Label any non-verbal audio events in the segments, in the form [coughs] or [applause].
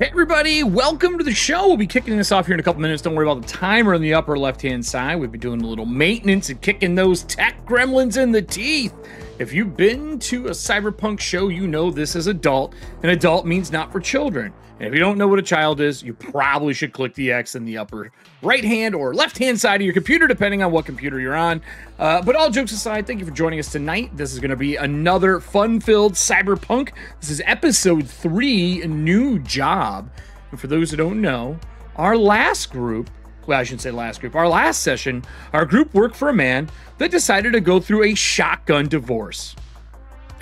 Hey everybody, welcome to the show. We'll be kicking this off here in a couple minutes. Don't worry about the timer on the upper left-hand side. We've been doing a little maintenance and kicking those tech gremlins in the teeth. If you've been to a cyberpunk show, you know this is adult, and adult means not for children. And if you don't know what a child is, you probably should click the X in the upper right hand or left hand side of your computer, depending on what computer you're on. Uh, but all jokes aside, thank you for joining us tonight. This is going to be another fun filled cyberpunk. This is episode three, a new job. And for those who don't know, our last group, well, I shouldn't say last group, our last session, our group worked for a man that decided to go through a shotgun divorce.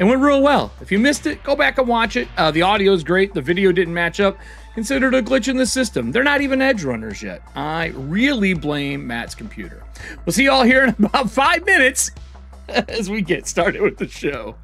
It went real well. If you missed it, go back and watch it. Uh, the audio is great. The video didn't match up. Considered a glitch in the system. They're not even edge runners yet. I really blame Matt's computer. We'll see you all here in [laughs] about five minutes [laughs] as we get started with the show.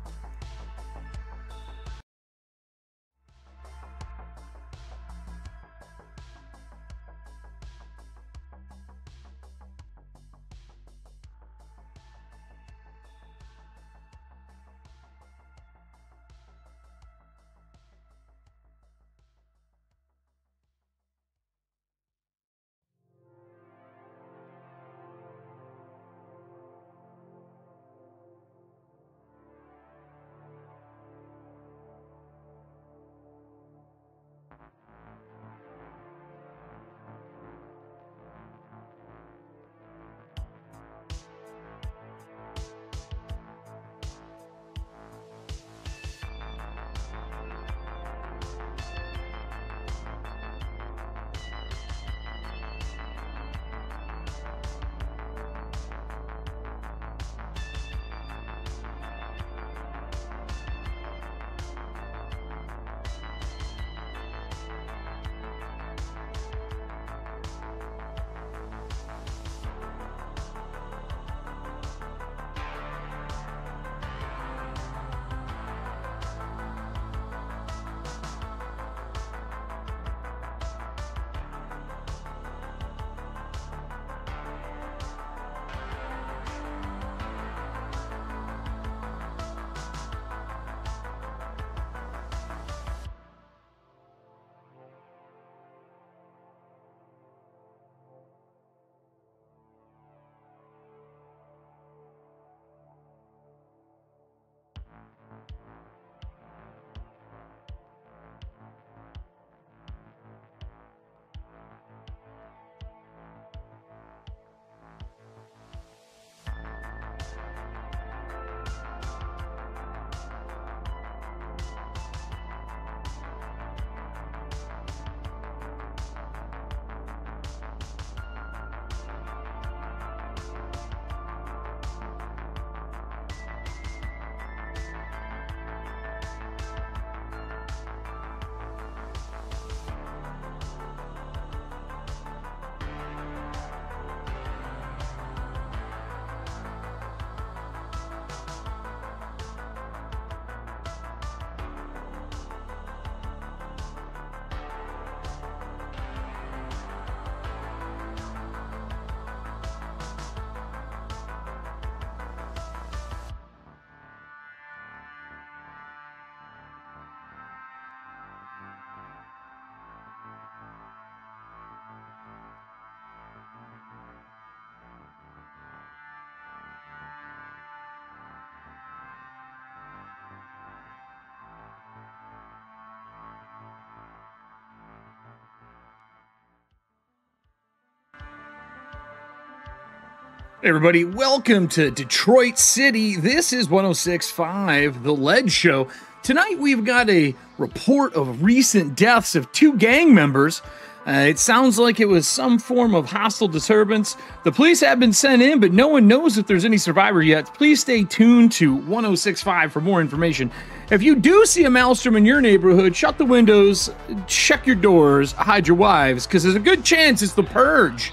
Everybody, welcome to Detroit City. This is 1065, The Ledge Show. Tonight we've got a report of recent deaths of two gang members. Uh, it sounds like it was some form of hostile disturbance. The police have been sent in, but no one knows if there's any survivor yet. Please stay tuned to 1065 for more information. If you do see a maelstrom in your neighborhood, shut the windows, check your doors, hide your wives, because there's a good chance it's the purge.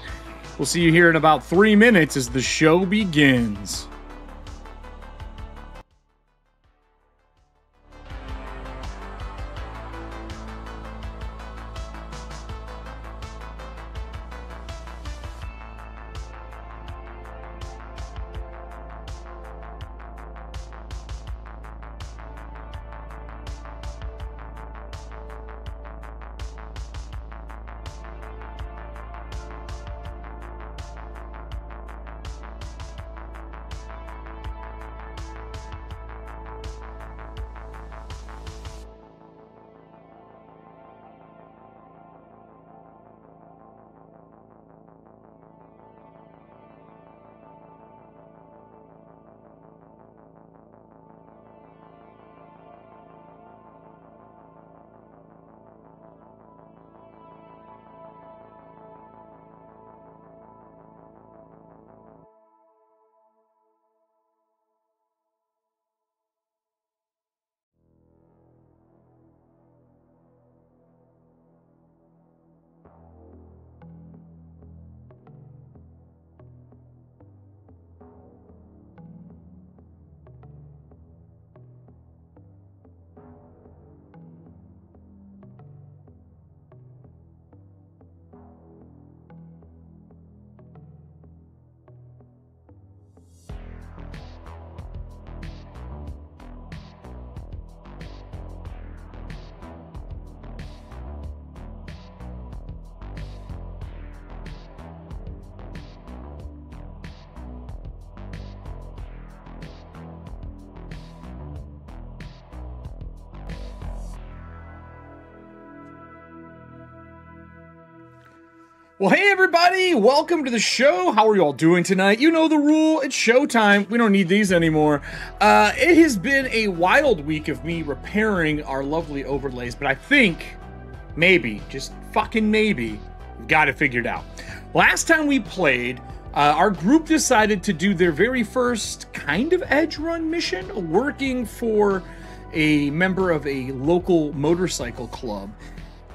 We'll see you here in about three minutes as the show begins. Everybody, welcome to the show. How are you all doing tonight? You know the rule, it's showtime. We don't need these anymore. Uh, it has been a wild week of me repairing our lovely overlays, but I think, maybe, just fucking maybe, we've got it figured out. Last time we played, uh, our group decided to do their very first kind of edge run mission, working for a member of a local motorcycle club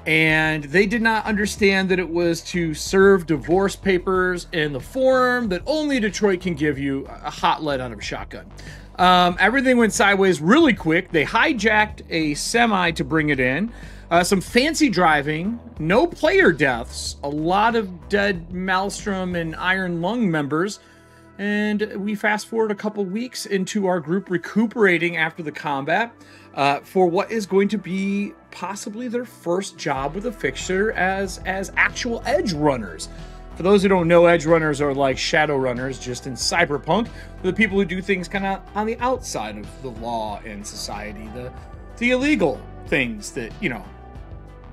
and they did not understand that it was to serve divorce papers in the form that only Detroit can give you a hot lead of a shotgun. Um, everything went sideways really quick. They hijacked a semi to bring it in. Uh, some fancy driving, no player deaths, a lot of dead Maelstrom and Iron Lung members. And we fast forward a couple weeks into our group recuperating after the combat uh, for what is going to be possibly their first job with a fixture as as actual edge runners. For those who don't know, edge runners are like shadow runners, just in cyberpunk. the people who do things kind of on the outside of the law and society, the the illegal things that you know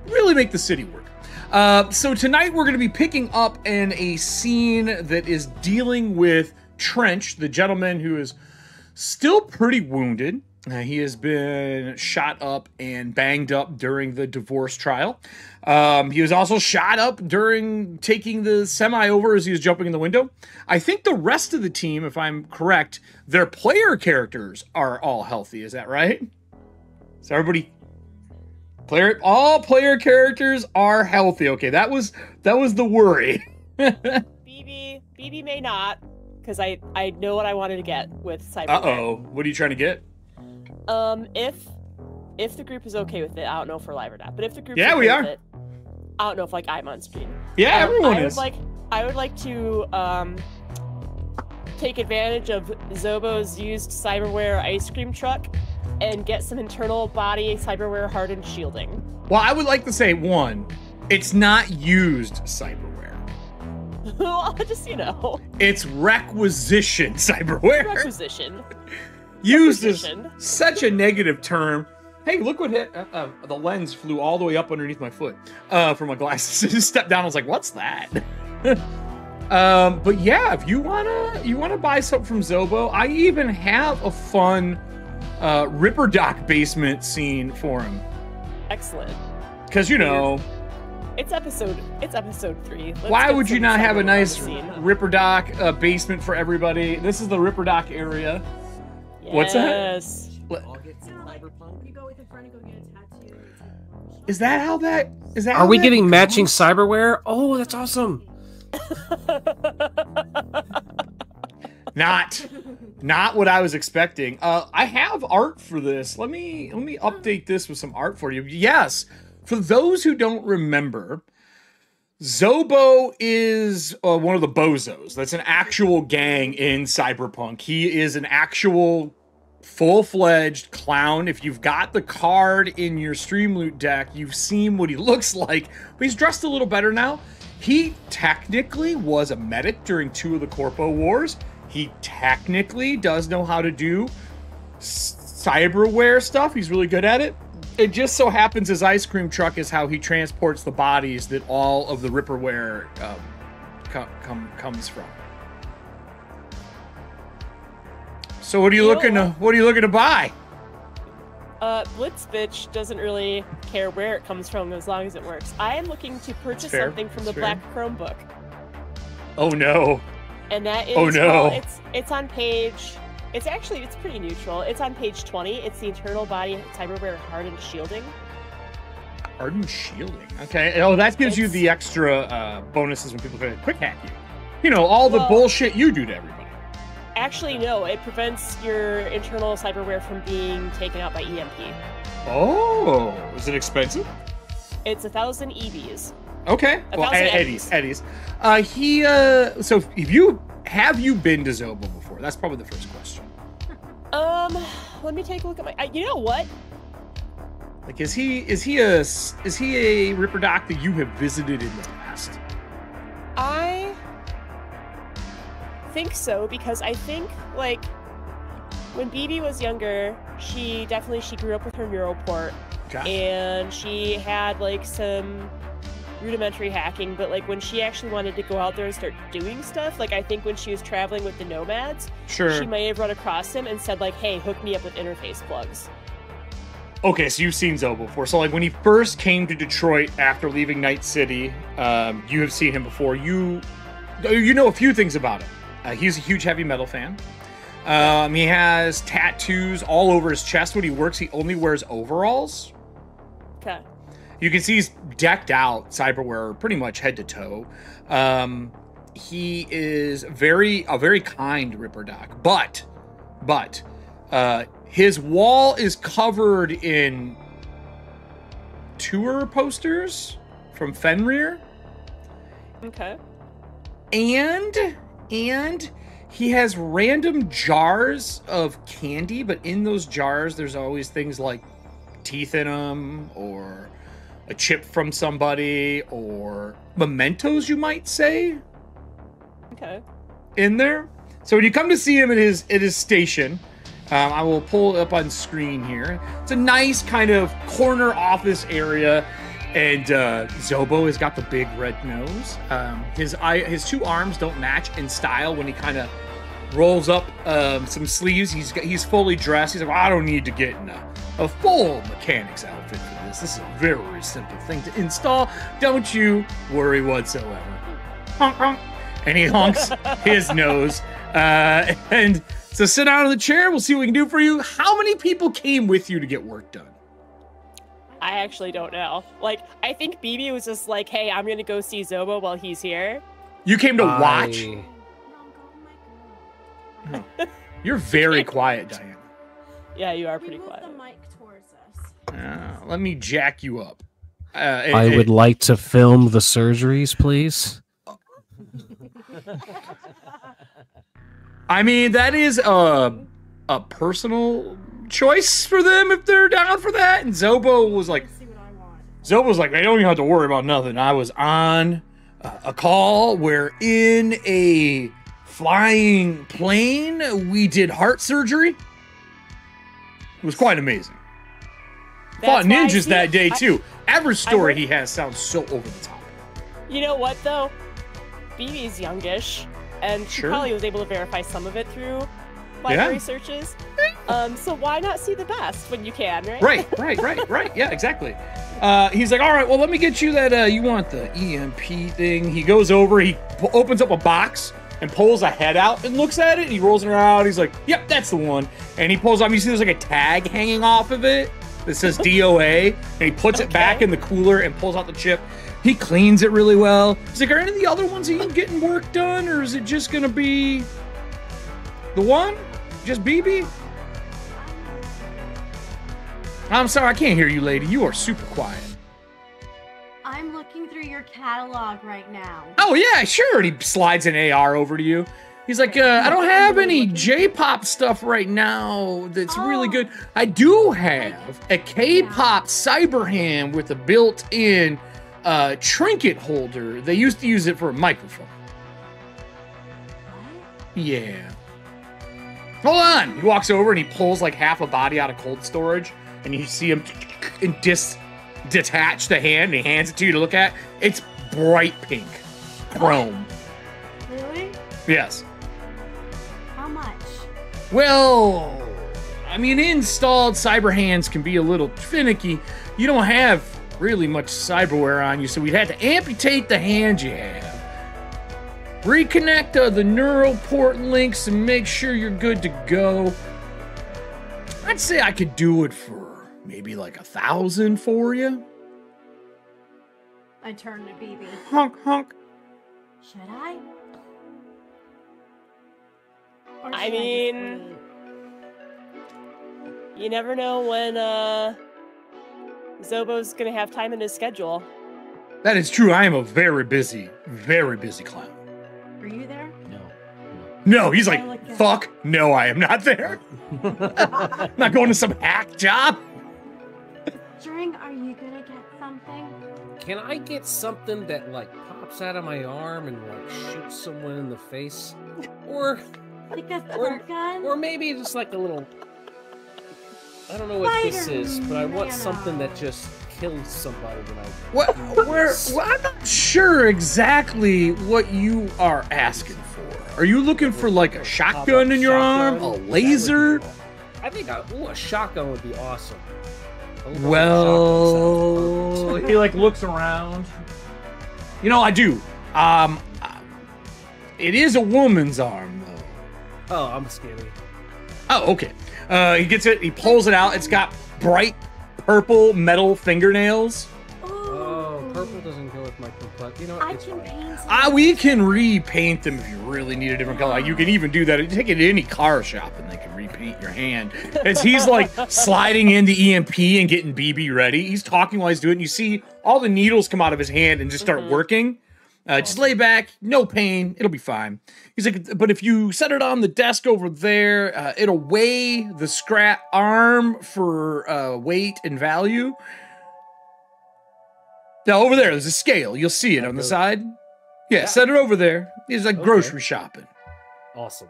really make the city work. Uh, so tonight we're going to be picking up in a scene that is dealing with Trench, the gentleman who is still pretty wounded. Uh, he has been shot up and banged up during the divorce trial. Um, he was also shot up during taking the semi over as he was jumping in the window. I think the rest of the team, if I'm correct, their player characters are all healthy. Is that right? Is everybody player? All player characters are healthy. Okay, that was that was the worry. [laughs] BB BB may not because I I know what I wanted to get with Cyber. Uh oh, what are you trying to get? Um, if if the group is okay with it, I don't know if we're live or not, but if the group yeah, okay we are. It, I don't know if like I'm on screen. Yeah, um, everyone I is. Would like I would like to um take advantage of Zobo's used cyberware ice cream truck and get some internal body cyberware hardened shielding. Well, I would like to say one, it's not used cyberware. [laughs] well, just you know, it's requisition [laughs] cyberware. Requisition. Used is such a negative term. Hey, look what hit! Uh, uh, the lens flew all the way up underneath my foot uh, for my glasses. [laughs] Stepped down. I was like, "What's that?" [laughs] um, but yeah, if you wanna you wanna buy something from Zobo, I even have a fun uh, Ripper Doc basement scene for him. Excellent. Because you know, it's episode. It's episode 3 Let's why would you not have a nice Ripper Doc uh, basement for everybody? This is the Ripper Doc area. Yes. What's that? Is that how that is that? Are we getting goes? matching cyberware? Oh, that's awesome. [laughs] not not what I was expecting. Uh, I have art for this. Let me let me update this with some art for you. Yes, for those who don't remember, Zobo is uh, one of the bozos. That's an actual gang in Cyberpunk. He is an actual full-fledged clown. If you've got the card in your stream loot deck, you've seen what he [laughs] looks like, but he's dressed a little better now. He technically was a medic during two of the Corpo Wars. He technically does know how to do cyberware stuff. He's really good at it. It just so happens his ice cream truck is how he transports the bodies that all of the Ripperware um, com- com- comes from. So what are you, you looking to what are you looking to buy? Uh, Blitz bitch doesn't really care where it comes from as long as it works. I am looking to purchase something from the Black Chromebook. Oh no. And that is Oh no. Well, it's it's on page it's actually it's pretty neutral. It's on page 20. It's the internal body cyberware hardened shielding. Hardened shielding. Okay. Oh, that gives it's... you the extra uh, bonuses when people try to quick hack you. You know, all the well, bullshit you do to everybody. Actually, no. It prevents your internal cyberware from being taken out by EMP. Oh, is it expensive? It's a thousand EBs. Okay. A well, Eddies. Eddies. Uh, he. Uh, so, if you have you been to Zobo before? That's probably the first question. Um, let me take a look at my. Uh, you know what? Like, is he is he a is he a Ripper Doc that you have visited in the past? I think so because I think like when BB was younger, she definitely she grew up with her neuroport, gotcha. and she had like some rudimentary hacking, but like when she actually wanted to go out there and start doing stuff, like I think when she was traveling with the nomads, Sure. she may have run across him and said like, "Hey, hook me up with interface plugs." Okay, so you've seen Zoe before. So, like, when he first came to Detroit after leaving Night City, um, you have seen him before. You, you know a few things about him. Uh, he's a huge heavy metal fan. Um, he has tattoos all over his chest. When he works, he only wears overalls. Okay. You can see he's decked out cyberware pretty much head to toe. Um, he is very a very kind Ripper Doc, but but uh, his wall is covered in tour posters from Fenrir, Okay. and and he has random jars of candy, but in those jars there's always things like teeth in them or a chip from somebody or mementos you might say Okay. in there. So when you come to see him at his at his station, um, I will pull it up on screen here. It's a nice kind of corner office area, and uh, Zobo has got the big red nose. Um, his eye, his two arms don't match in style when he kind of rolls up um, some sleeves. He's he's fully dressed. He's like, I don't need to get in a, a full mechanic's outfit for this. This is a very simple thing to install. Don't you worry whatsoever. Honk, honk. And he honks [laughs] his nose. Uh, and so sit down in the chair. We'll see what we can do for you. How many people came with you to get work done? I actually don't know. Like, I think BB was just like, "Hey, I'm gonna go see Zobo while he's here." You came to watch. I- [laughs] You're very [laughs] quiet, Diana. Yeah, you are pretty you quiet. the mic towards us? Uh, let me jack you up. Uh, it- I it- would like to film the surgeries, please. I mean, that is a a personal choice for them if they're down for that. And Zobo was like, See what I want. Zobo was like, they don't even have to worry about nothing. I was on uh, a call where in a flying plane we did heart surgery. It was quite amazing. Fought That's I ninjas that day I- too. Every story he has sounds so over the top. You know what though? BB's youngish, and she Sure. probably was able to verify some of it through library searches. Um, so why not see the best when you can, right? Right, right, right, right. Yeah, exactly. Uh, he's like, all right, well, let me get you that. Uh, you want the EMP thing? He goes over, he p- opens up a box and pulls a head out and looks at it. And he rolls it around. He's like, yep, that's the one. And he pulls off. You see, there's like a tag hanging off of it that says [laughs] DOA, and he puts it back in the cooler and pulls out the chip. He cleans it really well. He's like, are any of the other ones even getting work done, or is it just gonna be the one? Just BB? I'm sorry, I can't hear you, lady. You are super quiet. I'm looking through your catalog right now. Oh yeah, sure. And he slides an AR over to you. He's like, uh, I don't have any J-pop stuff right now that's really Oh. good. I do have a K-pop cyberhand with a built-in uh, trinket holder. They used to use it for a microphone. What? Yeah. Hold on. He walks over and he pulls like half a body out of cold storage, and you see him and dis detach the hand, and he hands it to you to look at. It's bright pink, chrome. Really? Yes. How much? Well, I mean, installed cyber hands can be a little finicky. You don't have really much cyberware on you, so we'd have to amputate the hand you have. Reconnect uh, the neural port links and make sure you're good to go. I'd say I could do it for maybe like a thousand for you. I turn to BB. Honk honk. Should I? Or I should mean- wait? You never know when uh, Zobo's gonna have time in his schedule. That is true. I am a very busy, very busy clown. Were you there? No. No, he's like, like fuck, no, I am not there. [laughs] I'm not going to some hack job. String, are you gonna get something? Can I get something that like pops out of my arm and like shoots someone in the face? Or Like a Or- gun? or maybe just like a little I don't know what this is, but I want something that uh. just kill somebody when I. What? Where? Well, I'm not sure exactly what you are asking for. Are you looking for like a shotgun in your arm, a Shotgun? That would be laser? aw- I think a, ooh, a shotgun would be awesome. A little shotgun Well, he like looks around. You know, I do. Um, it is a woman's arm though. Oh, I'm skinny. Oh, okay. Uh, he gets it. He pulls it out. It's got bright purple metal fingernails. Oh, purple doesn't go with my complexion. You know what? I It's can fine. paint. Ah, we can repaint them if you really need a different color. Like, you can even do that. You take it to any car shop and they can repaint your hand. As he's like sliding into EMP and getting BB ready, he's talking while he's doing. it. You see all the needles come out of his hand and just start working. Uh, just lay back, no pain, it'll be fine. He's like, but if you set it on the desk over there, uh, it'll weigh the scrap arm for uh, weight and value. Now over there, there's a scale. You'll see it on the side. Yeah, set it over there. He's like Okay. grocery shopping. Awesome.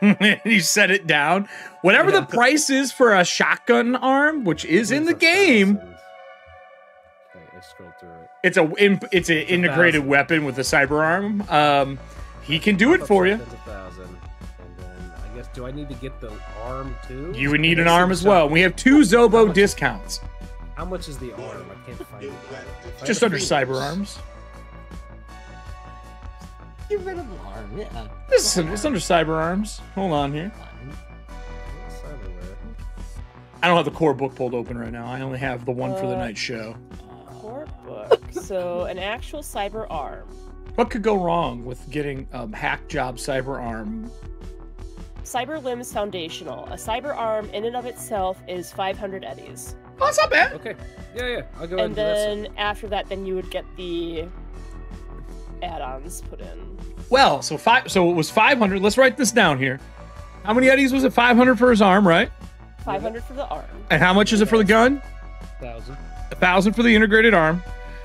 [laughs] you set it down. Whatever the price is for a shotgun arm, which is in the game. Okay, I scrolled through. It's a it's an integrated thousand. weapon with a cyber arm. Um, he can do it for you. shotgun's a thousand. And then I guess do I need to get the arm too? You would need an arm as well. We have two Zobo much- discounts, How much is the arm? I can't find it. If just under cyber arms. Get rid of the arm, yeah. This is, it's under cyber arms. Hold on here. I don't have the core book pulled open right now. I only have the one for the Uh, night show. Core book. [laughs] So an actual cyber arm. What could go wrong with getting um, hack job cyber arm? Cyber limbs foundational. A cyber arm in and of itself is 500 eddies. Oh, it's not bad. Okay. Yeah, yeah. I'll go ahead And and do that. then after that, then you would get the add-ons put in. Well, so five. So it was five hundred. Let's write this down here. How many eddies was it? Five hundred for his arm, right? 500 for the arm. And how much is it for the gun? Thousand. A thousand for the integrated arm.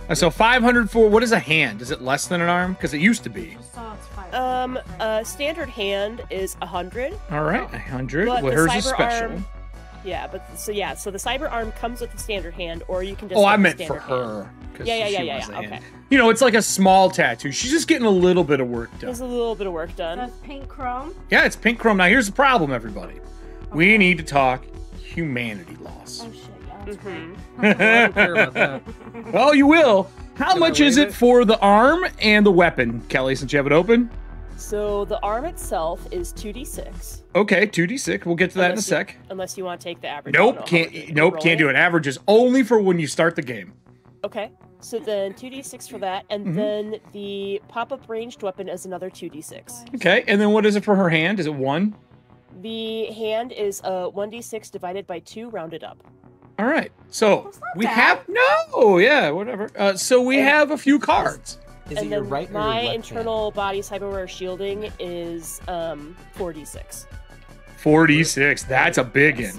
And so five hundred for what is a hand? Is it less than an arm? Because it used to be. Just saw it's five. Um, Right. a standard hand is 100. All right, a hundred. But Well, the hers is cyber special. arm- Yeah, but so yeah, so the cyber arm comes with the standard hand, or you can just. Oh, I meant for standard hand. her. 'cause Yeah, yeah, yeah, yeah, yeah, okay. You know, it's like a small tattoo. She's just getting a little bit of work done. There's a little bit of work done. That's pink chrome. Yeah, it's pink chrome. Now here's the problem, everybody. We need to talk humanity loss. Oh shit, yeah, that's Mhm. [laughs] I don't care about that. [laughs] Oh, you will. How Can much is it it? for the arm and the weapon, Kelly? Since you have it open. So the arm itself is 2d6. Okay, two d six. We'll get to that in a sec. You, unless you want to take the average. I don't know Nope, can't. much you're Nope, can't do it. Average is only for when you start the game. Okay, so then 2d6 for that, and Mhm. then the pop-up ranged weapon is another 2d6. Okay, and then what is it for her hand? Is it one? The hand is a 1d6 divided by 2 rounded up. All right. So That's we bad. have no, yeah, whatever. Uh, so we And- have a few cards. Is and it your then right or your my hand? internal body cyberware shielding is um 4d6. Forty six. That's a big Yes.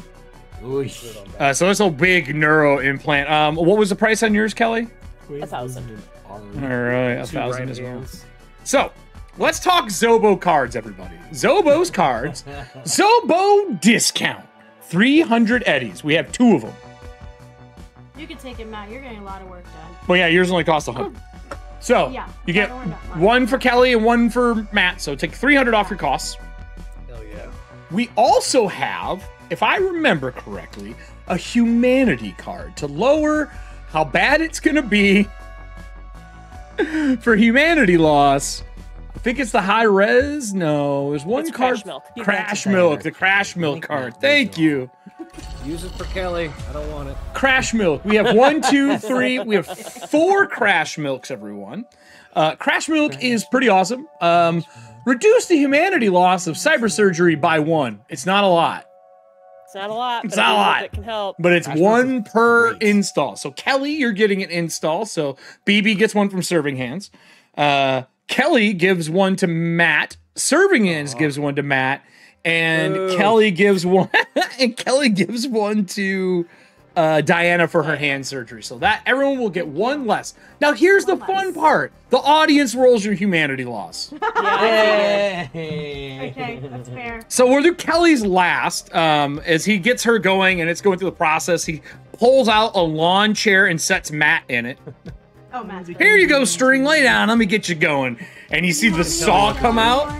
one. Ooh, Good on that. Uh, so that's a big neuro implant. Um, what was the price on yours, Kelly? A thousand. All right, a Two thousand right as well. hands. So let's talk Zobo cards, everybody. Zobo's cards. [laughs] Zobo discount. 300 eddies. We have two of them. You can take it, Matt. You're getting a lot of work done. Well, yeah, yours only costs a 100. So Yeah, you get don't worry about mine. one for Kelly and one for Matt. So take 300 off your costs. Hell yeah. We also have, if I remember correctly, a humanity card to lower how bad it's going to be [laughs] for humanity loss. I think it's the high res. No, there's one It's card. Crash Milk. Crash milk, the crash milk card. Thank you. Use it for Kelly. I don't want it. Crash milk. We have one, two, [laughs] three. We have four crash milks, everyone. Uh, crash milk is pretty awesome. Um, reduce the humanity loss of cyber surgery by one. It's not a lot. It's not a lot. It's not a I think lot. It can help. but it's Crash one per great. install. So Kelly, you're getting an install. So BB gets one from Serving Hands. Uh, Kelly gives one to Matt. Serving Hands gives one to Matt, and Boo. Kelly gives one. [laughs] and Kelly gives one to uh, Diana for her hand surgery. So that everyone will get one less. Now here's the One fun part: the audience rolls your humanity loss. [laughs] Yeah. Okay, that's fair. So we'll do Kelly's last um, as he gets her going and it's going through the process. He pulls out a lawn chair and sets Matt in it. Oh, Matt. Here you go, string. Lay down. Let me get you going. And you see the saw come out.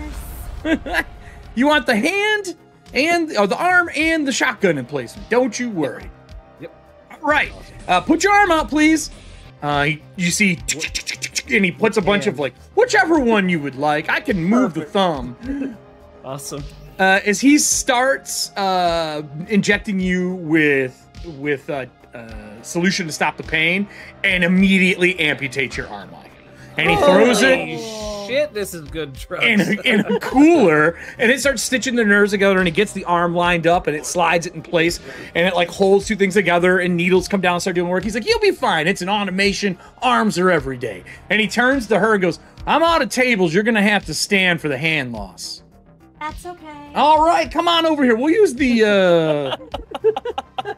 [laughs] you want the hand and or the arm and the shotgun in place. Don't you worry. Yep. Right. Uh, put your arm out, please. Uh, you- you see, and he puts a bunch of like whichever one you would like. I can move the thumb. Awesome. Uh, as he starts uh, injecting you with with a, uh, solution to stop the pain, and immediately amputates your arm off, and he throws it Holy shit, this is good drugs. in a, in a cooler and it starts stitching the nerves together and he gets the arm lined up and it slides it in place and it like holds two things together and needles come down and start doing work. He's like you'll be fine. It's an automation. Arms are every day. And he turns to her and goes i'm out of tables. You're gonna have to stand for the hand loss. That's okay. all right come on over here. We'll use the uh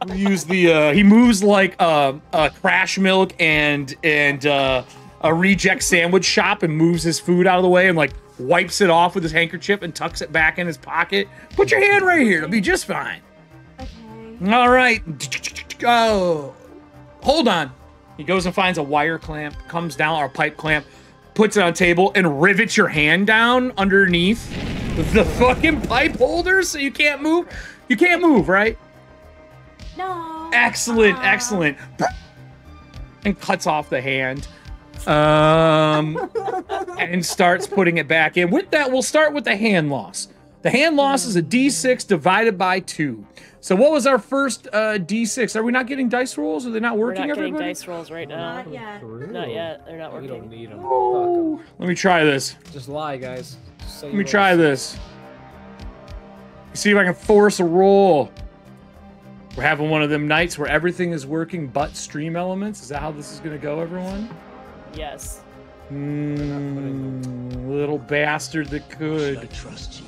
we'll use the uh he moves like uh, uh crash milk and and uh a reject sandwich shop and moves his food out of the way and like wipes it off with his handkerchief and tucks it back in his pocket. Put your hand right here. It'll be just fine. Okay. all right. Oh hold on. He goes and finds a wire clamp comes down or a pipe clamp puts it on a table and rivets your hand down underneath the fucking pipe holder so you can't move? You can't move right? No. excellent Uh, excellent. And cuts off the hand um and starts putting it back in with that we'll start with the hand loss the hand loss is a d6 divided by 2 so what was our first uh d6 are we not getting dice rolls are they not We're working not getting dice rolls right now. Not yet. Not yet. They're not working. We don't need them. Ooh. let me try this Just lie, guys. Just let me try lost. this see if i can force a roll we're having one of them nights where everything is working but stream elements is that how this is going to go everyone Yes. Mm, little bastard that could. I trust you.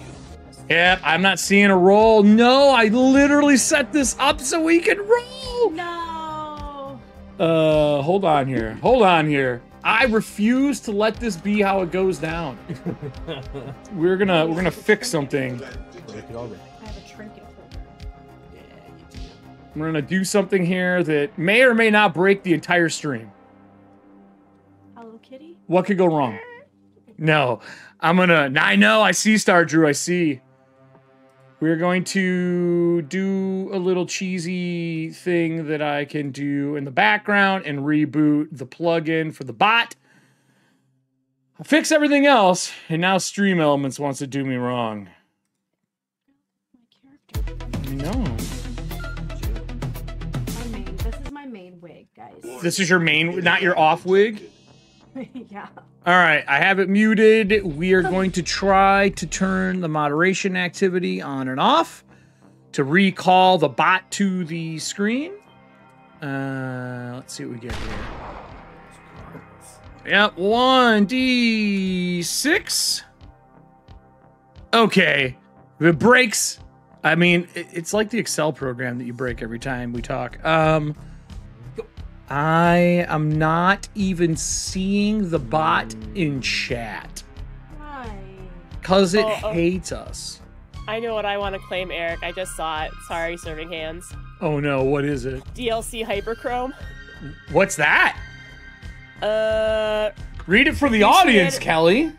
Yep, I'm not seeing a roll. No, I literally set this up so we can roll. No. Uh, hold on here. Hold on here. I refuse to let this be how it goes down. [laughs] we're gonna we're gonna fix something. I have a trinket holder. Yeah, you do. We're gonna do something here that may or may not break the entire stream. What could go wrong? No, I'm gonna. I know. I see Star Drew. I see. We're going to do a little cheesy thing that I can do in the background and reboot the plugin for the bot. I fix everything else, and now Stream Elements wants to do me wrong. No. Main. This is my main wig, guys. This is your main, not your off wig. [laughs] yeah. All right, I have it muted. We are going to try to turn the moderation activity on and off to recall the bot to the screen. Uh, let's see what we get here. Yep, 1d6. Okay, if it breaks, I mean, it's like the Excel program that you break every time we talk. Um, I am not even seeing the bot in chat Hi. because it Oh, oh. hates us. I know what I want to claim, Eric. I just saw it. Sorry, serving hands. Oh no, what is it? DLC Hyperchrome. What's that? Uh, Read it for the audience. Kelly.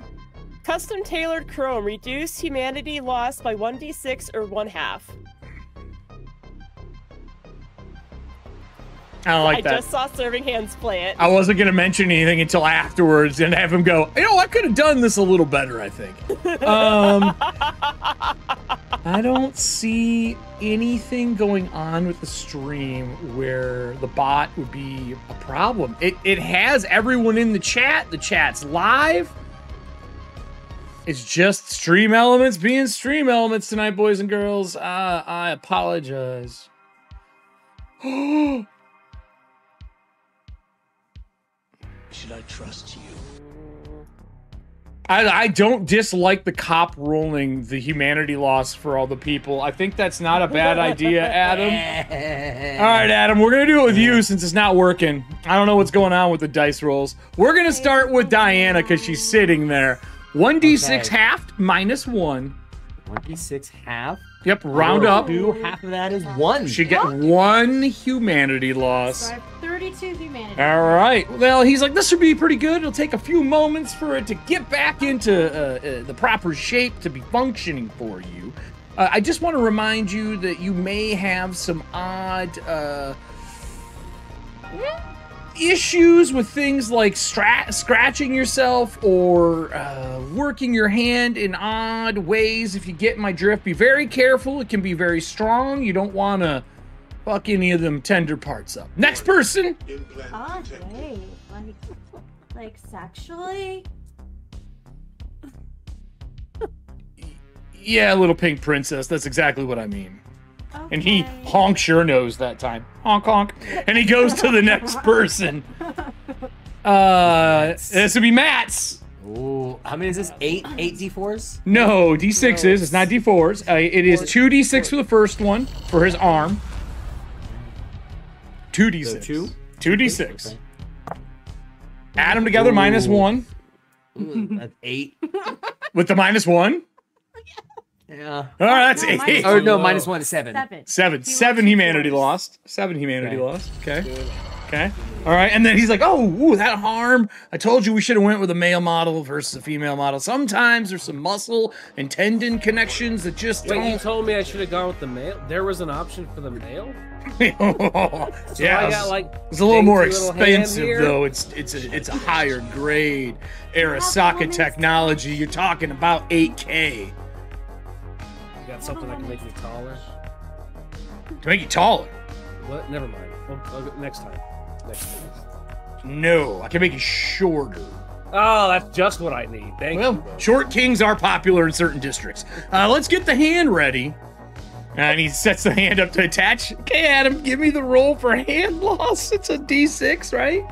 custom tailored Chrome. Reduce humanity loss by 1d6 or one half. I don't like I that. just saw serving hands play it. I wasn't gonna mention anything until afterwards and have him go. You know, I could have done this a little better. I think. [laughs] Um, I don't see anything going on with the stream where the bot would be a problem. It it has everyone in the chat. The chat's live. It's just stream elements being stream elements tonight, boys and girls. Uh, I apologize. [gasps] Should I trust you? I, I don't dislike the cop rolling the humanity loss for all the people. I think that's not a bad idea, [laughs] Adam. All right, Adam, we're gonna do it with you since it's not working. I don't know what's going on with the dice rolls. We're gonna start with Diana because she's sitting there. One d six Okay. half minus one. 1d6 half. Yep, round up. Two, half of that is one. She get one humanity loss. So I have 32 humanity. All right. Well, he's like, this should be pretty good. It'll take a few moments for it to get back into uh, uh, the proper shape to be functioning for you. Uh, I just want to remind you that you may have some odd uh, issues with things like stra- scratching yourself or uh, working your hand in odd ways. If you get my drift, be very careful. It can be very strong. You don't want to fuck any of them tender parts up. Next person. Oh, great. Like, like sexually? Yeah, little pink princess. That's exactly what I mean. And he honks your nose that time. Honk honk. And he goes to the next [laughs] person. Uh this would be Matt's. Ooh, how many is this? Eight, eight d4s. No, D6s. It's not D4s. Uh, it is two D6 for the first one for his arm. Two D6. So two? Two D6. Add them together Ooh. one. Ooh, that's eight. With the minus one. Yeah. All right, that's No, eight. minus Or oh, no, low. minus one is seven. Seven. Seven. He Seven humanity fours. lost. Seven humanity Okay. lost. Okay. Okay. All right. And then he's like, oh, ooh, that harm. I told you we should have went with a male model versus a female model. Sometimes there's some muscle and tendon connections that just Wait, don't. you told me I should have gone with the male. There was an option for the male. [laughs] yeah. So I got like it's a little more dainty little expensive though. It's it's a it's a higher grade Arasaka technology. You're talking about 8K You got something that can make me taller. to make you taller. What? Never mind. Well, I'll next time. Next time. No, I can make you shorter. Oh, that's just what I need. Thank you. Well, short kings are popular in certain districts. Uh, let's get the hand ready. And he sets the hand up to attach. Okay, Adam, give me the roll for hand loss. It's a D6, right?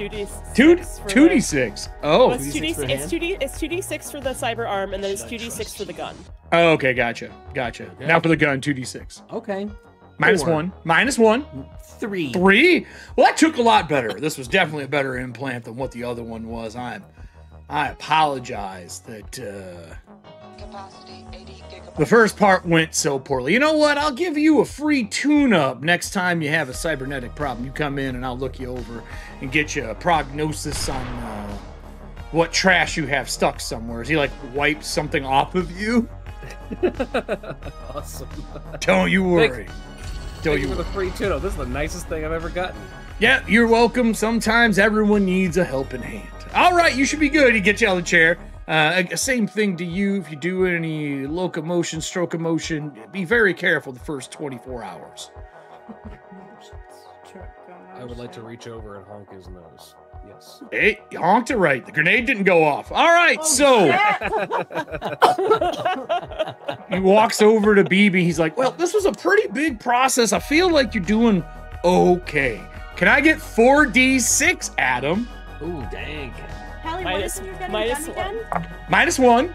Two D. Two two D6. Oh, It's two D. 2d6 for It's two D. It's two D six for the cyber arm, and then it's two D six for the gun. oh, okay, gotcha, gotcha. Now for the gun, two D6. Okay. Minus Four. one, minus one, Three. three. Well, that took a lot better. This was definitely a better implant than what the other one was. I'm I apologize that. Uh, The first part went so poorly. You know what? I'll give you a free tune up next time you have a cybernetic problem. You come in and I'll look you over and get you a prognosis on uh, what trash you have stuck somewhere. Is he like wiped something off of you? [laughs] awesome. Don't you worry. Don't Thank you you for the free tune up. This is the nicest thing I've ever gotten. Yeah, you're welcome. Sometimes everyone needs a helping hand. All right, you should be good. He gets you out of the chair. Uh, same thing to you. If you do any locomotion, stroke of motion, be very careful the first 24 hours. I would like to reach over and honk his nose. Yes. Hey, you honked it right. The grenade didn't go off. All right, so [laughs] he walks over to BB. He's like, "Well, this was a pretty big process. I feel like you're doing okay. Can I get 4d6, Adam? Ooh, dang. Kelly, what Minus- is your getting minus done again? Minus one.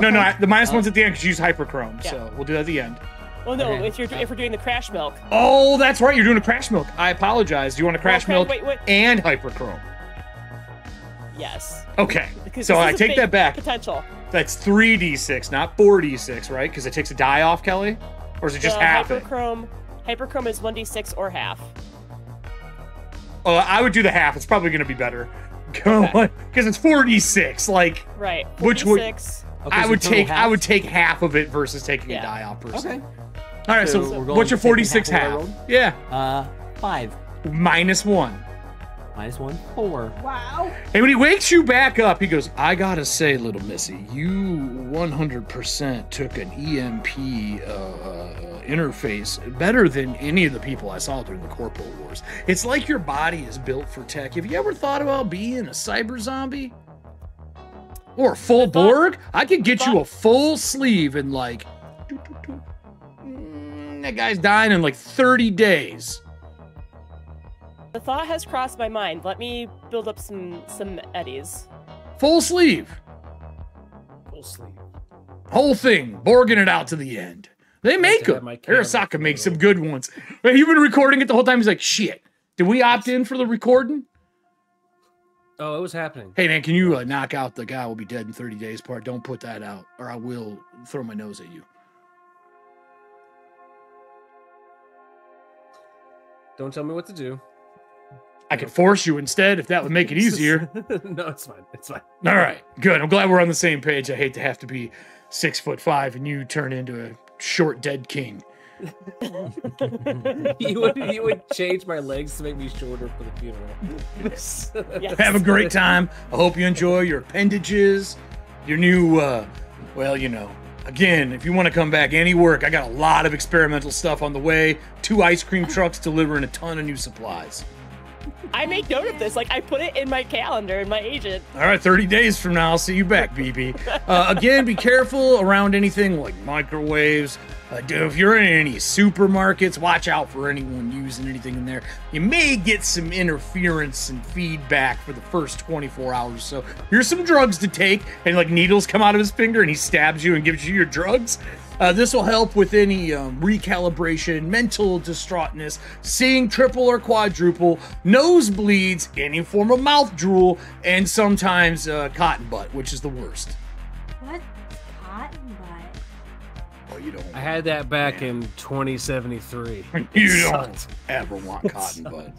No, no, I- the minus Uh, one's at the end because you use hyperchrome. Yeah. So we'll do that at the end. Well, no, Okay. if you're if we're doing the crash milk. Oh, that's right. You're doing a crash milk. I apologize. Do you want a crash Well, milk wait, wait. and hyperchrome? Yes. Okay. Because So I take that back. Potential. That's 3d6, not 4d6, right? Because it takes a die off, Kelly? Or is it just the half it? hyperchrome. Hyperchrome is one D six or half. Oh, I would do the half. It's probably going to be better. Because it's 4d6. Like, Right. Which would- Okay, I would total take I would take half of it versus taking a die off person. Okay. All right, so, So we're going what's your 46 half half? of what I rolled? Yeah. Uh, five. Minus one. Minus one, four. Wow. And when he wakes you back up, he goes, I gotta say, little missy, you 100% took an EMP uh, uh, interface better than any of the people I saw during the Corporate Wars. It's like your body is built for tech. Have you ever thought about being a cyber zombie? Or a full I thought- Borg? I could get you a full sleeve and like. doot, doot, doot. Mm, that guy's dying in like 30 days. The thought has crossed my mind. Let me build up some some eddies. Full sleeve. Full sleeve. Whole thing, borging it out to the end. They make them. Arasaka makes some good ones. You've been recording it the whole time. He's like, shit. Did we opt in for the recording? Oh, it was happening. Hey man, can you uh, knock out the guy will be dead in 30 days part? Don't put that out, or I will throw my nose at you. Don't tell me what to do. I could force you instead if that would make it easier. [laughs] no, it's fine. It's fine. All right, good. I'm glad we're on the same page. I hate to have to be six foot five and you turn into a short dead king. [laughs] you would you would change my legs to make me shorter for the funeral. [laughs] Yes. Have a great time. I hope you enjoy your appendages, your new, uh, well, you know. Again, if you want to come back any work, I got a lot of experimental stuff on the way. Two ice cream trucks delivering a ton of new supplies. I make note of this. Like I put it in my calendar in my agent. All right, 30 days from now, I'll see you back, BB. Uh, again, be careful around anything like microwaves. Uh, if you're in any supermarkets, watch out for anyone using anything in there. You may get some interference and feedback for the first 24 hours. So here's some drugs to take, and like needles come out of his finger, and he stabs you and gives you your drugs. Uh, this will help with any um, recalibration, mental distraughtness, seeing triple or quadruple, nosebleeds, any form of mouth drool, and sometimes uh, cotton butt, which is the worst. What? Cotton butt. Oh, you don't. I had that back in 2073. [laughs] You It don't sucked. ever want [laughs] cotton butt.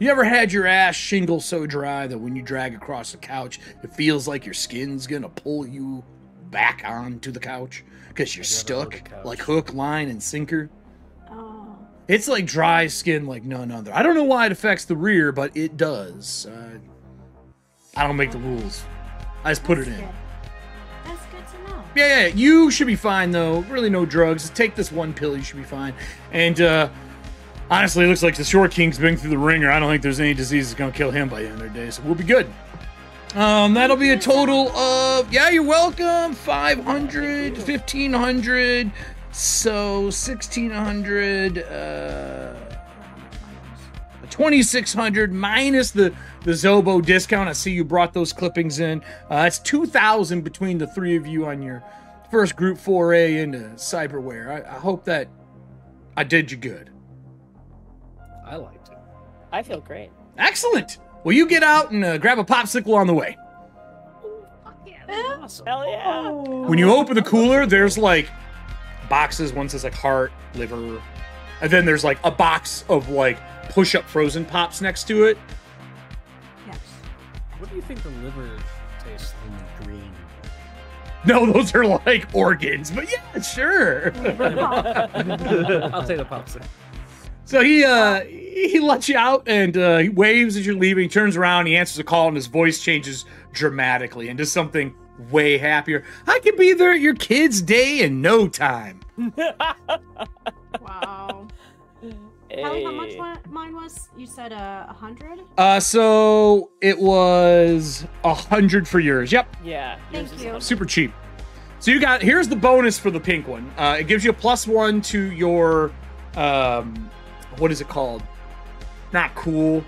You ever had your ass shingle so dry that when you drag across the couch, it feels like your skin's gonna pull you back onto the couch because you're I've never heard stuck like hook, line, and sinker? Oh. It's like dry skin like none other. I don't know why it affects the rear, but it does. Uh, I don't make the rules. I just put it in. good. That's good to know. Yeah, yeah, you should be fine though. Really, no drugs. Just take this one pill. You should be fine. And uh, honestly, it looks like the Short King's been through the ringer. I don't think there's any disease that's gonna kill him by the end of the day. So we'll be good. Um, that'll be a total of yeah. You're welcome. 500, 1500, so 1600. Uh, 2600 minus the the Zobo discount. I see you brought those clippings in. Uh, that's 2000 between the three of you on your first group foray into cyberware. I, I hope that I did you good. I liked it. I feel great. Excellent. Well, you get out and uh, grab a popsicle on the way. Awesome. Hell yeah. When you open the cooler, there's like boxes. One says like heart, liver, and then there's like a box of like push-up frozen pops next to it. Yes. What do you think the liver tastes like? Green. No, those are like organs, but yeah, sure. I'll take the popsicle. [laughs] So he uh he lets you out and uh, he waves as you're leaving. Turns around, he answers a call, and his voice changes dramatically into something way happier. I could be there at your kid's day in no time. [laughs] wow. Kelly, how much Hey. mine was? You said uh, a hundred. Uh, so it was a hundred for yours. Yep, Yeah. Thank you. super cheap. So you got here's the bonus for the pink one. Uh, it gives you a plus one to your um, what is it called? Not cool.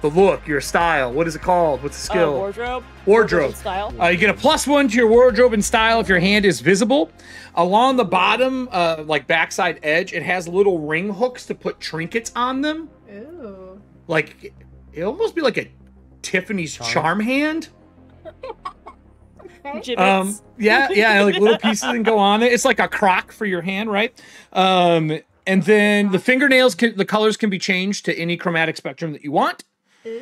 The look, your style. What is it called? What's the Uh, skill? wardrobe. Wardrobe. style. Uh, you get a plus one to your wardrobe and style if your hand is visible. Along the bottom, uh, like backside edge, it has little ring hooks to put trinkets on them. Ooh. Like it almost be like a Tiffany's Charm? charm hand. Um, yeah, yeah, like little [laughs] pieces and go on it. It's like a crock for your hand, right? Um, and then the fingernails can the colors can be changed to any chromatic spectrum that you want. Ooh.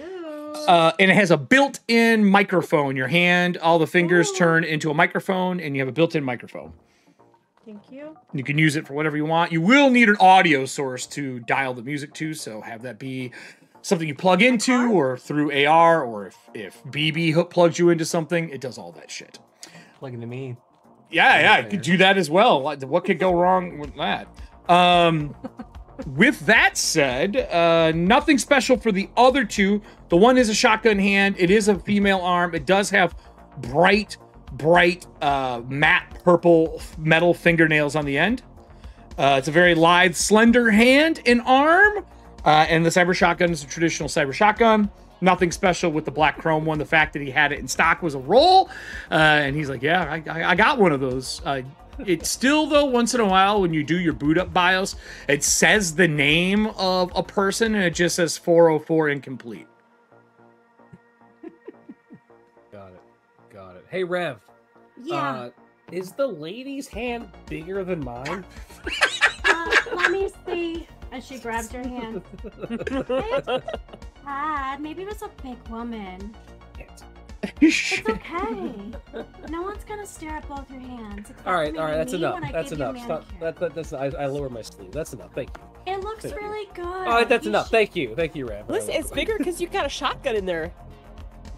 Uh, and it has a built-in microphone. Your hand, all the fingers Ooh. turn into a microphone, and you have a built-in microphone. Thank you. You can use it for whatever you want. You will need an audio source to dial the music to, so have that be something you plug into or through AR, or if, if BB hook plugs you into something, it does all that shit. Looking to me. Yeah, yeah, I could do that as well. What what could go wrong with that? Um, with that said, uh, nothing special for the other two. The one is a shotgun hand. It is a female arm. It does have bright, bright uh, matte purple metal fingernails on the end. Uh, it's a very lithe, slender hand and arm. Uh, and the cyber shotgun is a traditional cyber shotgun. Nothing special with the black chrome one. The fact that he had it in stock was a roll. Uh, and he's like, yeah, I, I, got one of those. Uh, it's still though once in a while when you do your boot up BIOS, it says the name of a person and it just says 404 incomplete. Got it. Got it. Hey, Rev. Yeah. Uh, is the lady's hand bigger than mine? [laughs] Uh, let me see. And she grabs your hand. [laughs] Dad, maybe it was a big woman. It's okay. no one's gonna stare at both your hands. All right, all right, that's enough. That's enough. Stop. That, that, that's I, I lower my sleeve. That's enough. Thank you. It looks Thank you. really good. All right, that's You enough. should- Thank you. Thank you, Ram. Listen, it's bigger because you got a shotgun in there.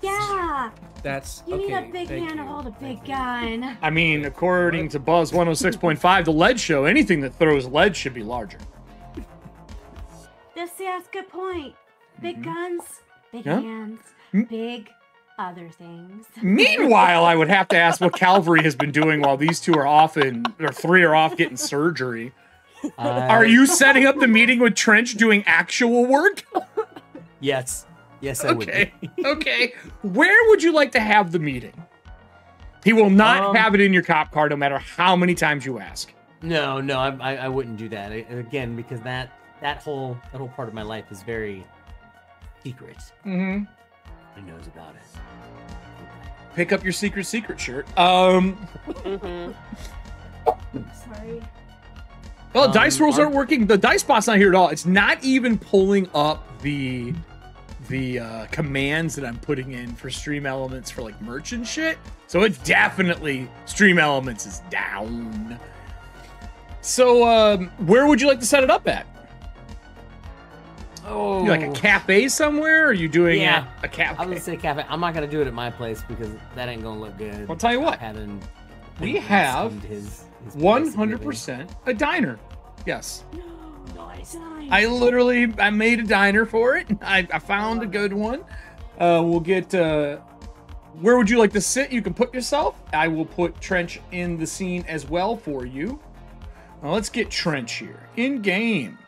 Yeah, That's you okay. need a big thank hand to hold a big Thank you. Gun. I mean, according to Buzz 106.5, the lead show, anything that throws lead should be larger. This yeah, that's a good point. Big guns, big Yeah. hands, Mm. big other things. [laughs] Meanwhile, I would have to ask what Calvary has been doing while these two are off and or three are off getting surgery. Uh, Are you setting up the meeting with Trench doing actual work? Yes. Yes, I would. Okay. be. Okay. Where would you like to have the meeting? He will not Um, have it in your cop car no matter how many times you ask. No, no, I, I, I wouldn't do that I- again because that that whole that whole part of my life is very secret. Mm-hmm. Who knows about it? Pick up your secret secret shirt. Um hmm [laughs] Sorry. Well, Um, dice rolls are- aren't working. The dice bot's not here at all. It's not even pulling up the the uh, commands that I'm putting in for Stream Elements for like merch and shit. So it's definitely Stream Elements is down. So um, where would you like to set it up at? Oh, You like a cafe somewhere? Or are you doing Yeah. a, a cafe? I'm gonna say cafe. I'm not gonna do it at my place because that ain't gonna look good. I'll tell you what. Having We have his, his place One of hundred living. percent a diner. Yes. [gasps] Nice. I literally I made a diner for it. [laughs] I, I found a good one. Uh, we'll get. Uh, where would you like to sit? You can put yourself. I will put Trench in the scene as well for you. Now let's get Trench here in game.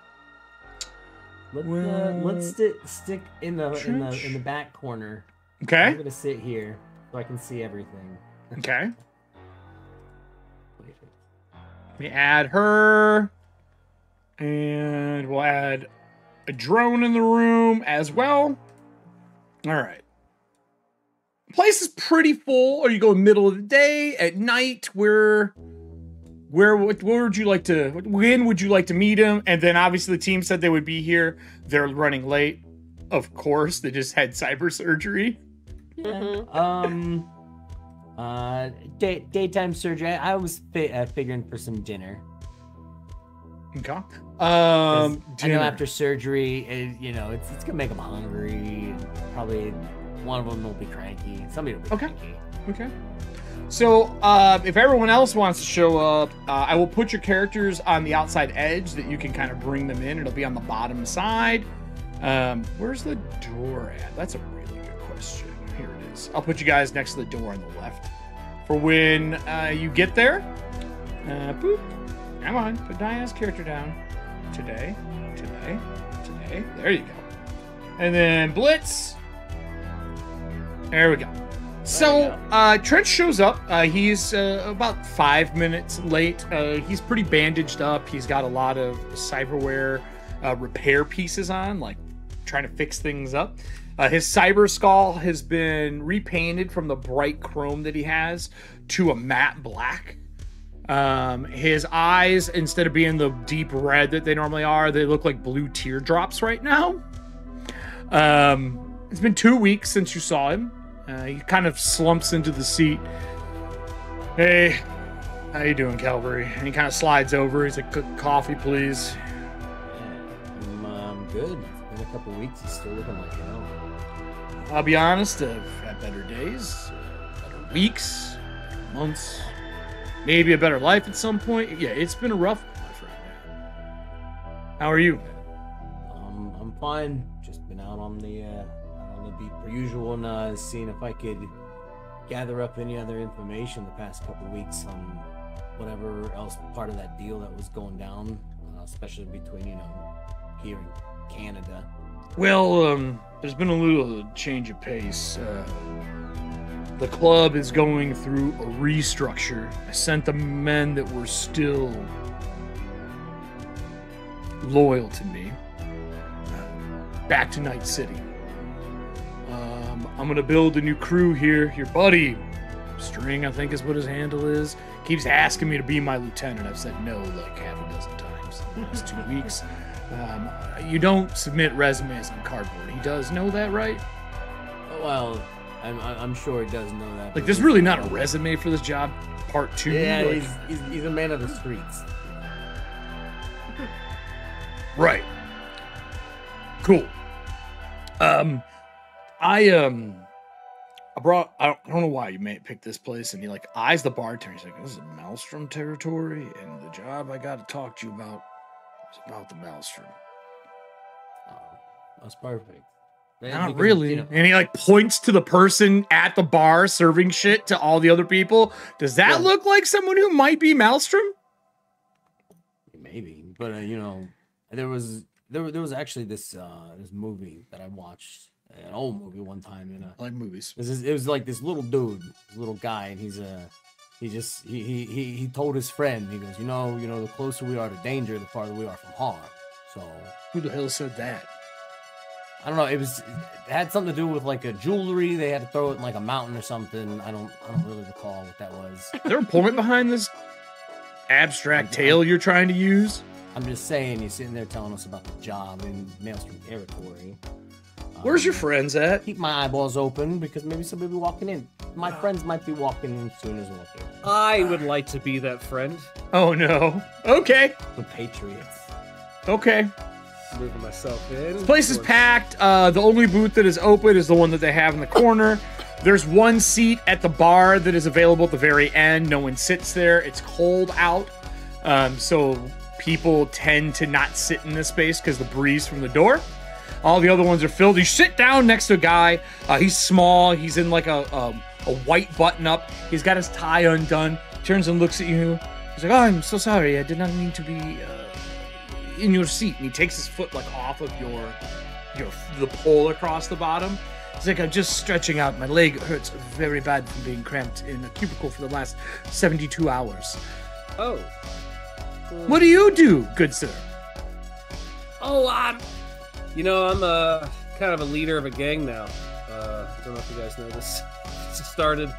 Let's, uh, let's sti- stick in the in the in the back corner. Okay. I'm gonna sit here so I can see everything. [laughs] Okay. Let me add her, and we'll add a drone in the room as well. All right. Place is pretty full. Are you going middle of the day, at night? Where, where, what, where would you like to? When would you like to meet him? And then obviously the team said they would be here. They're running late. Of course, they just had cyber surgery. hmm Um, uh, day, daytime surgery. I, I was fi- uh, figuring for some dinner. Okay. 'Cause Um, I know after surgery, it, you know, it's, it's gonna make them hungry. Probably one of them will be cranky. Somebody will be Okay. cranky. Okay. So, uh, if everyone else wants to show up, uh, I will put your characters on the outside edge that you can kind of bring them in. It'll be on the bottom side. Um, where's the door at? That's a really good question. Here it is. I'll put you guys next to the door on the left. For when uh, you get there, uh, boop. Come on, put Diana's character down. Today, today, today. There you go. And then Blitz. There we go. So uh, Trent shows up. Uh, he's uh, about five minutes late. Uh, he's pretty bandaged up. He's got a lot of cyberware uh, repair pieces on, like trying to fix things up. Uh, his cyber skull has been repainted from the bright chrome that he has to a matte black. Um, his eyes, instead of being the deep red that they normally are, they look like blue teardrops right now. Um, it's been two weeks since you saw him. Uh, he kind of slumps into the seat. Hey, how you doing, Calvary? And he kind of slides over. He's like, "C- "Coffee, please." I'm, um, good. It's been a couple weeks. He's still looking like hell. I'll be honest. I've had better days, better weeks, months, maybe a better life at some point. Yeah, it's been a rough life right now. How are you? Um, I'm fine. Just been out on the uh, beat per usual and uh, seeing if I could gather up any other information the past couple weeks on whatever else part of that deal that was going down, uh, especially between you know here in Canada. Well, um, there's been a little change of pace. Uh, the club is going through a restructure. I sent the men that were still loyal to me uh, back to Night City. Um, I'm gonna build a new crew here. Your buddy, String, I think is what his handle is, keeps asking me to be my lieutenant. I've said no like half a dozen times in the last two [laughs] weeks. Um, you don't submit resumes on cardboard. He does know that, right? Well, I'm, I'm sure he does know that. Like, but there's really not a resume for this job. Part two. Yeah, like- he's, he's, he's a man of the streets. Right. Cool. Um, I um, I brought. I don't, I don't know why you may pick this place, and he like eyes the bartender. He's like, "This is Maelstrom territory, and the job I got to talk to you about is about the Maelstrom." Oh, that's perfect. Man, Not really. you know, and he like points to the person at the bar serving shit to all the other people. Does that Yeah. look like someone who might be Maelstrom? maybe, but uh, you know, there was there, there was actually this uh this movie that I watched, an old movie one time, You know, I like movies. This is, it was like this little dude, this little guy, and he's uh he just he, he he he told his friend, he goes, you know, you know, the closer we are to danger, the farther we are from harm. So Who the hell said that? I don't know, it was it had something to do with like a jewelry. They had to throw it in like a mountain or something. I don't I don't really recall what that was. Is there a point behind this abstract tale you're trying to use? I'm just saying, he's sitting there telling us about the job in Maelstrom territory. Where's your friends at? Keep my eyeballs open because maybe somebody will be walking in. My friends might be walking in soon as well. too. I would like to be that friend. Oh no. Okay. The Patriots. Okay. Moving myself in. This place is packed. Uh, the only booth that is open is the one that they have in the corner. There's one seat at the bar that is available at the very end. No one sits there. It's cold out. Um, so people tend to not sit in this space because the breeze from the door. All the other ones are filled. You sit down next to a guy. Uh, he's small. He's in like a, um, a white button up. He's got his tie undone. Turns and looks at you. He's like, "Oh, I'm so sorry. I did not mean to be uh, in your seat." And he takes his foot like off of your your the pole across the bottom. He's like, "I'm just stretching out. My leg hurts very bad from being cramped in a cubicle for the last 72 hours." Oh. What do you do, good sir? Oh, I'm. You know, I'm uh, kind of a leader of a gang now. Uh, don't know if you guys know this. [laughs] Just started.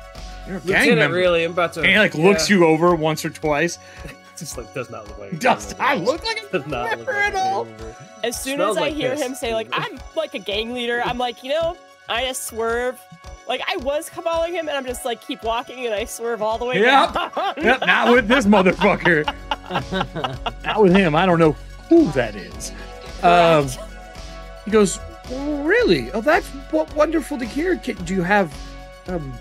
You're a gang Lieutenant, member. really. I'm about to. And he like looks you over once or twice. [laughs] Just like does not look like. a Does gang I look like a Does not look member like at all? member. As soon Smells as I like hear piss. him say like I'm like a gang leader, I'm like, you know, I just swerve. Like I was caballing him, and I'm just like keep walking, and I swerve all the way Yep. down. Yep, not with this [laughs] motherfucker. not with him. I don't know who that is. Um, Correct. He goes, "Oh, "Really? Oh, that's what wonderful to hear. Do you have? Um,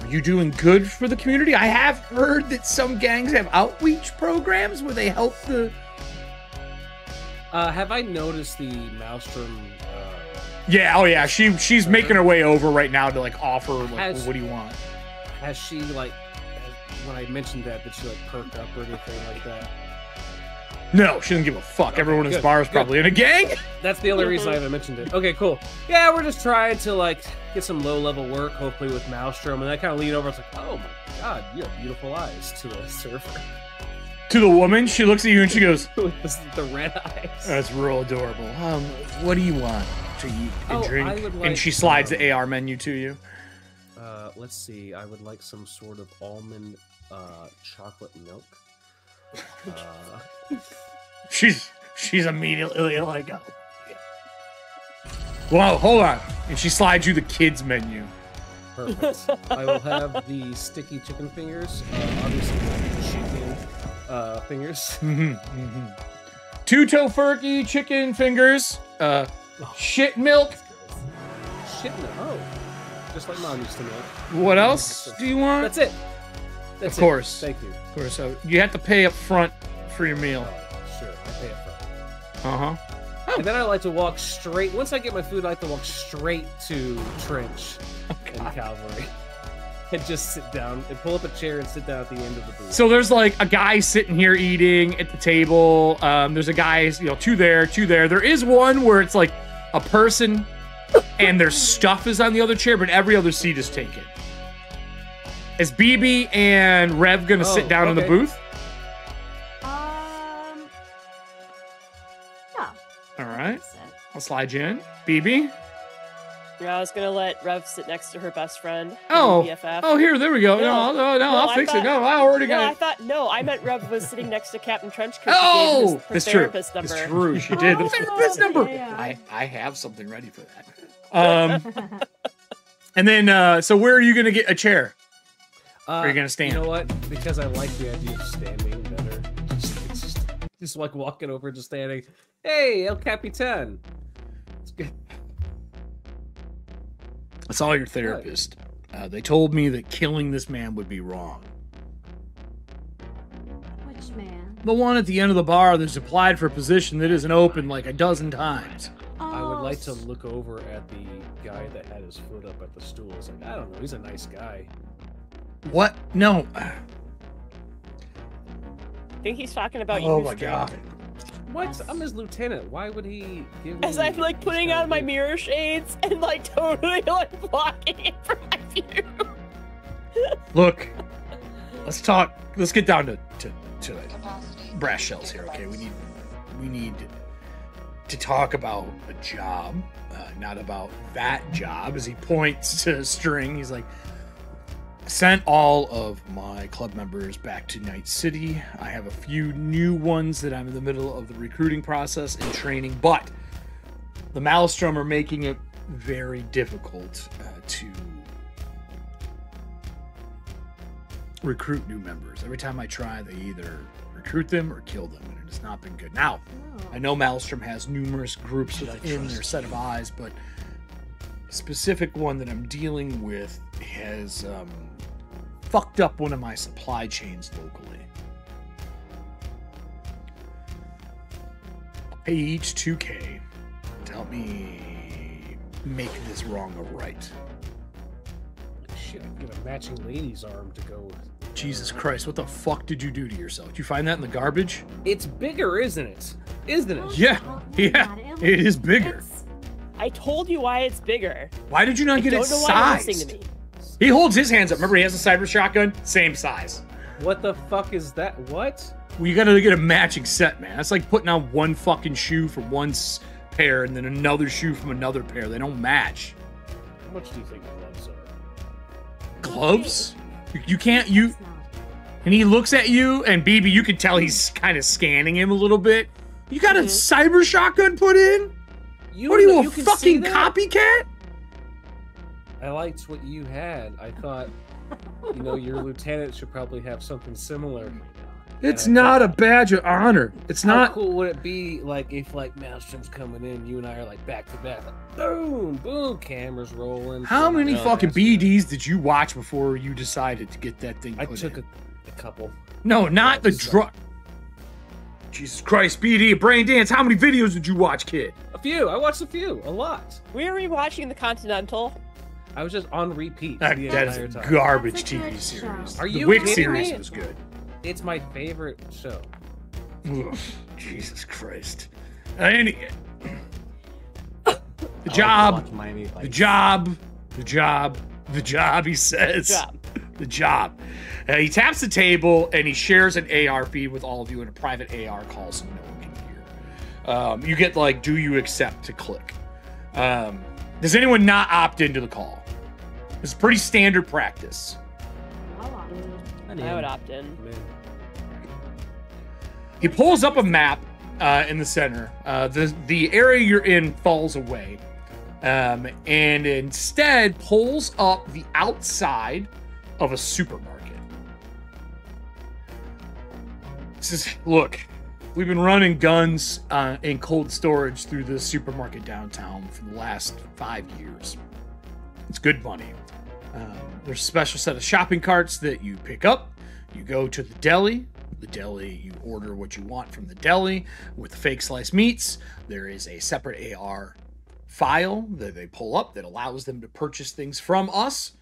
are you doing good for the community? I have heard that some gangs have outreach programs where they help the. Uh, have I noticed the Maelstrom? Uh, Yeah. Oh, yeah. She she's making her way over right now to like offer. Like, Has- what do you want? has she like? When I mentioned that, did she like perk up or anything like that? No, she doesn't give a fuck. Okay, Everyone in this bar is good. probably in a gang. That's the only reason I haven't mentioned it. Okay, cool. Yeah, we're just trying to like get some low level work, hopefully with Maelstrom, and I kind of lean over. It's like, oh my god, you have beautiful eyes to the [laughs] surfer To the woman, she looks at you and she goes, [laughs] the red eyes. That's real adorable. Um, what do you want to eat and Oh, drink? Would and she slides um, the AR menu to you. Uh, let's see. I would like some sort of almond uh, chocolate milk. Uh, She's she's immediately like, oh. Well, hold on. And she slides you the kids menu. perfect. I will have the sticky chicken fingers. Uh, obviously, chicken uh, fingers. [laughs] Mm-hmm, mm-hmm. Two tofurkey chicken fingers. Uh, shit milk. Shit, milk. Oh, just like mom used to make. What else do you want? That's it. That's Of it. course. Thank you. Of course, so you have to pay up front for your meal. Oh, sure. I pay up front. Uh huh. And then I like to walk straight. Once I get my food, I like to walk straight to Trench and Calvary, [laughs] and just sit down and pull up a chair and sit down at the end of the booth. So there's like a guy sitting here eating at the table. Um, there's a guy, you know, two there, two there. There is one where it's like a person and their stuff is on the other chair, but every other seat is taken. Is BB and Rev gonna sit Oh, down in the booth? Um. No. All right, I'll slide you in. BB, Yeah, I was gonna let Rev sit next to her best friend. Oh, BFF. oh, here, there we go. No, No. no, no, No, I'll I fix it. thought- No, I already No, I got it. thought no. I meant Rev was sitting next to Captain Trench Trenchcoat. Oh, her that's true. therapist That's number. true. She did. The Oh, therapist number. yeah. I, I have something ready for that. Um, [laughs] and then, uh, so where are you gonna get a chair? Uh, Are you gonna stand? You know what? Because I like the idea of standing better. Just, it's just, just like walking over, just standing. Hey, El Capitan. It's good. I saw your therapist. Uh, they told me that killing this man would be wrong. Which man? The one at the end of the bar that's applied for a position that isn't open like a dozen times. I would Oh, like to look over at the guy that had his foot up at the stool. It's like I don't know. He's a nice guy. What? No. I think he's talking about you. Oh my Stream. god. What? I'm his lieutenant. Why would he give me? As I'm like putting on my mirror shades and like [laughs] totally like blocking it from my view. Look, let's talk. Let's get down to to, to brass shells here, okay? We need we need to talk about a job, uh, not about that job. As he points to a string, he's like, "Sent all of my club members back to Night City. I have a few new ones that I'm in the middle of the recruiting process and training, but the Maelstrom are making it very difficult uh, to." recruit new members. Every time I try, they either recruit them or kill them, and it has not been good. Now, I know Maelstrom has numerous groups within their set of eyes, but a specific one that I'm dealing with has um, fucked up one of my supply chains locally. Pay each 2K to help me make this wrong a right. Shit, I get a matching lady's arm to go with. Jesus Christ, what the fuck did you do to yourself? Did you find that in the garbage? It's bigger, isn't it? Isn't it? Yeah, [laughs] yeah, it. it is bigger. It's- I told you why it's bigger. Why did you not get Don't it know why you're listening sized? To me. He holds his hands up. Remember, he has a cyber shotgun, same size. What the fuck is that? What? Well, you gotta get a matching set, man. That's like putting on one fucking shoe from one s- pair and then another shoe from another pair. They don't match. How much do you think gloves are? Gloves? You- You can't. You and he looks at you, and BB, you can tell he's kind of scanning him a little bit. You got a mm-hmm. cyber shotgun put in? You, What are you, a can see fucking copycat? I liked what you had. I thought, you know, your [laughs] lieutenant should probably have something similar. Oh it's Yeah. not a badge of honor. It's not How not. cool would it be, like, if like Maelstrom's coming in, you and I are like back to back, like, boom, boom, cameras rolling. How many No, fucking that's- BDs did you watch before you decided to get that thing I put took in? a, a couple. No, not the drug. Jesus Christ, BD, brain dance. How many videos did you watch, kid? A few. I watched a few. A lot. We were rewatching The Continental. I was just on repeat That, the that is entire a time. garbage TV series. show. Are the you Wick kidding series me? was good. It's my favorite show. Ugh, Jesus Christ. Uh, any, [coughs] the I like to job, watch Miami the job, the job, the job, he says. Job. [laughs] The job. Uh, he taps the table and he shares an AR feed with all of you in a private AR call so no one can hear. Um, you get like, do you accept to click? Um, does anyone not opt into the call? It's pretty standard practice. I'll opt in. I I would opt in. He pulls up a map uh, in the center. Uh, the the area you're in falls away, um, and instead pulls up the outside of a supermarket. Says, "Look, we've been running guns uh, in cold storage through the supermarket downtown for the last five years. It's good money. Um, there's a special set of shopping carts that you pick up. You go to the deli. The deli, you order what you want from the deli with the fake sliced meats. There is a separate AR file that they pull up that allows them to purchase things from us.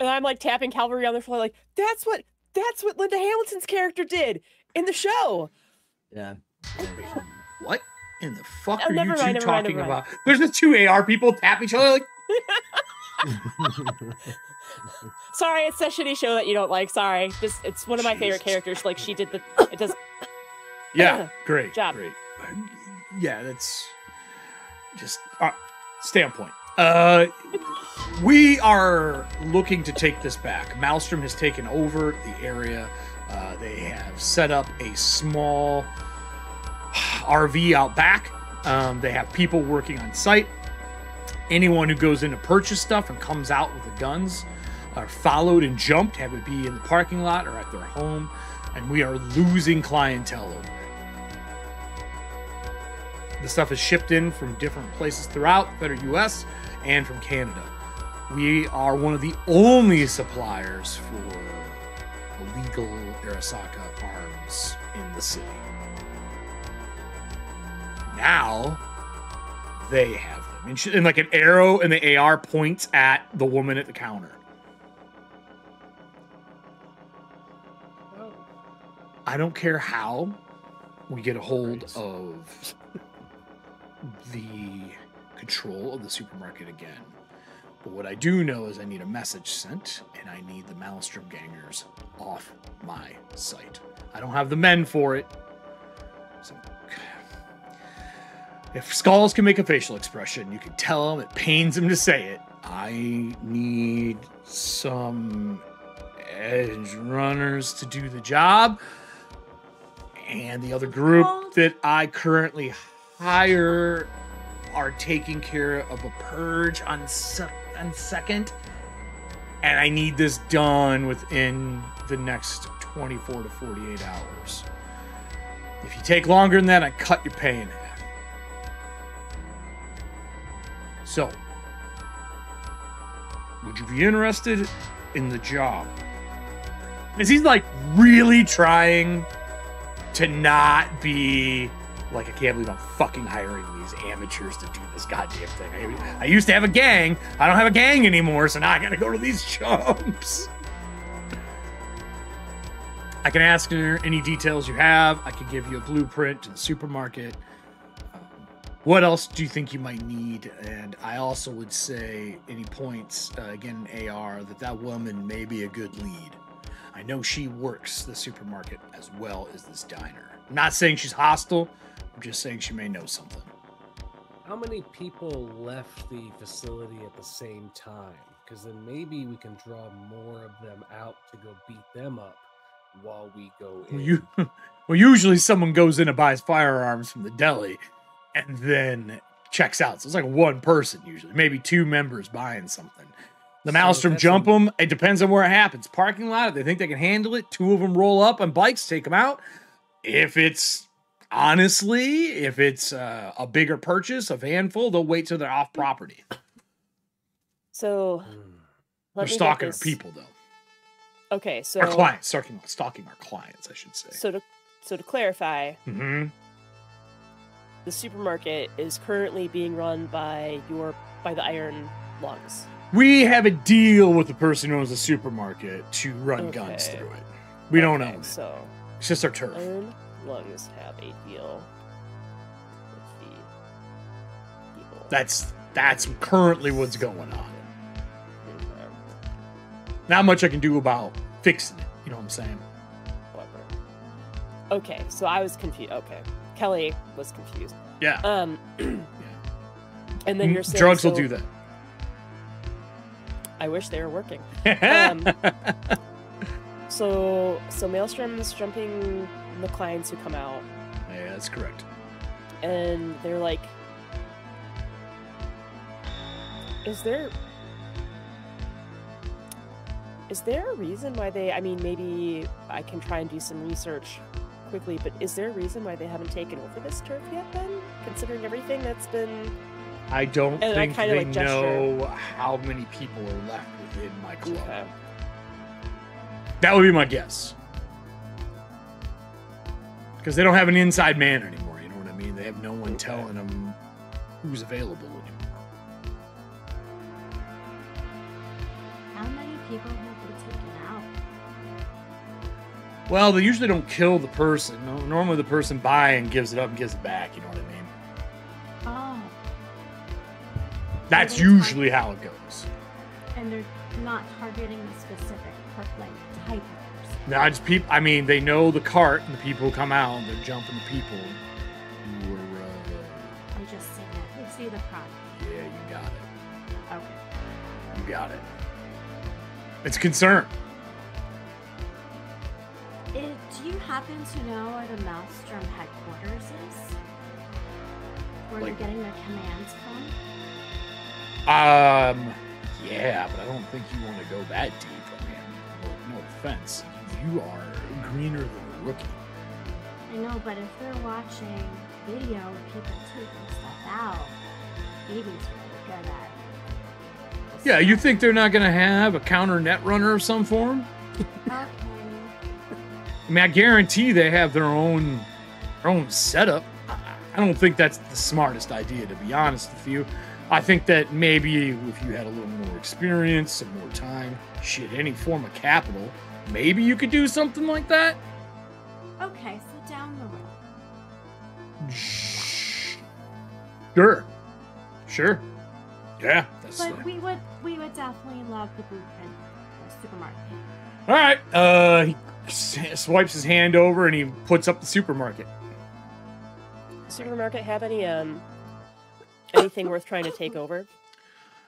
And I'm like tapping Calvary on the floor, like, that's what that's what Linda Hamilton's character did in the show. Yeah. What in the fuck Oh, are you two mind, never mind, talking mind. about? There's the two AR people tap each other like, [laughs] Sorry, it's that shitty show that you don't like. Sorry, just it's one of my favorite characters. Like she did the it does. [coughs] yeah, great, Job. great. Yeah, that's just uh, standpoint. Uh, we are looking to take this back. Maelstrom has taken over the area. Uh, they have set up a small [sighs] RV out back. Um, they have people working on site. Anyone who goes in to purchase stuff and comes out with the guns are followed and jumped, have it be in the parking lot or at their home, and we are losing clientele over it. The stuff is shipped in from different places throughout the US and from Canada. We are one of the only suppliers for illegal Arasaka arms in the city. Now they have. And, sh- and like an arrow and the AR points at the woman at the counter. I don't care how we get a hold of the control of the supermarket again. But what I do know is I need a message sent, and I need the Maelstrom gangers off my site. I don't have the men for it. If Skulls can make a facial expression, you can tell him it pains him to say it. I need some edge runners to do the job. And the other group that I currently hire are taking care of a purge on, se- on second. And I need this done within the next 24 to 48 hours. If you take longer than that, I cut your pay in half. So, would you be interested in the job? Is he like really trying to not be like I can't believe I'm fucking hiring these amateurs to do this goddamn thing. I, I used to have a gang. I don't have a gang anymore, so now I gotta go to these [laughs] chumps. I can ask her any details you have. I can give you a blueprint to the supermarket. What else do you think you might need? And I also would say any points uh, again AR that that woman may be a good lead. I know she works the supermarket as well as this diner. I'm not saying she's hostile. I'm just saying she may know something. How many people left the facility at the same time? Because then maybe we can draw more of them out to go beat them up while we go in. Well, you, [laughs] well, usually someone goes in and buys firearms from the deli, and then checks out. So it's like one person usually, maybe two members buying something. The So Maelstrom that's jump them. It depends on where it happens. Parking lot, if they think they can handle it, two of them roll up on bikes, take them out. If it's honestly, if it's uh, a bigger purchase, a handful, they'll wait till they're off property. So let They're stalking our people though. Okay, so our clients, stalking, stalking our clients, I should say. so to so to clarify, hmm the supermarket is currently being run by your by the Iron Lungs. We have a deal with the person who owns the supermarket to run guns through it. We don't own it. So It's just our turf. Iron Lungs have a deal with the people. That's that's currently what's going on. Not much I can do about fixing it. You know what I'm saying? whatever. Okay, so I was confused. Okay, Kelly was confused. Yeah. Um, [clears throat] and then you're saying Drugs will do that. I wish they were working. [laughs] Um, [laughs] So, so Maelstrom's jumping the clients who come out, yeah, that's correct. and they're like, "Is there, is there a reason why they? I mean, maybe I can try and do some research quickly, but is there a reason why they haven't taken over this turf yet? Then, considering everything that's been I don't And I think kinda, they like, gesture. know how many people are left within my club. okay. That would be my guess. Because they don't have an inside man anymore. You know what I mean? They have no one Okay. telling them who's available anymore. How many people Well, they usually don't kill the person. Normally, the person buying gives it up and gives it back. You know what I mean? Oh, That's they target- usually how it goes. and they're not targeting a specific per- like type of person. Now, just people. I mean, they know the cart and the people who come out. They're jumping the people who are. Uh, I just see it. You see the product. yeah, you got it. Okay. You got it. It's a concern. Happen to know where the Maelstrom headquarters is? Where Like- they're getting their commands from? Um, yeah, but I don't think you want to go that deep. I mean, no, no offense. You are greener than a rookie. I know, but if they're watching video of people taking stuff out, Baby's really good at. Yeah, you think they're not going to have a counter net runner of some form? I mean, I guarantee they have their own their own setup. I- don't think that's the smartest idea, to be honest with you. I think that maybe if you had a little more experience, some more time, shit, any form of capital, maybe you could do something like that. Okay, so down the road. Sure, sure, yeah. That's But uh, we would we would definitely love the blueprint the supermarket. all right. Uh, he swipes his hand over and he puts up the supermarket. Supermarket have any um anything worth trying to take over?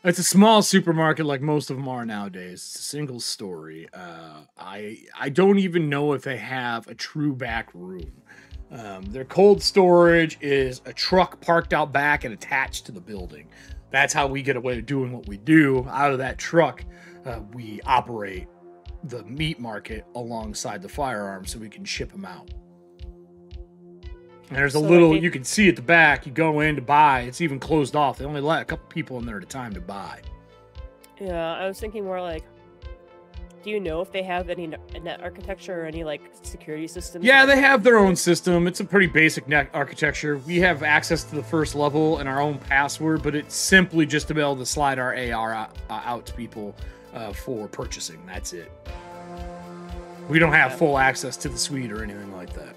It's a small supermarket like most of them are nowadays. It's a single story. Uh, I I don't even know if they have a true back room. Um, their cold storage is a truck parked out back and attached to the building. That's how we get away with doing what we do. Out of that truck, uh, we operate the meat market alongside the firearms so we can ship them out. And there's a So, little you can see at the back. You go in to buy. It's even closed off. They only let a couple people in there at a time to buy. Yeah, I was thinking more like, do you know if they have any net architecture or any like security systems? Yeah, they have their own system. It's a pretty basic net architecture. We have access to the first level and our own password, but it's simply just to be able to slide our AR out, uh, out to people uh, for purchasing. That's it. We don't have full access to the suite or anything like that.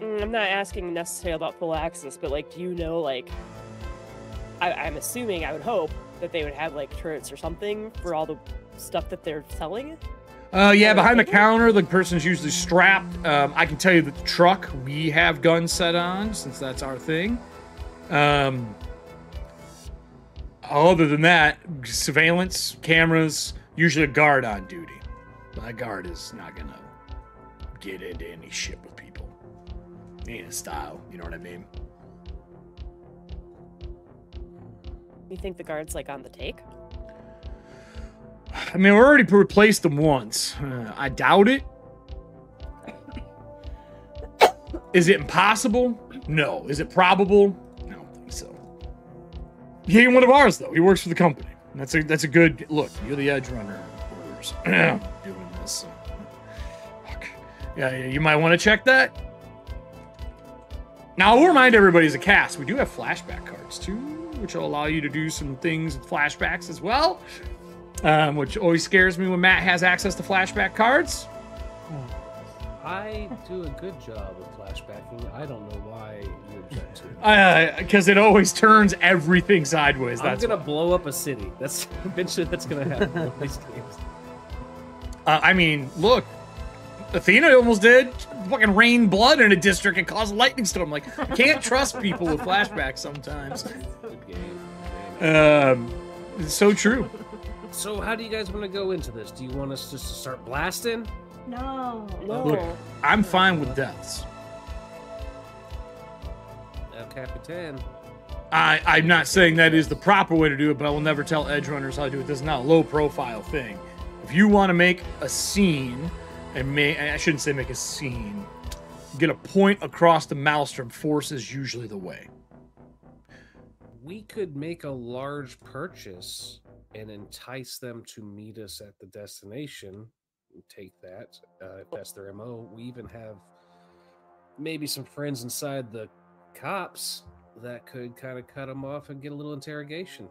Mm, I'm not asking necessarily about full access, but like, do you know like? I, I'm assuming I would hope that they would have like turrets or something for all the stuff that they're selling. Uh, yeah, behind the counter, the person's usually strapped. Um, I can tell you that the truck, we have guns set on since that's our thing. Um, other than that, surveillance, cameras, usually a guard on duty. My guard is not to get into any shit with people. Ain't his style, you know what I mean? You think the guards like on the take? I mean, we already replaced them once. Uh, I doubt it. Is it impossible? No. Is it probable? He ain't one of ours though. He works for the company. That's a that's a good look. You're the edge runner. [clears throat] Doing this. so-. Yeah, you might want to check that. Now, I'll remind everybody as a cast, we do have flashback cards too, which will allow you to do some things with flashbacks as well um, which always scares me when Matt has access to flashback cards. I do a good job of flashbacking. I don't know why you object to it. Because it always turns everything sideways. I'm That's gonna why. blow up a city. That's [laughs] eventually that's gonna happen. in these games. Uh, I mean, look, Athena almost did. Fucking rain blood in a district and cause a lightning storm. Like, can't trust people with flashbacks sometimes. Good game. Um, it's so true. So, how do you guys want to go into this? Do you want us just to start blasting? No. No. Look, I'm fine with deaths. El Capitan. I, I'm not saying that is the proper way to do it, but I will never tell edge runners how to do it. This is not a low profile thing. If you want to make a scene, and may, I shouldn't say make a scene, get a point across the maelstrom, force is usually the way. We could make a large purchase and entice them to meet us at the destination. And Take that uh, if that's their mo. We even have maybe some friends inside the cops that could kind of cut them off and get a little interrogation.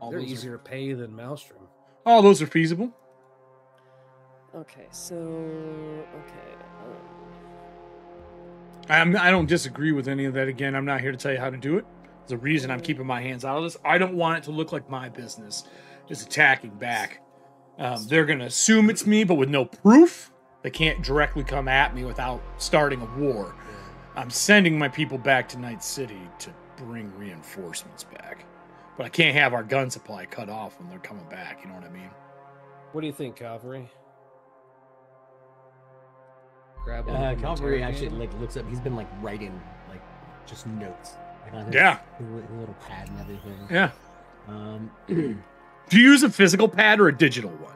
All They're easier are, to pay than Maelstrom. all those are feasible. Okay, so okay. um, I'm, I don't disagree with any of that. Again, I'm not here to tell you how to do it. There's a reason I'm keeping my hands out of this. I don't want it to look like my business is attacking back. Um, they're going to assume it's me, but with no proof. They can't directly come at me without starting a war. I'm sending my people back to Night City to bring reinforcements back. but I can't have our gun supply cut off when they're coming back. You know what I mean? What do you think, Calvary? Grab one Uh, from the Calvary actually like looks up. He's been like writing like just notes. Like, on his, Yeah. his, his little pad and everything. Yeah. Um, [clears throat] Do you use a physical pad or a digital one?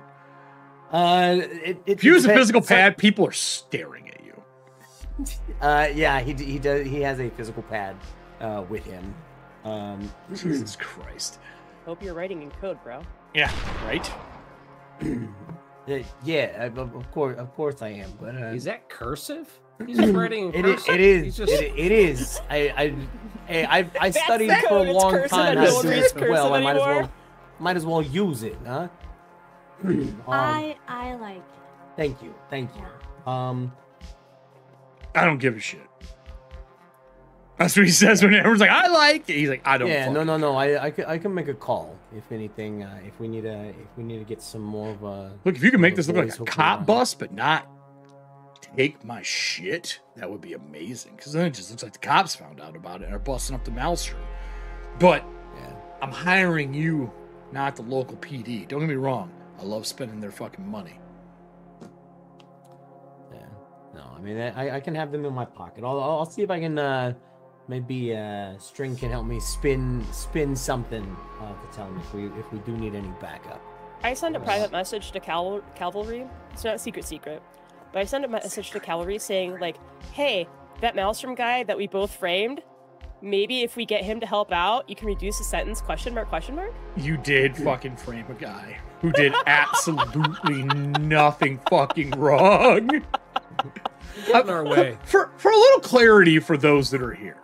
uh, it, it, If you use a depends- physical so- pad, people are staring at you. Uh, yeah, he he does. He has a physical pad uh, with him. Um, Jesus Christ. Hope you're writing in code, bro. Yeah, right? [clears throat] yeah, of, of course, of course I am. But uh, Is that cursive? [clears throat] He's writing in It is. It is. Just, It, it is. I. I. Hey, I, I studied for a long time. and how to no one do reads well. cursive I might as well. Might as well use it, huh? [clears throat] um, I I like it. Thank you. Thank you. Um. I don't give a shit. That's what he says when everyone's like, I like it. He's like, I don't Yeah. No. No. No. I. I can, I can make a call if anything. Uh, if we need a. If we need to get some more of a. Look, if you can make this look like a cop around. bus, but not take my shit, that would be amazing. Because then it just looks like the cops found out about it and are busting up the Maelstrom. But Yeah. I'm hiring you, not the local PD. Don't get me wrong. I love spending their fucking money. Yeah. No. I mean, I. I can have them in my pocket. I'll. I'll see if I can. Uh, maybe uh, String can help me spin spin something uh, to tell him if we if we do need any backup. I send a private message to Cal- Cavalry. It's not secret secret, but I send a message to Cavalry saying like, "Hey, that Maelstrom guy that we both framed. Maybe if we get him to help out, you can reduce the sentence? Question mark? Question mark? You did fucking frame a guy who did [laughs] absolutely nothing fucking wrong. get in our way. [laughs] For for a little clarity for those that are here.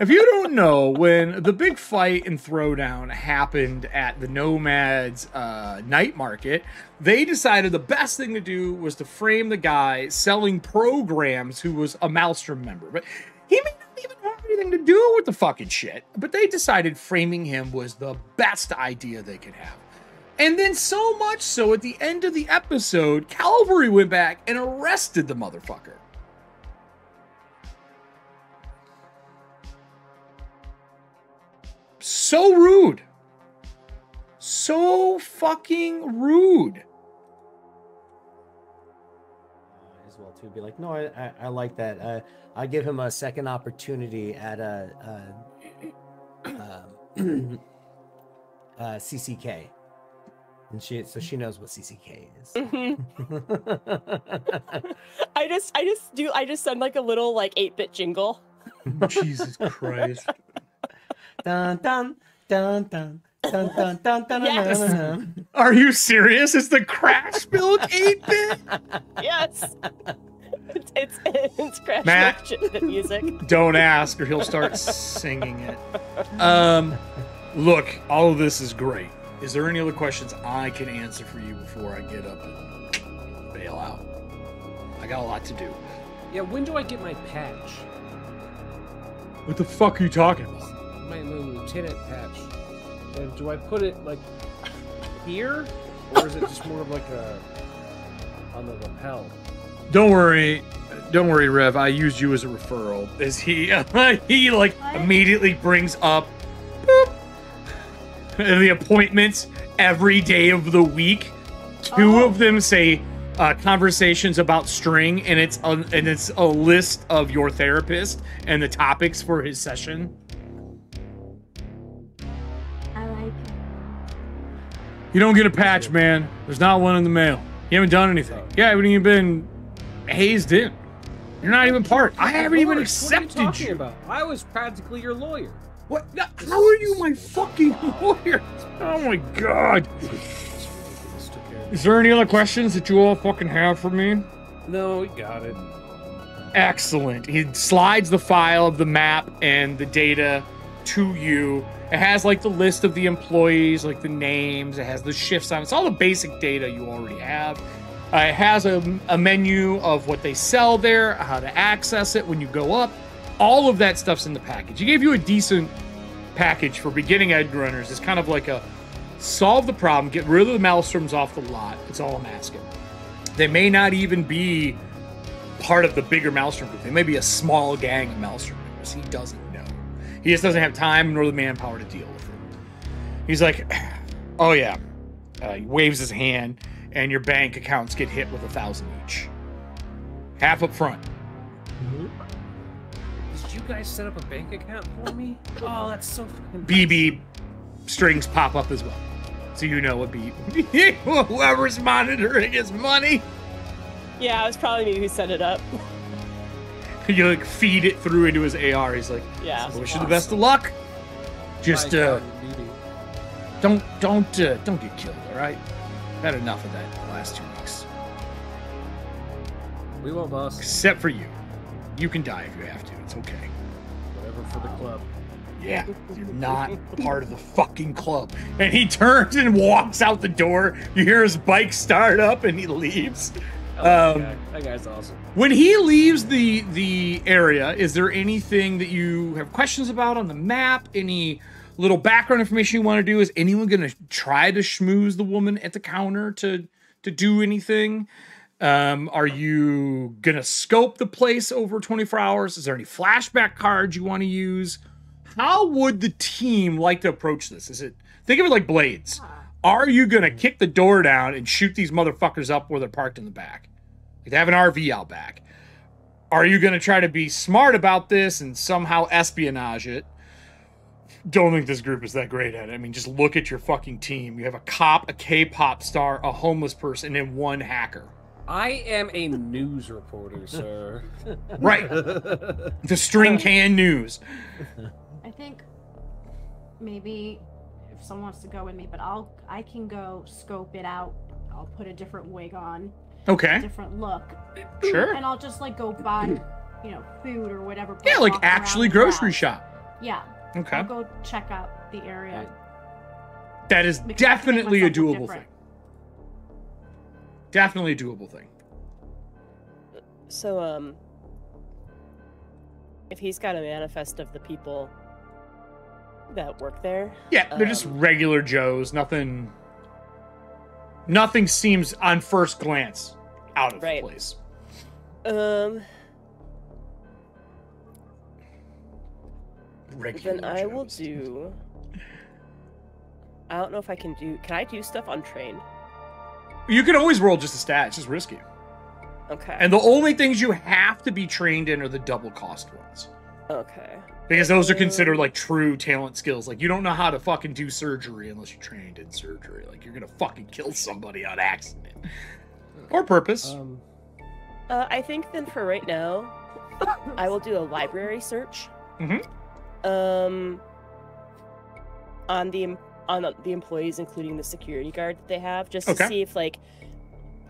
If you don't know, when the big fight and throwdown happened at the Nomads uh, night market, they decided the best thing to do was to frame the guy selling programs who was a Maelstrom member. But he may not even have anything to do with the fucking shit. But they decided framing him was the best idea they could have. And then so much so at the end of the episode, Calvary went back and arrested the motherfucker. So rude. So fucking rude. Might as well too be like, no, I, I, I like that. Uh, I give him a second opportunity at a, [clears throat] uh um, uh, CCK, and she so she knows what CCK is. [laughs] I just, I just do, I just send like a little like eight bit jingle. Jesus Christ. [laughs] dun dun dun dun. Dun, dun, dun, dun, Yes. dun, dun, Are you serious? It's the Crash Milk 8 bit? Yes. It's it's, it's Crash Matt. The music. [laughs] Don't ask or he'll start singing it. Um, look, all of this is great. Is there any other questions I can answer for you before I get up and bail out? I got a lot to do. Yeah, when do I get my patch? What the fuck are you talking about? My, my lieutenant patch. And do I put it like here, or is it just more of like a on the lapel? Don't worry, don't worry, Rev. I used you as a referral. As he [laughs] he like What? immediately brings up boop, the appointments every day of the week. Two Oh. of them say uh, conversations about string, and it's a, and it's a list of your therapist and the topics for his session. I like it. You don't get a patch, man. There's not one in the mail. You haven't done anything. Yeah, haven't even been hazed in. You're not even part. I haven't even Lawrence, what are you accepted about? I was practically your lawyer. What? How are you my fucking [laughs] lawyer? Oh my god. This took care of Is there any other questions that you all fucking have for me? No, we got it. Excellent. He slides the file of the map and the data to you. It has like the list of the employees, like the names, it has the shifts on it. It's all the basic data you already have. Uh, it has a, a menu of what they sell there, how to access it when you go up. All of that stuff's in the package. He gave you a decent package for beginning edge runners. It's kind of like a solve the problem, get rid of the maelstroms off the lot. It's all I'm asking. They may not even be part of the bigger Maelstrom group. They may be a small gang of Maelstrom members. He doesn't know. He just doesn't have time nor the manpower to deal with it. He's like, [sighs] "Oh yeah." Uh, he waves his hand, and your bank accounts get hit with a thousand each. Half up front. Did you guys set up a bank account for me? [laughs] Oh, that's so fucking. BB strings pop up as well, so you know what B. [laughs] Whoever's monitoring his money, Yeah, it was probably me who set it up. [laughs] you like feed it through into his AR. He's like, Yeah. "I wish you the best of luck. Just My uh, God, don't don't uh, don't get killed. All right. Had enough of that in the last two weeks. We won't, boss. Except for you. You can die if you have to. It's okay. Whatever for the club. Yeah, you're not part of the fucking club. And he turns and walks out the door. You hear his bike start up and he leaves. That Um, guy. That guy's awesome. When he leaves the the area, is there anything that you have questions about on the map? Any little background information you want to do? Is anyone going to try to schmooze the woman at the counter to to do anything? Um, are you gonna scope the place over 24 hours? Is there any flashback cards you want to use? How would the team like to approach this? Is it think of it like blades? Are you gonna kick the door down and shoot these motherfuckers up where they're parked in the back? Like they have an RV out back. Are you gonna try to be smart about this and somehow espionage it? Don't think this group is that great at it. I mean, just look at your fucking team. You have a cop, a K-pop star, a homeless person, and one hacker. I am a news reporter, sir. [laughs] Right. The string can news. I think maybe if someone wants to go with me, but I'll I can go scope it out. I'll put a different wig on, Okay. different look, Sure. and I'll just like go buy, you know, food or whatever. Yeah, like actually grocery shop. Yeah, Okay. I'll go check out the area. That is because make definitely a doable different. thing. Definitely a doable thing. So, um, if he's got a manifest of the people that work there, Yeah, they're just Um, regular Joes. Nothing. Nothing seems on first glance out of Right. place. um, Regular then I will do. I don't know if I can do. Can I do stuff untrained? You can always roll just a stat. It's just risky. Okay. And the only things you have to be trained in are the double cost ones. okay. Because those are considered like true talent skills. Like you don't know how to fucking do surgery unless you're trained in surgery. Like you're gonna fucking kill somebody on accident. Or purpose. Um, Uh, I think then for right now, I will do a library search. Mhm. Um, on the on the employees, including the security guard that they have, just to see if like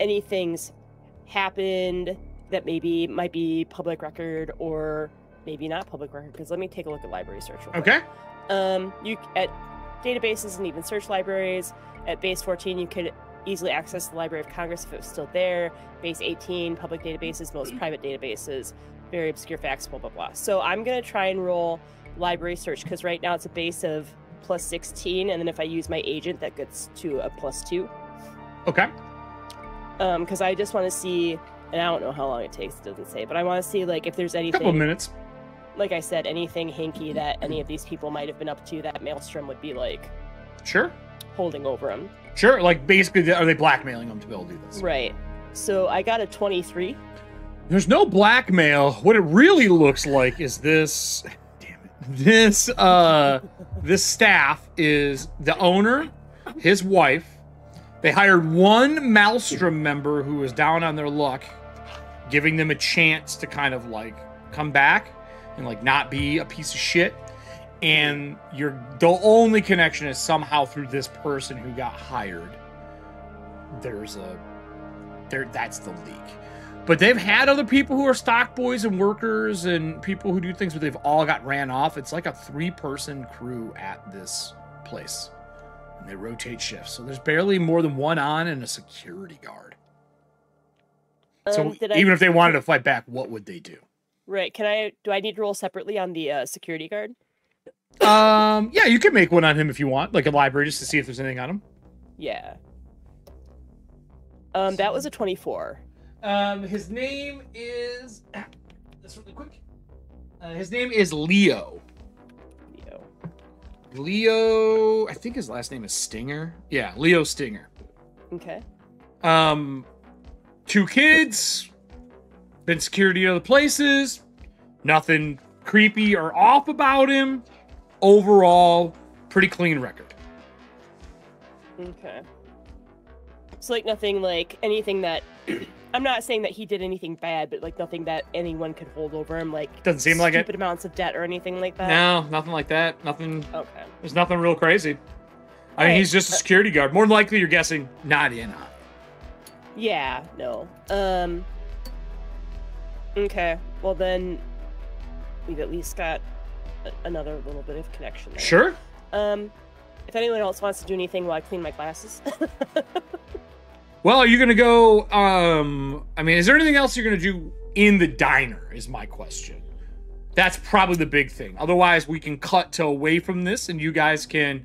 anything's happened that maybe might be public record or maybe not public record. Because let me take a look at library search. real quick. okay. Um, you at databases and even search libraries. At base 14, you could easily access the Library of Congress if it was still there. Base 18, public databases, most private databases, very obscure facts, blah blah blah. So I'm gonna try and roll library search because right now it's a base of plus 16, and then if I use my agent, that gets to a plus two. Okay. Um, because I just want to see, and I don't know how long it takes. It doesn't say, but I want to see like if there's anything couple minutes. like I said, anything hinky that any of these people might have been up to that Maelstrom would be like Sure. holding over them. Sure. Like basically, are they blackmailing them to be able to do this? Right. So I got a 23. There's no blackmail. What it really looks like is this. This uh, this staff is the owner, his wife. They hired one Maelstrom member who was down on their luck, giving them a chance to kind of like come back and like not be a piece of shit. And your the only connection is somehow through this person who got hired. There's a there that's the leak. But they've had other people who are stock boys and workers and people who do things, but they've all got ran off. It's like a three person crew at this place. And they rotate shifts. So there's barely more than one on and a security guard. So Um, did even I, if they wanted to fight back, what would they do? right, can I do I need to roll separately on the uh, security guard? Um, yeah, you can make one on him if you want, like a library, just to see if there's anything on him. Yeah. Um, that was a 24. Um, his name is. This really quick. Uh, his name is Leo. Leo. Leo, I think his last name is Stinger. Yeah, Leo Stinger. Okay. Um, two kids, been security at other places, nothing creepy or off about him. Overall, pretty clean record. Okay. So like nothing like anything that I'm not saying that he did anything bad, but like nothing that anyone could hold over him, like Doesn't seem like it. stupid amounts of debt or anything like that. No, nothing like that. Nothing. Okay. There's nothing real crazy. I mean, Alright. he's just a security guard. More than likely, you're guessing not in on. Yeah. No. Um. Okay. Well then, we've at least got a- another little bit of connection. There. Sure. Um. If anyone else wants to do anything while I clean my glasses, [laughs] Well, are you gonna go? Um, I mean, is there anything else you're gonna do in the diner? Is my question. That's probably the big thing. Otherwise, we can cut to away from this, and you guys can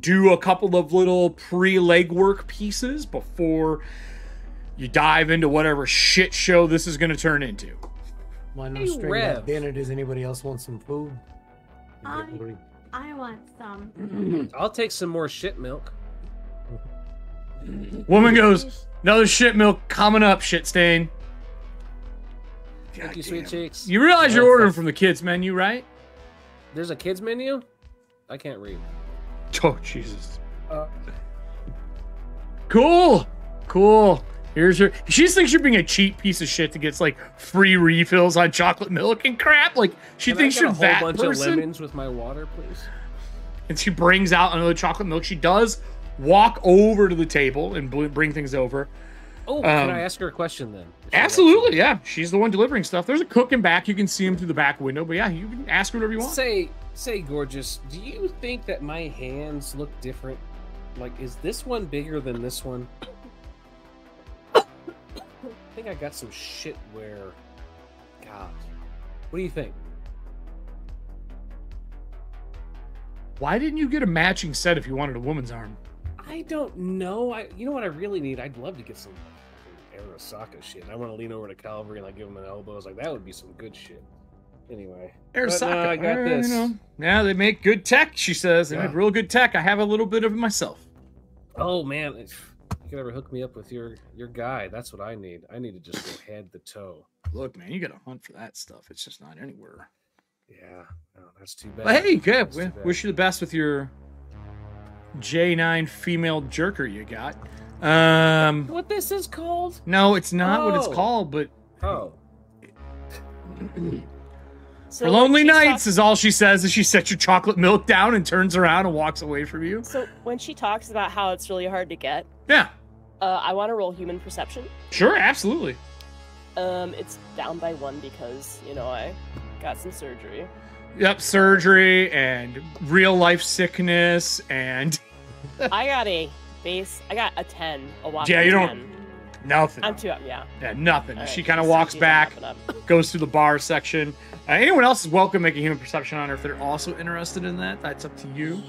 do a couple of little pre legwork pieces before you dive into whatever shit show this is gonna turn into. Why no Hey, string Rev. that dinner? Does anybody else want some food? I- I want some. [clears throat] I'll take some more shit milk. Woman goes, another shit milk coming up, shit stain. Thank you, sweet cheeks. You realize you're ordering fuck. from the kids menu, right? There's a kids menu. I can't read. Oh Jesus. Uh, Cool. Cool. Here's your. She thinks you're being a cheap piece of shit to get like free refills on chocolate milk and crap. Like she can thinks I you're get a that bunch person. of lemons with my water, please. And she brings out another chocolate milk. She does walk over to the table and bring things over. Oh, can Um, I ask her a question then? If she lets Absolutely, yeah. She's the one delivering stuff. There's a cook in back. You can see him through the back window. But yeah, you can ask her whatever you want. Say, say, gorgeous. Do you think that my hands look different? Like, is this one bigger than this one? I think I got some shit where. God, what do you think? Why didn't you get a matching set if you wanted a woman's arm? I don't know. I, you know what I really need? I'd love to get some Arasaka shit. I want to lean over to Calvary and like give him an elbow. I was like, that would be some good shit. Anyway, But, no, Arasaka. I got uh, this. You know, yeah, they make good tech. She says they Yeah. make real good tech. I have a little bit of it myself. Oh man, if you could ever hook me up with your your guy, that's what I need. I need to just go head to toe. Look, man, you got to hunt for that stuff. It's just not anywhere. Yeah, no, that's too bad. But hey, good. Wish you the best with your J9 female jerker you got. Um, what this is called? no, it's not what it's Oh. called, but Oh, so for when lonely nights talk- is all she says. Is she sets your chocolate milk down and turns around and walks away from you? So when she talks about how it's really hard to get, Yeah, uh, I want to roll human perception. sure, absolutely. Um, it's down by one because you know I got some surgery. Yep, surgery and real life sickness and [laughs] I got a base. I got a ten. A whopping Yeah, you don't- 10. nothing. I'm too up. Yeah. Yeah, nothing. All she kind of walks back, up up. [laughs] goes through the bar section. Uh, anyone else is welcome making human perception on her if they're also interested in that. That's up to you.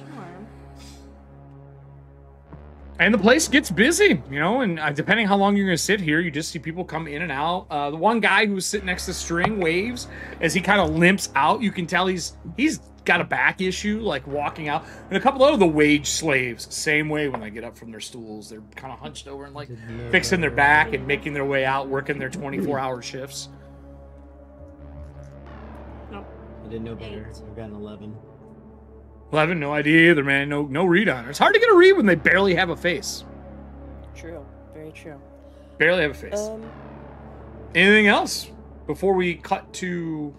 Sure. And the place gets busy, you know, and uh, depending how long you're going to sit here, you just see people come in and out. Uh, the one guy who's sitting next to String waves as he kind of limps out. You can tell he's he's got a back issue, like walking out. And a couple of the wage slaves, same way when they get up from their stools, they're kind of hunched over and like fixing their back and making their way out, working their 24 hour shifts. Nope. I didn't know better. Eight. I've got an 11. 11, no idea either, man. No, no read on her. It's hard to get a read when they barely have a face. True. Very true. Barely have a face. Um, Anything else before we cut to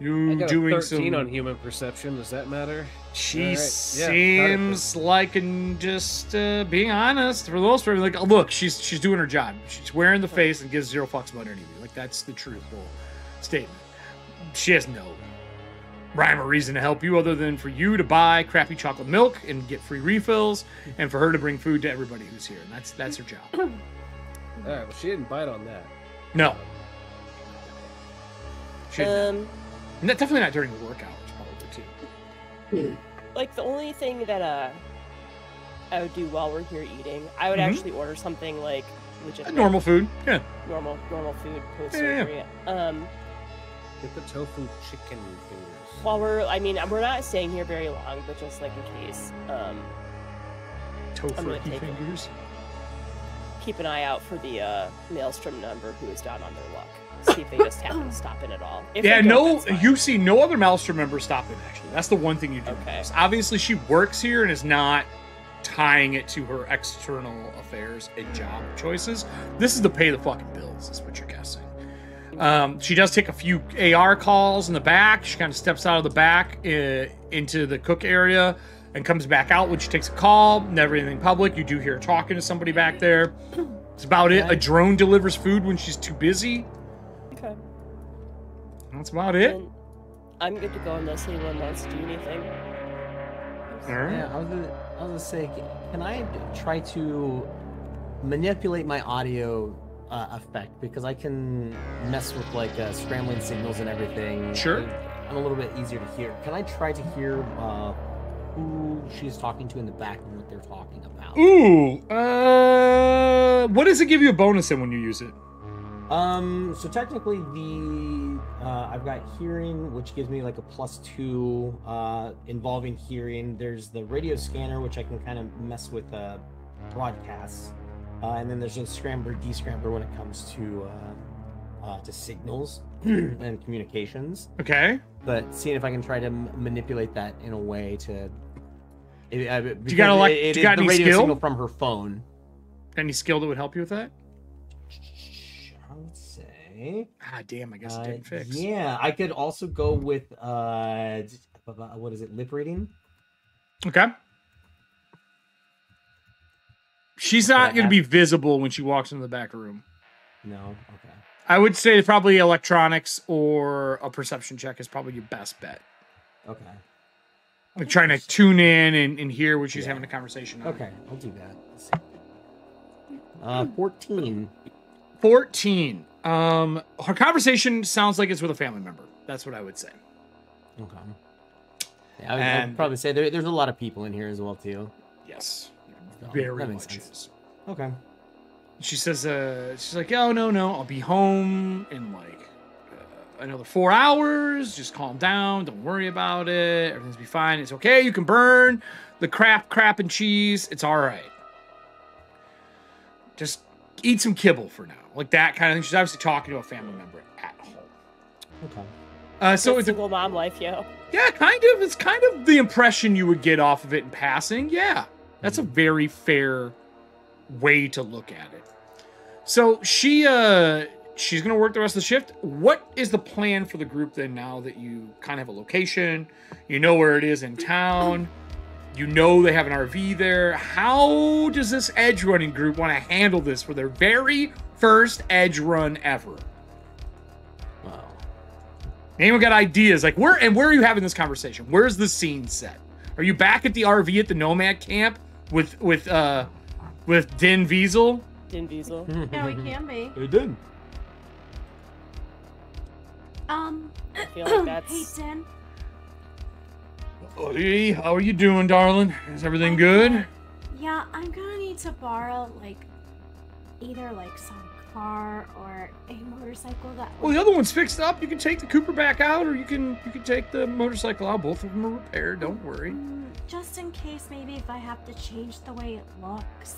I you got doing a thirteen some? on human perception. Does that matter? She Alright, yeah, seems like, and just uh, being honest, for the most part, like, look, she's she's doing her job. She's wearing the face and gives zero fucks about anything. Like that's the truthful statement. She has no rhyme or reason to help you other than for you to buy crappy chocolate milk and get free refills, and for her to bring food to everybody who's here. And that's that's her job. [clears throat] All right. Well, she didn't bite on that. No, she um, not, definitely not during the work hours, probably too. [clears throat] like the only thing that uh, I would do while we're here eating, I would Mhm. actually order something like legitimate, Normal food, yeah. normal, normal food post Yeah, yeah, surgery. Um, Get the tofu chicken fingers. While we're, I mean, we're not staying here very long, but just like in case, um, I'm gonna take it. fingers. keep an eye out for the uh, Maelstrom number who is down on their luck. See if they just happen to [coughs] stop in at all. If Yeah, they don't, no, you see no other Maelstrom member stopping, actually. That's the one thing you do. Okay. notice. Obviously, she works here and is not tying it to her external affairs and job choices. This is to pay the fucking bills, is what you're guessing. Um, she does take a few AR calls in the back. She kind of steps out of the back uh, into the cook area and comes back out when she takes a call. Never anything public. You do hear her talking to somebody back there. That's about it. A drone delivers food when she's too busy. Okay. That's about it. Then I'm good to go unless anyone wants to do anything. Alright. Yeah, I was gonna, I was gonna say, can, can I try to manipulate my audio uh, effect because I can mess with like uh, scrambling signals and everything. Sure. I'm a little bit easier to hear. Can I try to hear uh, who she's talking to in the back and what they're talking about? Ooh, uh, what does it give you a bonus in when you use it? Um, so technically the uh, I've got hearing, which gives me like a plus two uh, involving hearing. There's the radio scanner, which I can kind of mess with uh, broadcasts, uh, and then there's a scrambler, descrambler when it comes to uh, uh, to signals [clears throat] and communications. Okay. But seeing if I can try to m- manipulate that in a way to. It, uh, got because elec- it- you got the any radio skill? signal from her phone. Any skill that would help you with that? I would say. Ah, damn. I guess it Uh, didn't fix. Yeah, I could also go with uh, what is it? Lip reading. Okay. She's not going to be visible when she walks into the back room. No. Okay. I would say probably electronics or a perception check is probably your best bet. Okay. Like trying to tune in and, and hear what she's Yeah. having a conversation on. Okay. I'll do that. Uh, fourteen. 14. Um, her conversation sounds like it's with a family member. That's what I would say. Okay. Yeah, I would, And- I'd probably say there, there's a lot of people in here as well too. Yes. So, Very that makes much sense. is. Okay. She says, uh, she's like, oh, no, no, I'll be home in like uh, another four hours. Just calm down. Don't worry about it. Everything's be fine. It's okay. You can burn the crap, crap, and cheese. It's all right. Just eat some kibble for now. Like that kind of thing. She's obviously talking to a family member at home. Okay. Uh, so Good it's a, single mom life, yo. yeah, kind of. It's kind of the impression you would get off of it in passing. Yeah, that's a very fair way to look at it. So she uh she's gonna work the rest of the shift. What is the plan for the group then? Now that you kind of have a location, you know where it is in town. You know they have an RV there. How does this edge running group want to handle this for their very first edge run ever? Wow. Anyone got ideas? Like where and where are you having this conversation? Where's the scene set? Are you back at the RV at the Nomad camp with with uh with Din Wiesel? Din Diesel. Yeah, we can be. It did. Um, I feel like [clears throat] hey, that's Dan. Hey, how are you doing, darling? Is everything good? Yeah, I'm gonna need to borrow like either like some car or a motorcycle that. Well, the other one's fixed up. You can take the Cooper back out, or you can you can take the motorcycle out. Both of them are repaired. Don't worry. Mm, Just in case, maybe if I have to change the way it looks.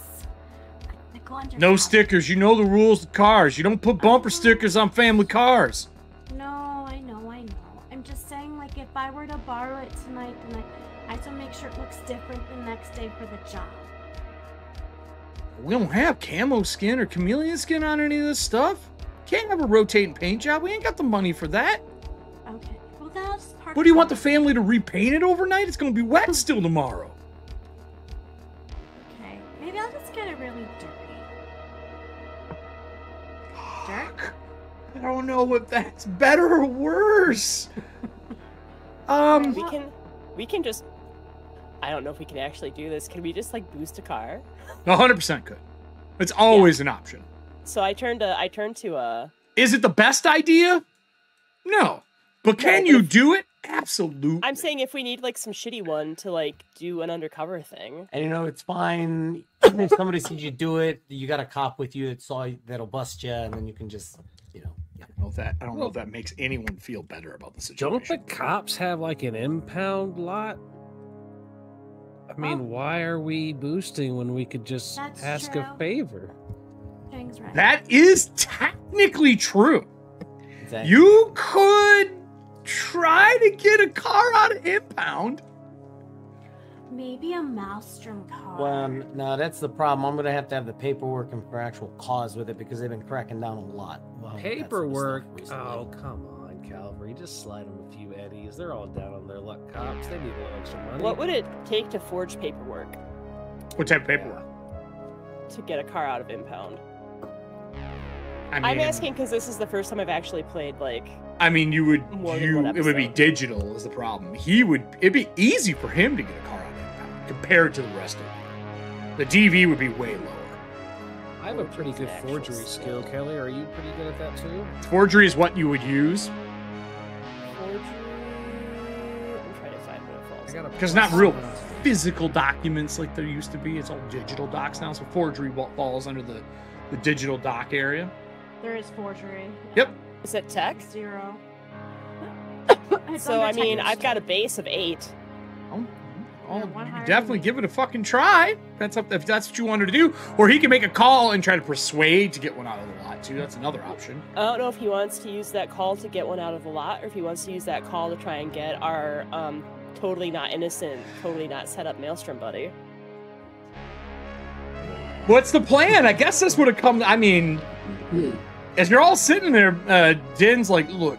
No stickers. You know the rules of cars. You don't put bumper stickers on family cars. No, I know, I know. I'm just saying, like, if I were to borrow it tonight, then I, I have to make sure it looks different the next day for the job. We don't have camo skin or chameleon skin on any of this stuff. Can't have a rotating paint job. We ain't got the money for that. Okay. Well, that's part. What do you want the family to repaint it overnight? It's gonna be wet [laughs] still tomorrow. Okay. Maybe I'll just get it really dirty. Dirt? I don't know if that's better or worse. [laughs] um, we can we can just I don't know if we can actually do this. Can we just like boost a car? 100% could. It's always an option. So I turned to I turned to uh Is it the best idea? No. But can but you if- do it? Absolutely. I'm saying if we need like some shitty one to like do an undercover thing. And you know it's fine if somebody sees you do it. You got a cop with you that saw that'll bust you, and then you can just you know don't know if that I don't know if that makes anyone feel better about the situation. Don't the cops have like an impound lot? I mean, Oh. why are we boosting when we could just That's ask true. a favor? Right. That is technically true. Exactly. You could try to get a car out of impound. Maybe a Maelstrom car. Well, um, no, that's the problem. I'm gonna have to have the paperwork and for actual cause with it because they've been cracking down a lot. Well, that sort of Paperwork. Oh, come on, Calvary. Just slide them a few eddies. They're all down on their luck, cops. They need a little extra money. What would it take to forge paperwork What type of paperwork? to get a car out of impound? I mean, I'm asking because this is the first time I've actually played like I mean, you would More than you one it would be digital is the problem. He would it'd be easy for him to get a car out of impound compared to the rest of you. The DV would be way lower. I have a pretty good forgery skill. skill, Kelly. Are you pretty good at that too? Forgery is what you would use because not real seven. physical documents like there used to be. It's all digital docs now. So forgery falls under the the digital doc area. There is forgery. Yep. Is it tech? Zero. [coughs] So I mean, I've got a base of eight. Oh, oh, Yeah, you higher could than definitely give it a fucking try. That's up if that's what you wanted to do, or he can make a call and try to persuade to get one out of the lot too. That's another option. I don't know if he wants to use that call to get one out of the lot, or if he wants to use that call to try and get our um, totally not innocent, totally not set up maelstrom buddy. What's the plan? I guess this would have come. I mean, as you're all sitting there, uh, Din's like, look.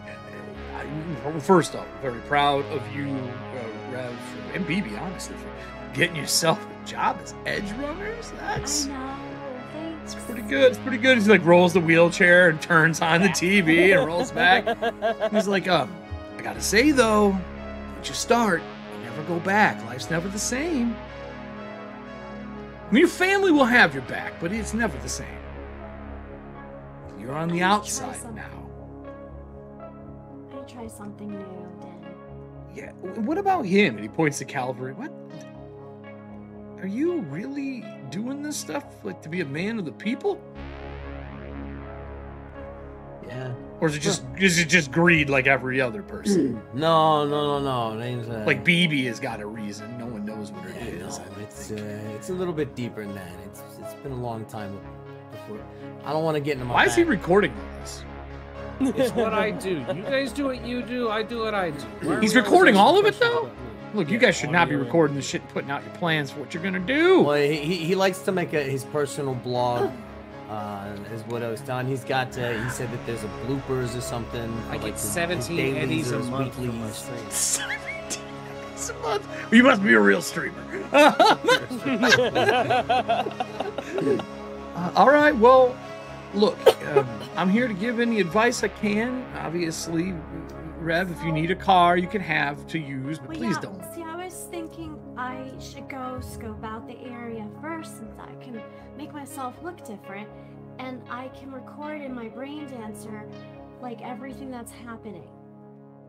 I, first off, very proud of you, uh, Rev, and BB, honestly, for getting yourself a job as edge runners. That's I know. It's pretty good. It's pretty good. He like rolls the wheelchair and turns on the TV and rolls back. [laughs] He's like, um, I gotta say though, once you start, you never go back. Life's never the same. I mean, your family will have your back, but it's never the same. You're on the I need to try outside now. I try something new, Dan. Yeah. What about him? And he points to Calvary. What? Are you really doing this stuff like to be a man of the people, Yeah. Or is it just is it just greed like every other person? No, no, no, no. Name's uh, Like BB has got a reason. No one knows what it Yeah, is. no, it's uh, it's a little bit deeper than that. It's it's been a long time before. I don't want to get into my. Why is he recording this? It's what I do. You guys do what you do. I do what I do. Why are He's recording all of it, though? about me? Look, you Yeah, guys should not be recording this shit and putting out your plans for what you're gonna do. Well, he, he he likes to make a, his personal blog. [laughs] Uh, is what I was telling. He's got. Uh, he said that there's a bloopers or something. I for, get his- his 17 dailies eddies a his month from my weeklies. stream. Month- You must be a real streamer. Uh, [laughs] all right. Well, look, um, I'm here to give any advice I can. Obviously, Rev, if you need a car, you can have to use, but Well, please yeah, don't. See, I was thinking I should go scope out the area first since I can make myself look different and I can record in my brain dancer like everything that's happening.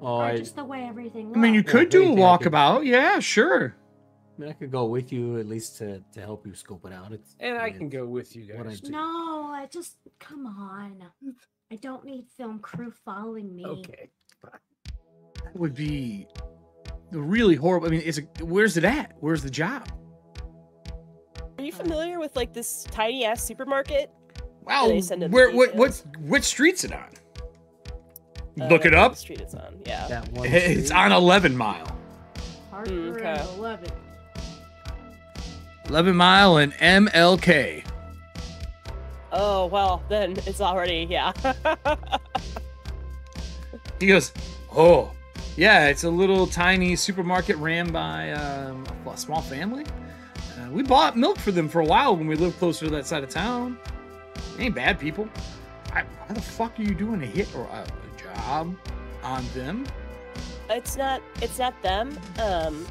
Oh, or I, just the way everything looks. I mean, you Yeah, could do a anything I could- walkabout. Yeah, sure. I mean, I could go with you at least to, to help you scope it out. It's, And I mean, can go with you what I guys. No, I just come on. I don't need film crew following me. Okay. That would be really horrible. I mean, it's a, where's it at? Where's the job? Are you familiar with like this tiny ass supermarket? Wow, they send in the where, what, details. what, which street's it on? Uh, Look it I don't know up. what street it's on. Yeah. That one It's on 11 Mile. Parker Mm, okay. 11. 11 Mile and MLK. Oh well, then it's already yeah. [laughs] He goes, Oh, yeah, it's a little tiny supermarket ran by um, a small family. We bought milk for them for a while when we lived closer to that side of town. They ain't bad people. I, why the fuck are you doing a hit or a, a job on them? it's not it's not them. Um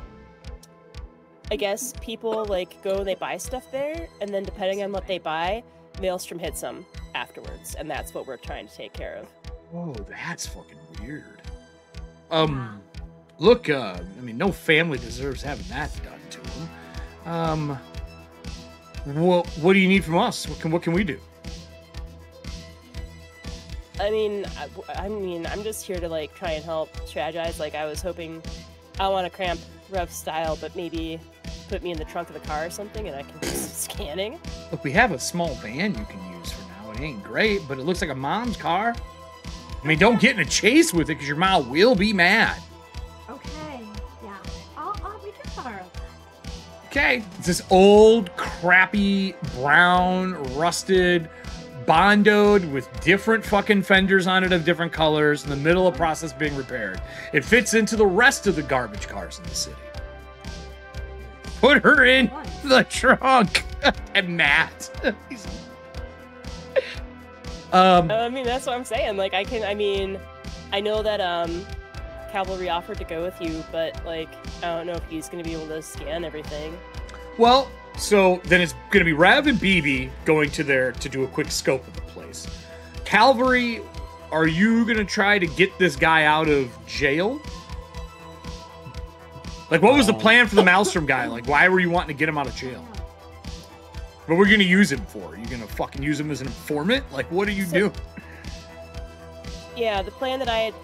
I guess people like go and they buy stuff there and then depending on what they buy, Maelstrom hits them afterwards, and that's what we're trying to take care of. Whoa, that's fucking weird. Um, look, uh, I mean, no family deserves having that done to them. Um, what what do you need from us? What can what can we do? I mean, I, I mean, I'm just here to like try and help strategize. Like, I was hoping, I want to cramp rough style, but maybe put me in the trunk of the car or something, and I can do some [laughs] scanning. Look, we have a small van you can use for now. It ain't great, but it looks like a mom's car. I mean, don't get in a chase with it because your mom will be mad. Okay, Okay. It's this old, crappy, brown, rusted, bondoed with different fucking fenders on it of different colors in the middle of process being repaired. It fits into the rest of the garbage cars in the city. Put her in the trunk. [laughs] and Matt. [laughs] Um, I mean, that's what I'm saying. Like, I can, I mean, I know that um, Cavalry offered to go with you, but like, I don't know if he's gonna be able to scan everything. Well, so then it's going to be Rev and BB going to there to do a quick scope of the place. Calvary, are you going to try to get this guy out of jail? Like, what was the plan for the Maelstrom guy? Like, why were you wanting to get him out of jail? What were you going to use him for? Are you going to fucking use him as an informant? Like, what are you So- doing? Yeah, the plan that I had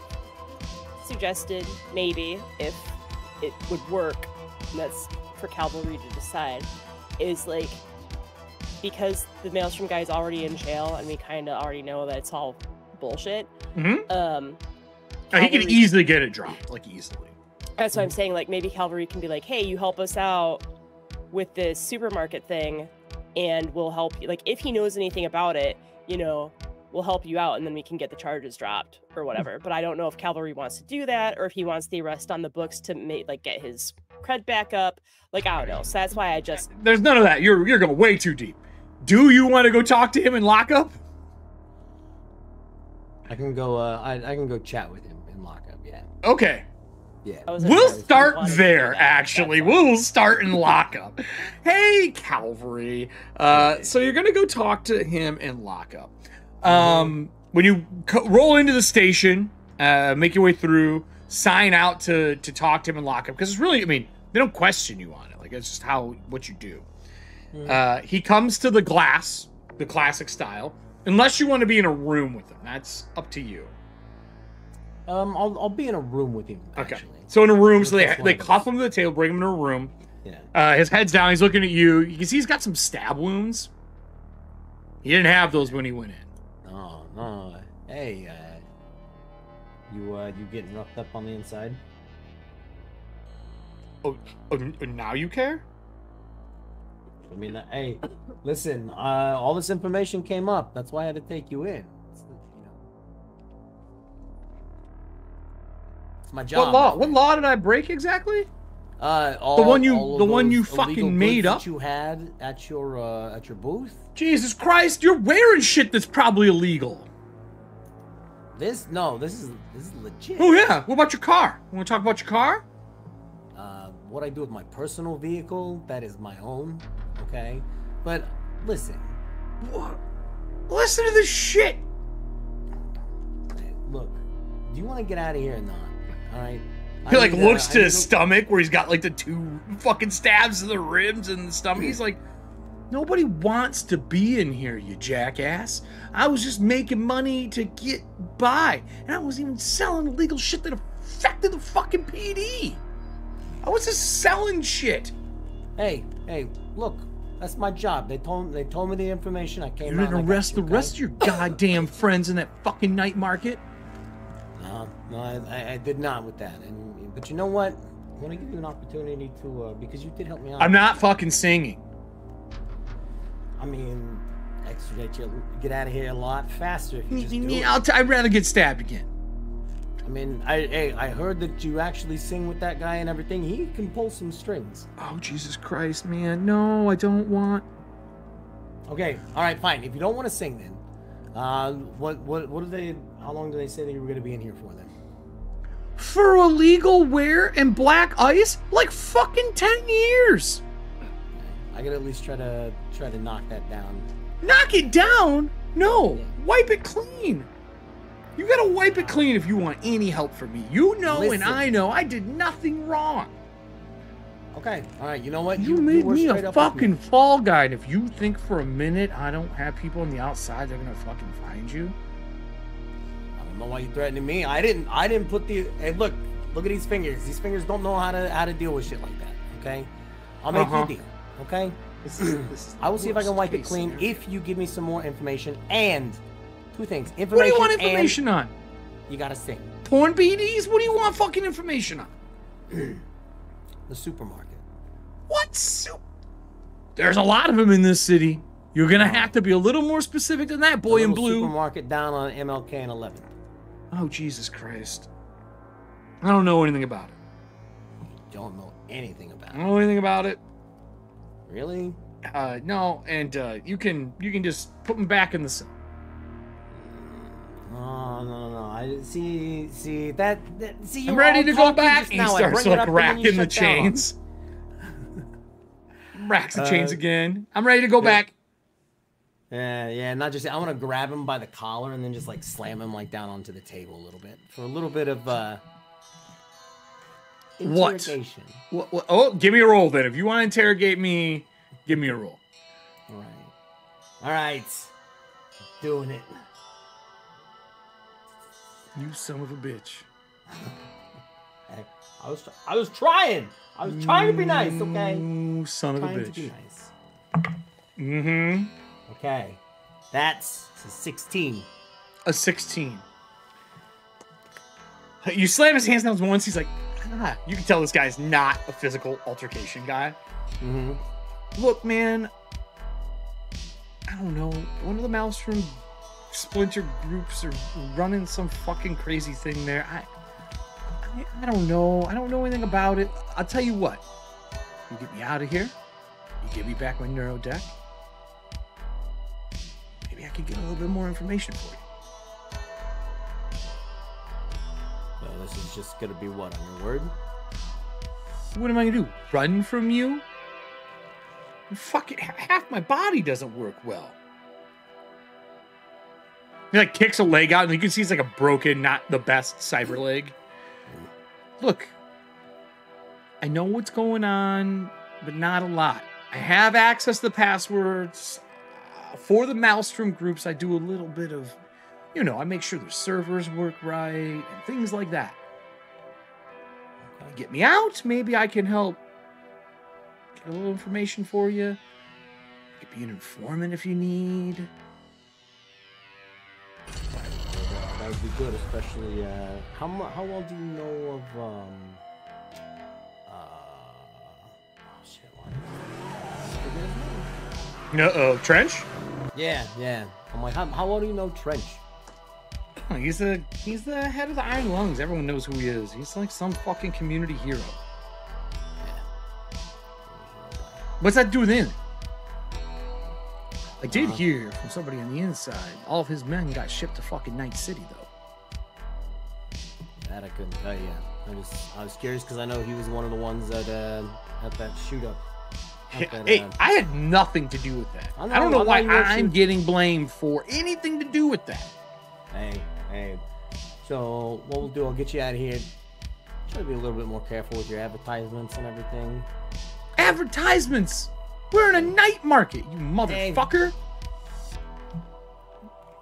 suggested, maybe if it would work, and that's for Cavalry to decide, is like because the Maelstrom guy's already in jail, and we kind of already know that it's all bullshit. Mhm. Um, Uh, he can easily get it dropped, like, easily. That's what I'm saying. Like maybe Calvary can be like, "Hey, you help us out with this supermarket thing, and we'll help you." Like if he knows anything about it, you know, we'll help you out, and then we can get the charges dropped or whatever. But I don't know if Calvary wants to do that, or if he wants the arrest on the books to make like get his cred back up. Like I don't know. So that's why I just [laughs] There's none of that. You're, you're going way too deep. Do you want to go talk to him in lockup? I can go. Uh, I, I can go chat with him in lockup. Yeah, Okay. yeah. We'll start wanted to do there, actually. We'll start in lockup. [laughs] hey, Calvary. Uh, so you're going to go talk to him in lockup. Um, when you co- roll into the station, uh, make your way through, sign out to, to talk to him and lock lockup, because it's really, I mean, they don't question you on it. Like, it's just how, what you do. Uh, he comes to the glass, the classic style, unless you want to be in a room with him. That's up to you. Um, I'll I'll be in a room with him. Okay. Actually. So in a room, so they, they cuff him to the table, bring him to a room. Yeah. Uh, his head's down. He's looking at you. You can see he's got some stab wounds. He didn't have those when he went in. No. Hey, uh, you uh, you getting roughed up on the inside? Oh, n- now you care? I mean, uh, hey, listen. Uh, all this information came up. That's why I had to take you in. It's, the- you know, it's my job. what law? What law did I break exactly? Uh, all, one you- the one you fucking made that up? You had at your uh, at your booth. Jesus Christ! You're wearing shit that's probably illegal. This no, this is this is legit. Oh yeah. What about your car? Want to talk about your car? Uh, what I do with my personal vehicle, that is my own. Okay, but listen, What? Listen to this shit. look. Do you want to get out of here or not? All right. He I like uh, looks to his stomach where he's got like the two fucking stabs in the ribs and the stomach. He's like, nobody wants to be in here, you jackass. I was just making money to get by, and I wasn't even selling illegal shit that affected the fucking PD. I was just selling shit. Hey, hey, look. That's my job. They told they told me the information. I came. You out didn't and I got arrest the rest of your goddamn friends in that fucking night market. No, no, I, I, did not with that. And but you know what? I want to give you an opportunity to uh, because you did help me out. I'm not fucking singing. I mean, extradite you, get out of here a lot faster if you just do it. I'll t- I'd rather get stabbed again. I mean, I hey, I heard that you actually sing with that guy and everything. He can pull some strings. Oh Jesus Christ, man! No, I don't want. Okay, all right, fine. If you don't want to sing, then, uh, what what what do they? How long do they say that you were going to be in here for? Then for illegal wear and black ice? Like fucking 10 years. I gotta at least try to try to knock that down. knock it down? No wipe it clean. You gotta wipe it clean if you want any help from me. You know and i know i did nothing wrong. Okay, all right. You know what? you, made were me a fucking fall guy and if you think for a minute i don't have people on the outside that are gonna fucking find you know why you threatening me. I didn't. I didn't put the. Hey, look, look at these fingers. These fingers don't know how to how to deal with shit like that. Okay, I'll make Uh-huh. you a deal. Okay, This is, this is I will see if I can wipe it clean scenario. if you give me some more information and two things. Information. What Information. do you want information on? You gotta sing Porn BDs? What do you want fucking information on? [clears throat] the supermarket. What? soup? There's a lot of them in this city. You're gonna have to be a little more specific than that, The boy in blue. Supermarket down on MLK and 11. Oh Jesus Christ! I don't know anything about it. Don't know anything about it. I don't know anything about it. Really? Uh, no, and uh, you can you can just put them back in the cell. Oh no no no! I see see that, that see. you I'm ready to go back. He now. Starts like up and then you racking the shut down on me. chains. [laughs] Racks the chains Uh, again. I'm ready to go yeah. back. Yeah, yeah, not just. I want to grab him by the collar and then just like slam him like down onto the table a little bit for a little bit of uh. What? interrogation. What, what- oh, give me a roll then. If you want to interrogate me, give me a roll. All right, all right, doing it. You son of a bitch. [laughs] I, was I was trying. I was trying to be nice. Okay. You son of a Trying to be bitch. nice. Mm-hmm. Okay, that's a sixteen. A 16. You slam his hands down once, he's like, ah. You can tell this guy's not a physical altercation guy. Mm-hmm. Look, man, I don't know. One of the Maelstrom splinter groups are running some fucking crazy thing there. I, I, I don't know. I don't know anything about it. I'll tell you what. You get me out of here. You give me back my neuro deck. Could get a little bit more information for you. So this is just gonna be what on your word? What am I gonna do? Run from you? Fucking half my body doesn't work well. He like kicks a leg out, and you can see it's like a broken, not the best cyber leg. Look, I know what's going on, but not a lot. I have access to the passwords for the Maelstrom groups. I do a little bit of, you know, I make sure the servers work right and things like that. Get me out. Maybe I can help get a little information for you. I could be an informant if you need. That would be good, especially. Uh, how How well do you know of um? Uh, oh shit! What? Forget his name. No, oh, Trench. Yeah, yeah. I'm like, how, how well do you know Trench? He's the he's the head of the Iron Lungs. Everyone knows who he is. He's like some fucking community hero. What's that do with him? I did Uh, hear from somebody on the inside. All of his men got shipped to fucking Night City, though. That I couldn't tell you. I was I was curious because I know he was one of the ones that uh, at that shoot up. Hey, hey, I had nothing to do with that. I I, don't know I know why I'm getting blamed for anything to do with that. Hey, hey. So what we'll do, I'll get you out of here. Try to be a little bit more careful with your advertisements and everything. Advertisements. We're in a night market, you Hey. motherfucker.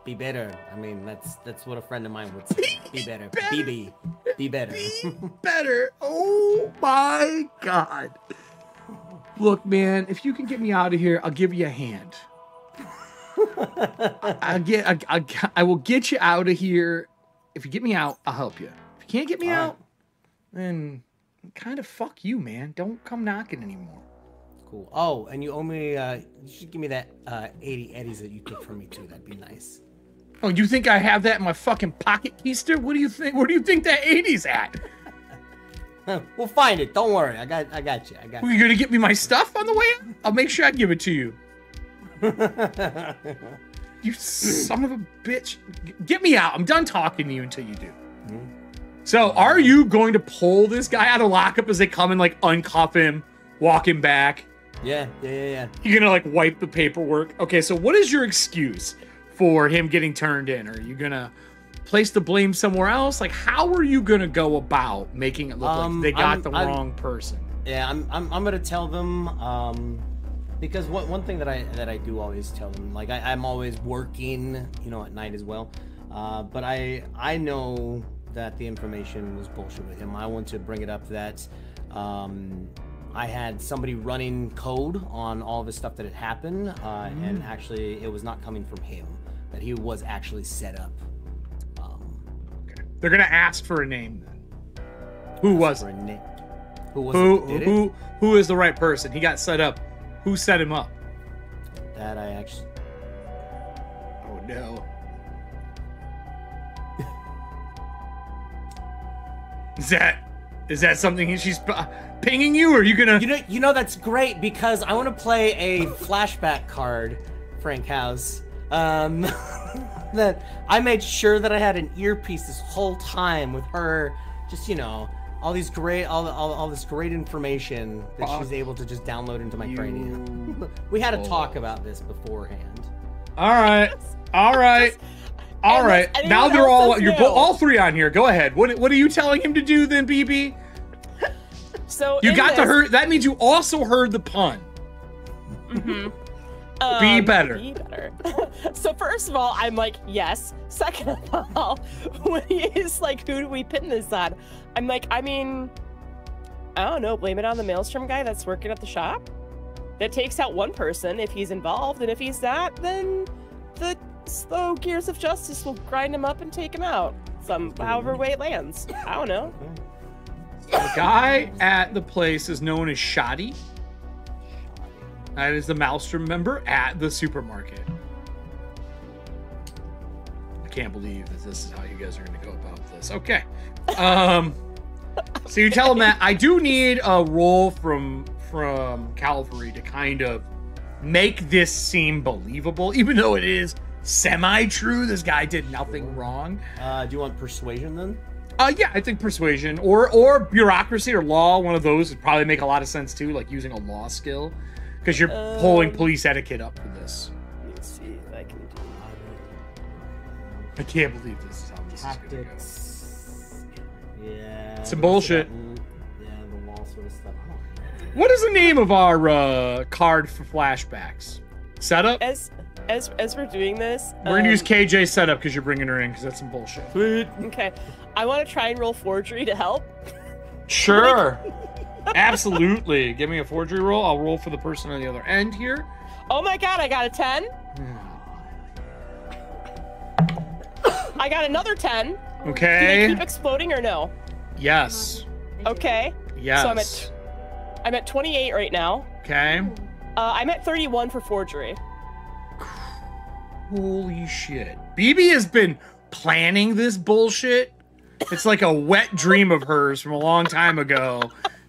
Be better. I mean, that's that's what a friend of mine would say. Be better. better. BB. Be better. Be [laughs] better. Oh my god. Look, man, if you can get me out of here, I'll give you a hand. I get, I, I, I will get you out of here. If you get me out, I'll help you. If you can't get me All right. out, then kind of fuck you, man. Don't come knocking anymore. cool. Oh, and you owe me. Uh, you should give me that uh, 80 eddies that you took from me too. That'd be nice. Oh, you think I have that in my fucking pocket keister? What do you think? Where do you think that 80's at? [laughs] we'll find it. Don't worry. I got. I got you. I got. Were You're gonna get me my stuff on the way out? I'll make sure I give it to you. you. [laughs] You son of a bitch. Get me out. I'm done talking to you until you do. Mhm. So, are you going to pull this guy out of lockup as they come and like uncuff him, walk him back? yeah, yeah, yeah, yeah. You're gonna like wipe the paperwork. Okay, so what is your excuse for him getting turned in? Are you gonna place the blame somewhere else? Like, how are you gonna go about making it look Um, like they got I'm- the I'm- wrong person? Yeah, I'm, I'm, I'm gonna tell them um, because one, one thing that I that I do always tell them, like I, I'm always working, you know, at night as well. Uh, but I I know that the information was bullshit with him. I want to bring it up that um, I had somebody running code on all the stuff that had happened, uh, and actually it was not coming from him. That he was actually set up. They're gonna ask for a name then. Who was for it? Who was Who it? Did it? who who is the right person? He got set up. Who set him up? That I actually. Oh no. Is that is that something she's pinging you, or are you gonna? You know, you know that's great because I want to play a flashback card, Frankhouse. Um, [laughs] that I made sure that I had an earpiece this whole time with her. Just you know, all these great, all all, all this great information that Fuck she's able to just download into my you. cranium. [laughs] we had a Oh. talk about this beforehand. all right, [laughs] all right, all And right. Now they're all you're bo- know. all three on here. Go ahead. What what are you telling him to do then, BB? So You in got to this- heard. That means you also heard the pun. Mhm. Be Um, better. Be better. [laughs] so first of all, I'm like, yes. Second of all, [laughs] when he's like, who do we pin this on? I'm like, I mean, I don't know. Blame it on the maelstrom guy that's working at the shop. That takes out one person if he's involved, and if he's not, then the slow gears of justice will grind him up and take him out. Some however way it lands. I don't know. The guy at the place is known as Shoddy. That is the Maelstrom member at the supermarket. I can't believe that this is how you guys are going to go about this. Okay. Um. so you tell him that I do need a roll from from Calvary to kind of make this seem believable, even though it is semi-true. This guy did nothing wrong. Uh, do you want persuasion then? Uh, yeah, I think persuasion or or bureaucracy or law, one of those would probably make a lot of sense too, like using a law skill, because you're pulling Um, police etiquette up for this. Let me see if I can do. I can't believe this is how this is gonna go. Tactics. Yeah. Some the bullshit. that, Yeah, the law sort of stuff. What is the name of our uh, card for flashbacks? Setup. As as as we're doing this, We're gonna use um, KJ setup because you're bringing her in because that's some bullshit. [laughs] Okay, I want to try and roll forgery to help. Sure. [laughs] Absolutely. Give me a forgery roll. I'll roll for the person on the other end here. Oh my god, I got a ten. I got another ten. Do they Okay. keep exploding or no? Yes. Okay, Yes. so I'm at I'm at 28 right now. Okay. Uh, I'm at 31 for forgery. Holy shit. BB has been planning this bullshit. It's like a wet dream of hers from a long time ago.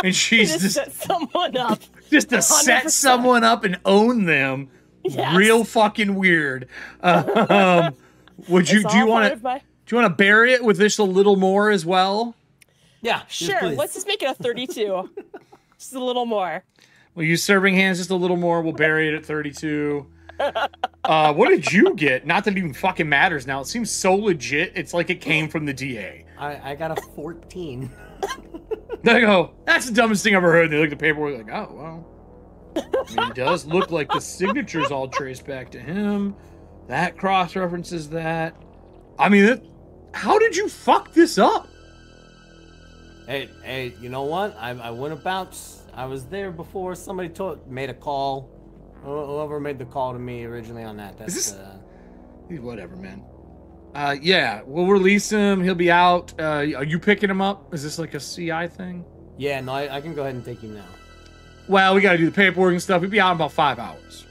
And [laughs] she's Just just set someone up. [laughs] just to set 100%. someone up and own them. Yes. Real fucking weird. Um, would you do you want to my- do you want to bury it with just a little more as well? Yeah. Sure, please. let's just make it a 32. [laughs] just a little more. We'll use serving hands just a little more. We'll bury it at 32. Uh, what did you get? Not that it even fucking matters now. It seems so legit. It's like it came from the DA. I, I got a 14. [laughs] They go, that's the dumbest thing I've ever heard. They look at the paperwork like, oh, well. I mean, it does look like the signature's all traced back to him. That cross references that. I mean, it, how did you fuck this up? Hey, hey, you know what? I, I went about. I was there before somebody told, made a call. Whoever made the call to me originally on that. That's this- uh, Whatever, man. Uh, yeah, we'll release him. He'll be out. Uh, are you picking him up? Is this like a CI thing? yeah. No, I, I can go ahead and take him now. Well, we got to do the paperwork and stuff. He'll be out in about five hours.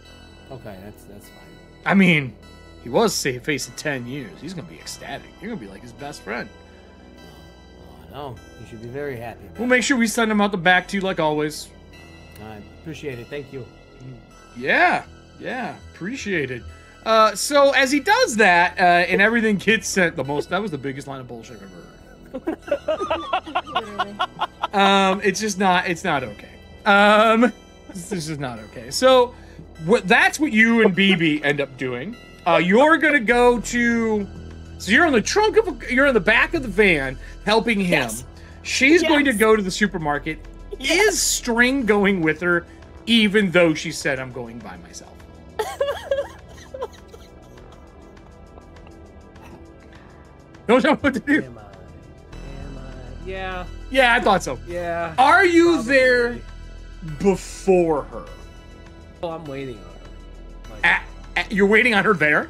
Okay, that's that's fine. I mean, he was say, facing 10 years. He's going to be ecstatic. You're going to be like his best friend. Oh, no, you should be very happy. We'll make sure we send him out the back to you like always. I appreciate it. Thank you. Yeah, yeah, appreciate it. Uh, so as he does that, uh, and everything gets sent, the most that was the biggest line of bullshit I've ever heard. [laughs] Um, it's just not, it's not okay. Um, this is not okay. So, what that's what you and BB end up doing. Uh, you're gonna go to, so you're in the trunk of, a, you're in the back of the van helping him. Yes. She's going to go to the supermarket. Yes. Is String going with her, even though she said I'm going by myself? [laughs] Don't know what to do. Am I? Am I? Yeah. Yeah, I thought so. Yeah. Are you Probably. there before her? Oh, I'm waiting on her. Like, At, at- you're waiting on her there?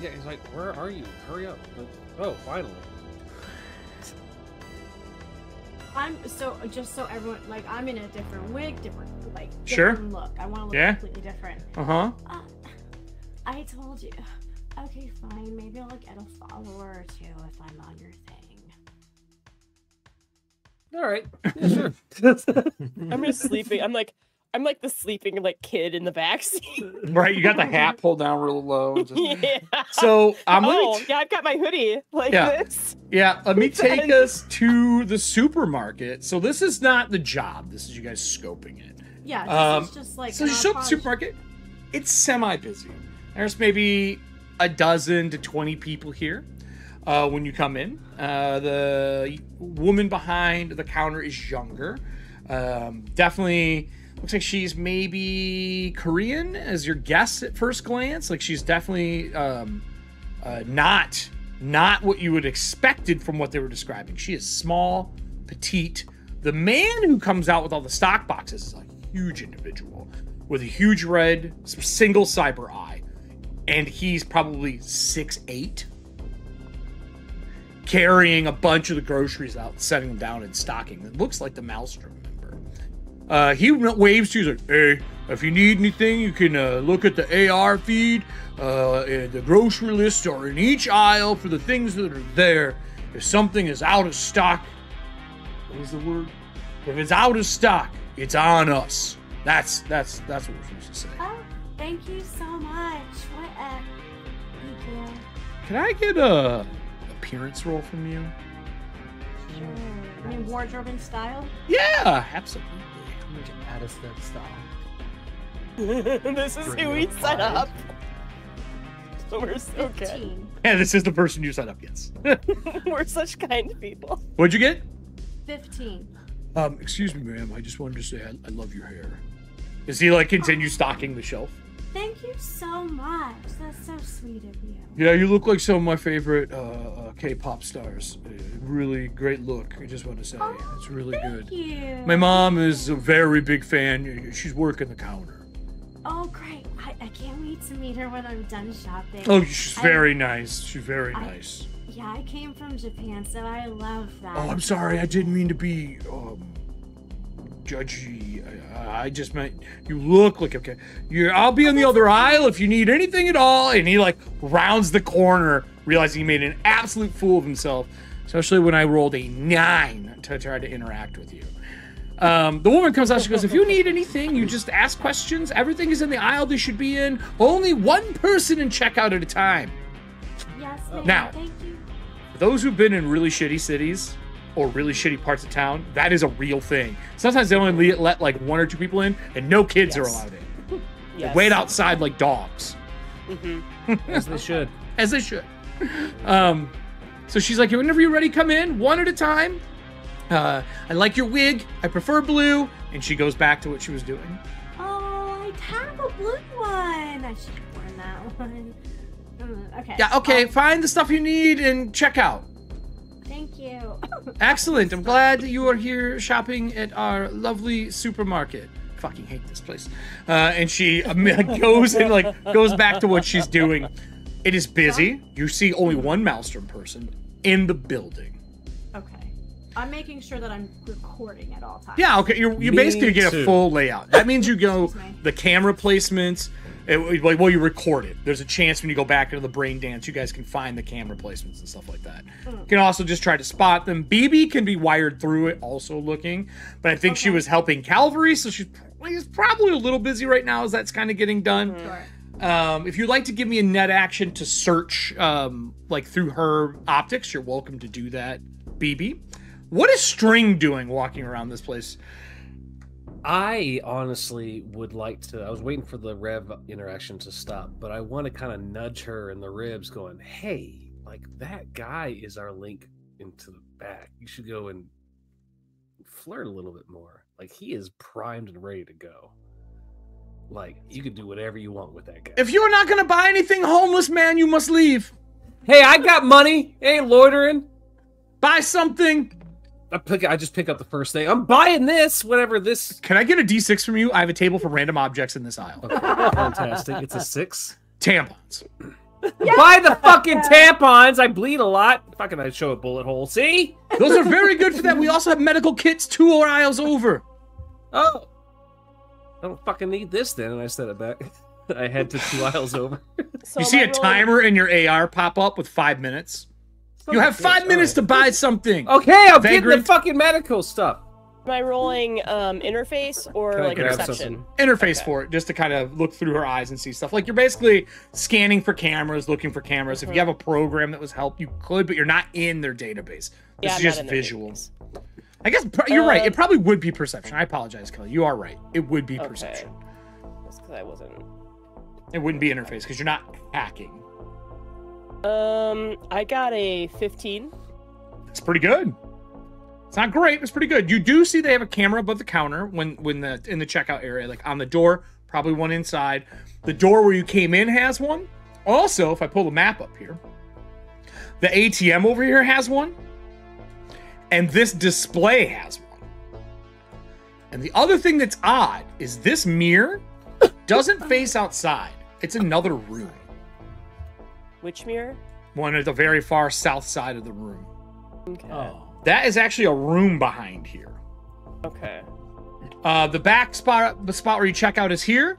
yeah, he's like, where are you? Hurry up. Like, oh, finally. I'm so just so everyone like I'm in a different wig, different like Sure. different look. I want to look Yeah. completely different. Uh huh. Uh, I told you. Okay, fine. Maybe I'll get a follower or two if I'm on your thing. All right. [laughs] Yeah, sure. [laughs] I'm just sleeping. I'm like, I'm like the sleeping like kid in the backseat. Right, you got the hat pulled down real low. just- [laughs] yeah. So I'm gonna oh, t- yeah, I've got my hoodie like Yeah. this. yeah, let me take Then- us to the supermarket. So this is not the job. This is you guys scoping it. Yeah, this Um, is just like so you show up the supermarket. It's semi busy. There's maybe a dozen to twenty people here. Uh, when you come in, uh, the woman behind the counter is younger. Um, definitely looks like she's maybe Korean as your guess at first glance. Like she's definitely um, uh, not not what you would expected from what they were describing. She is small, petite. The man who comes out with all the stock boxes is a huge individual with a huge red single cyber eye, and he's probably six eight, carrying a bunch of the groceries out, setting them down and stocking. It looks like the Maelstrom member. Uh, he waves to you "Hey, if you need anything, you can uh, look at the AR feed. Uh, the grocery lists are in each aisle for the things that are there. If something is out of stock, what is the word? If it's out of stock, it's on us. That's that's that's what we're supposed to say. Oh, thank you so much. What a thank you. Can I get a appearance roll from you? Sure. I mean wardrobe and style. Yeah, absolutely. Out of step style. [laughs] this is Bring who we up set up. So we're so good. Yeah, this is the person you set up. Yes. [laughs] we're such kind people. What'd you get? Fifteen. Um, excuse me, ma'am. I just wanted to say I, I love your hair. Does he like continue stocking the shelf? Thank you so much. That's so sweet of you. Yeah, you look like some of my favorite uh, uh, K-pop stars. Uh, really great look. I just want to say it's really Thank good. you. My mom is a very big fan. She's working the counter. Oh great. I, I can't wait to meet her when I'm done shopping. Oh, she's I- very nice. She's very I- nice. Yeah, I came from Japan, so I love that. Oh, I'm sorry. I didn't mean to be um, judgy. I, I just meant you look like okay. You, I'll be in the other aisle if you need anything at all. And he like rounds the corner, realizing he made an absolute fool of himself. Especially when I rolled a nine to try to interact with you. Um, the woman comes out. She goes, "If you need anything, you just ask questions. Everything is in the aisle they should be in. Only one person in checkout at a time." Yes, ma'am. Now- Thank you. For those who've been in really shitty cities or really shitty parts of town, that is a real thing. Sometimes they only let, let like one or two people in, and no kids are allowed in. [laughs] They Yes. wait outside like dogs, hmm As they should. [laughs] as they should. Um, so she's like, "Whenever you're ready, come in, one at a time." Uh, I like your wig. I prefer blue. And she goes back to what she was doing. Oh, I have a blue one. I should have worn that [laughs] one. Mm, okay. Yeah, okay. Um, Find the stuff you need and check out. Thank you. Excellent. I'm glad that you are here shopping at our lovely supermarket. Fucking hate this place. Uh, and she um, [laughs] goes and like goes back to what she's doing. It is busy. You see only one Maelstrom person in the building. okay. I'm making sure that I'm recording at all times. Yeah, okay. You you Me basically get a full layout. That means you go the camera placements. It, like, well, you record it. There's a chance when you go back into the brain dance, you guys can find the camera placements and stuff like that. Mm. You can also just try to spot them. BB can be wired through it, also looking. But I think she was helping Calvary, so she's probably, a little busy right now as that's kind of getting done. Sure. Um, if you'd like to give me a net action to search, um, like through her optics, you're welcome to do that, BB. What is String doing walking around this place? I honestly would like to. I was waiting for the Rev interaction to stop, but I want to kind of nudge her in the ribs, going, "Hey, like that guy is our link into the back. You should go and flirt a little bit more. Like he is primed and ready to go. Like you can do whatever you want with that guy." If you're not going to buy anything, homeless man, you must leave. Hey, I got money. Hey, loitering. Buy something. I pick. I just pick up the first thing. I'm buying this. Whatever this. Can I get a D6 from you? I have a table for random objects in this aisle. Okay, fantastic. It's a six. Tampons. Buy the fucking tampons. I bleed a lot. Fucking, I show a bullet hole. See? Those are very good for that. We also have medical kits two aisles over. Oh. I don't fucking need this then. And I set it back. [laughs] I head to two aisles over. So you see a timer in your AR pop up with five minutes. You have five minutes to buy something. Okay, I'm getting the fucking medical stuff. Am I rolling um, interface or Can like grab perception? interface Okay. for it just to kind of look through her eyes and see stuff like you're basically scanning for cameras looking for cameras if you have a program that was help you could but you're not in their database this Yeah, is I'm just not in their visual database. i guess pr- you're right it probably would be perception i apologize kelly you are right it would be Okay. perception That's because I wasn't. it wouldn't be interface because you're not hacking Um, I got a 15. it's pretty good. It's not great it's pretty good. You do see they have a camera above the counter when when the in the checkout area like on the door probably one inside. The door where you came in has one. Also if i pull the map up here the atm over here has one and this display has one. And the other thing that's odd is this mirror doesn't face outside. It's another room Which mirror? one at the very far south side of the room Okay. Oh. that is actually a room behind here Okay. Uh, the back spot, the spot where you check out is here,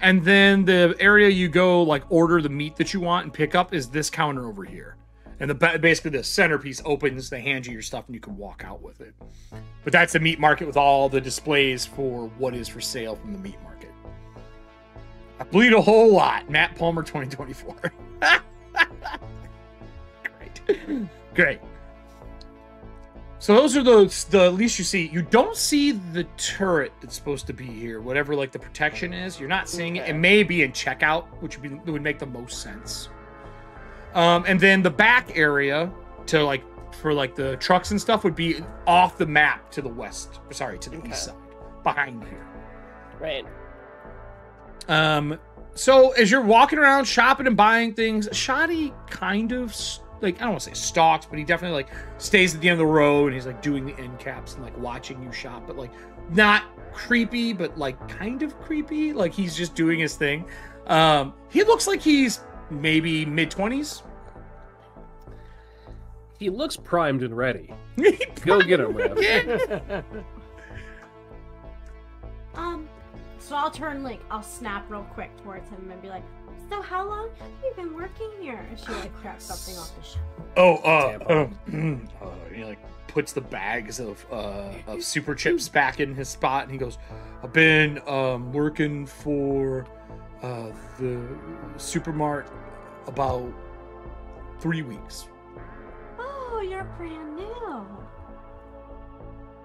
and then the area you go like order the meat that you want and pick up is this counter over here. And the basically the centerpiece opens, they hand you your stuff, and you can walk out with it. But that's the meat market with all the displays for what is for sale from the meat market. I bleed a whole lot. Matt Palmer, 2024. [laughs] [laughs] Great. So those are the the least you see. You don't see the turret that's supposed to be here, whatever like the protection is. You're not seeing it. Okay. It may be in checkout, which would be would make the most sense. Um, and then the back area to like for like the trucks and stuff would be off the map to the west. Sorry, to the Okay. east side, behind here. Right. Um, so as you're walking around shopping and buying things, Shoddy kind of like I don't want to say stalks, but he definitely like stays at the end of the road and he's like doing the end caps and like watching you shop, but like not creepy, but like kind of creepy. Like he's just doing his thing. Um, he looks like he's maybe mid twenties. He looks primed and ready. [laughs] Go get him, Rev. [laughs] Um, so I'll turn like I'll snap real quick towards him and be like, "So how long have you been working here?" And she like grabs something off the shelf. Oh, uh, um, [clears throat] uh, he like puts the bags of uh, of super chips back in his spot, and he goes, "I've been um, working for uh, the supermart about three weeks, Oh, you're brand new.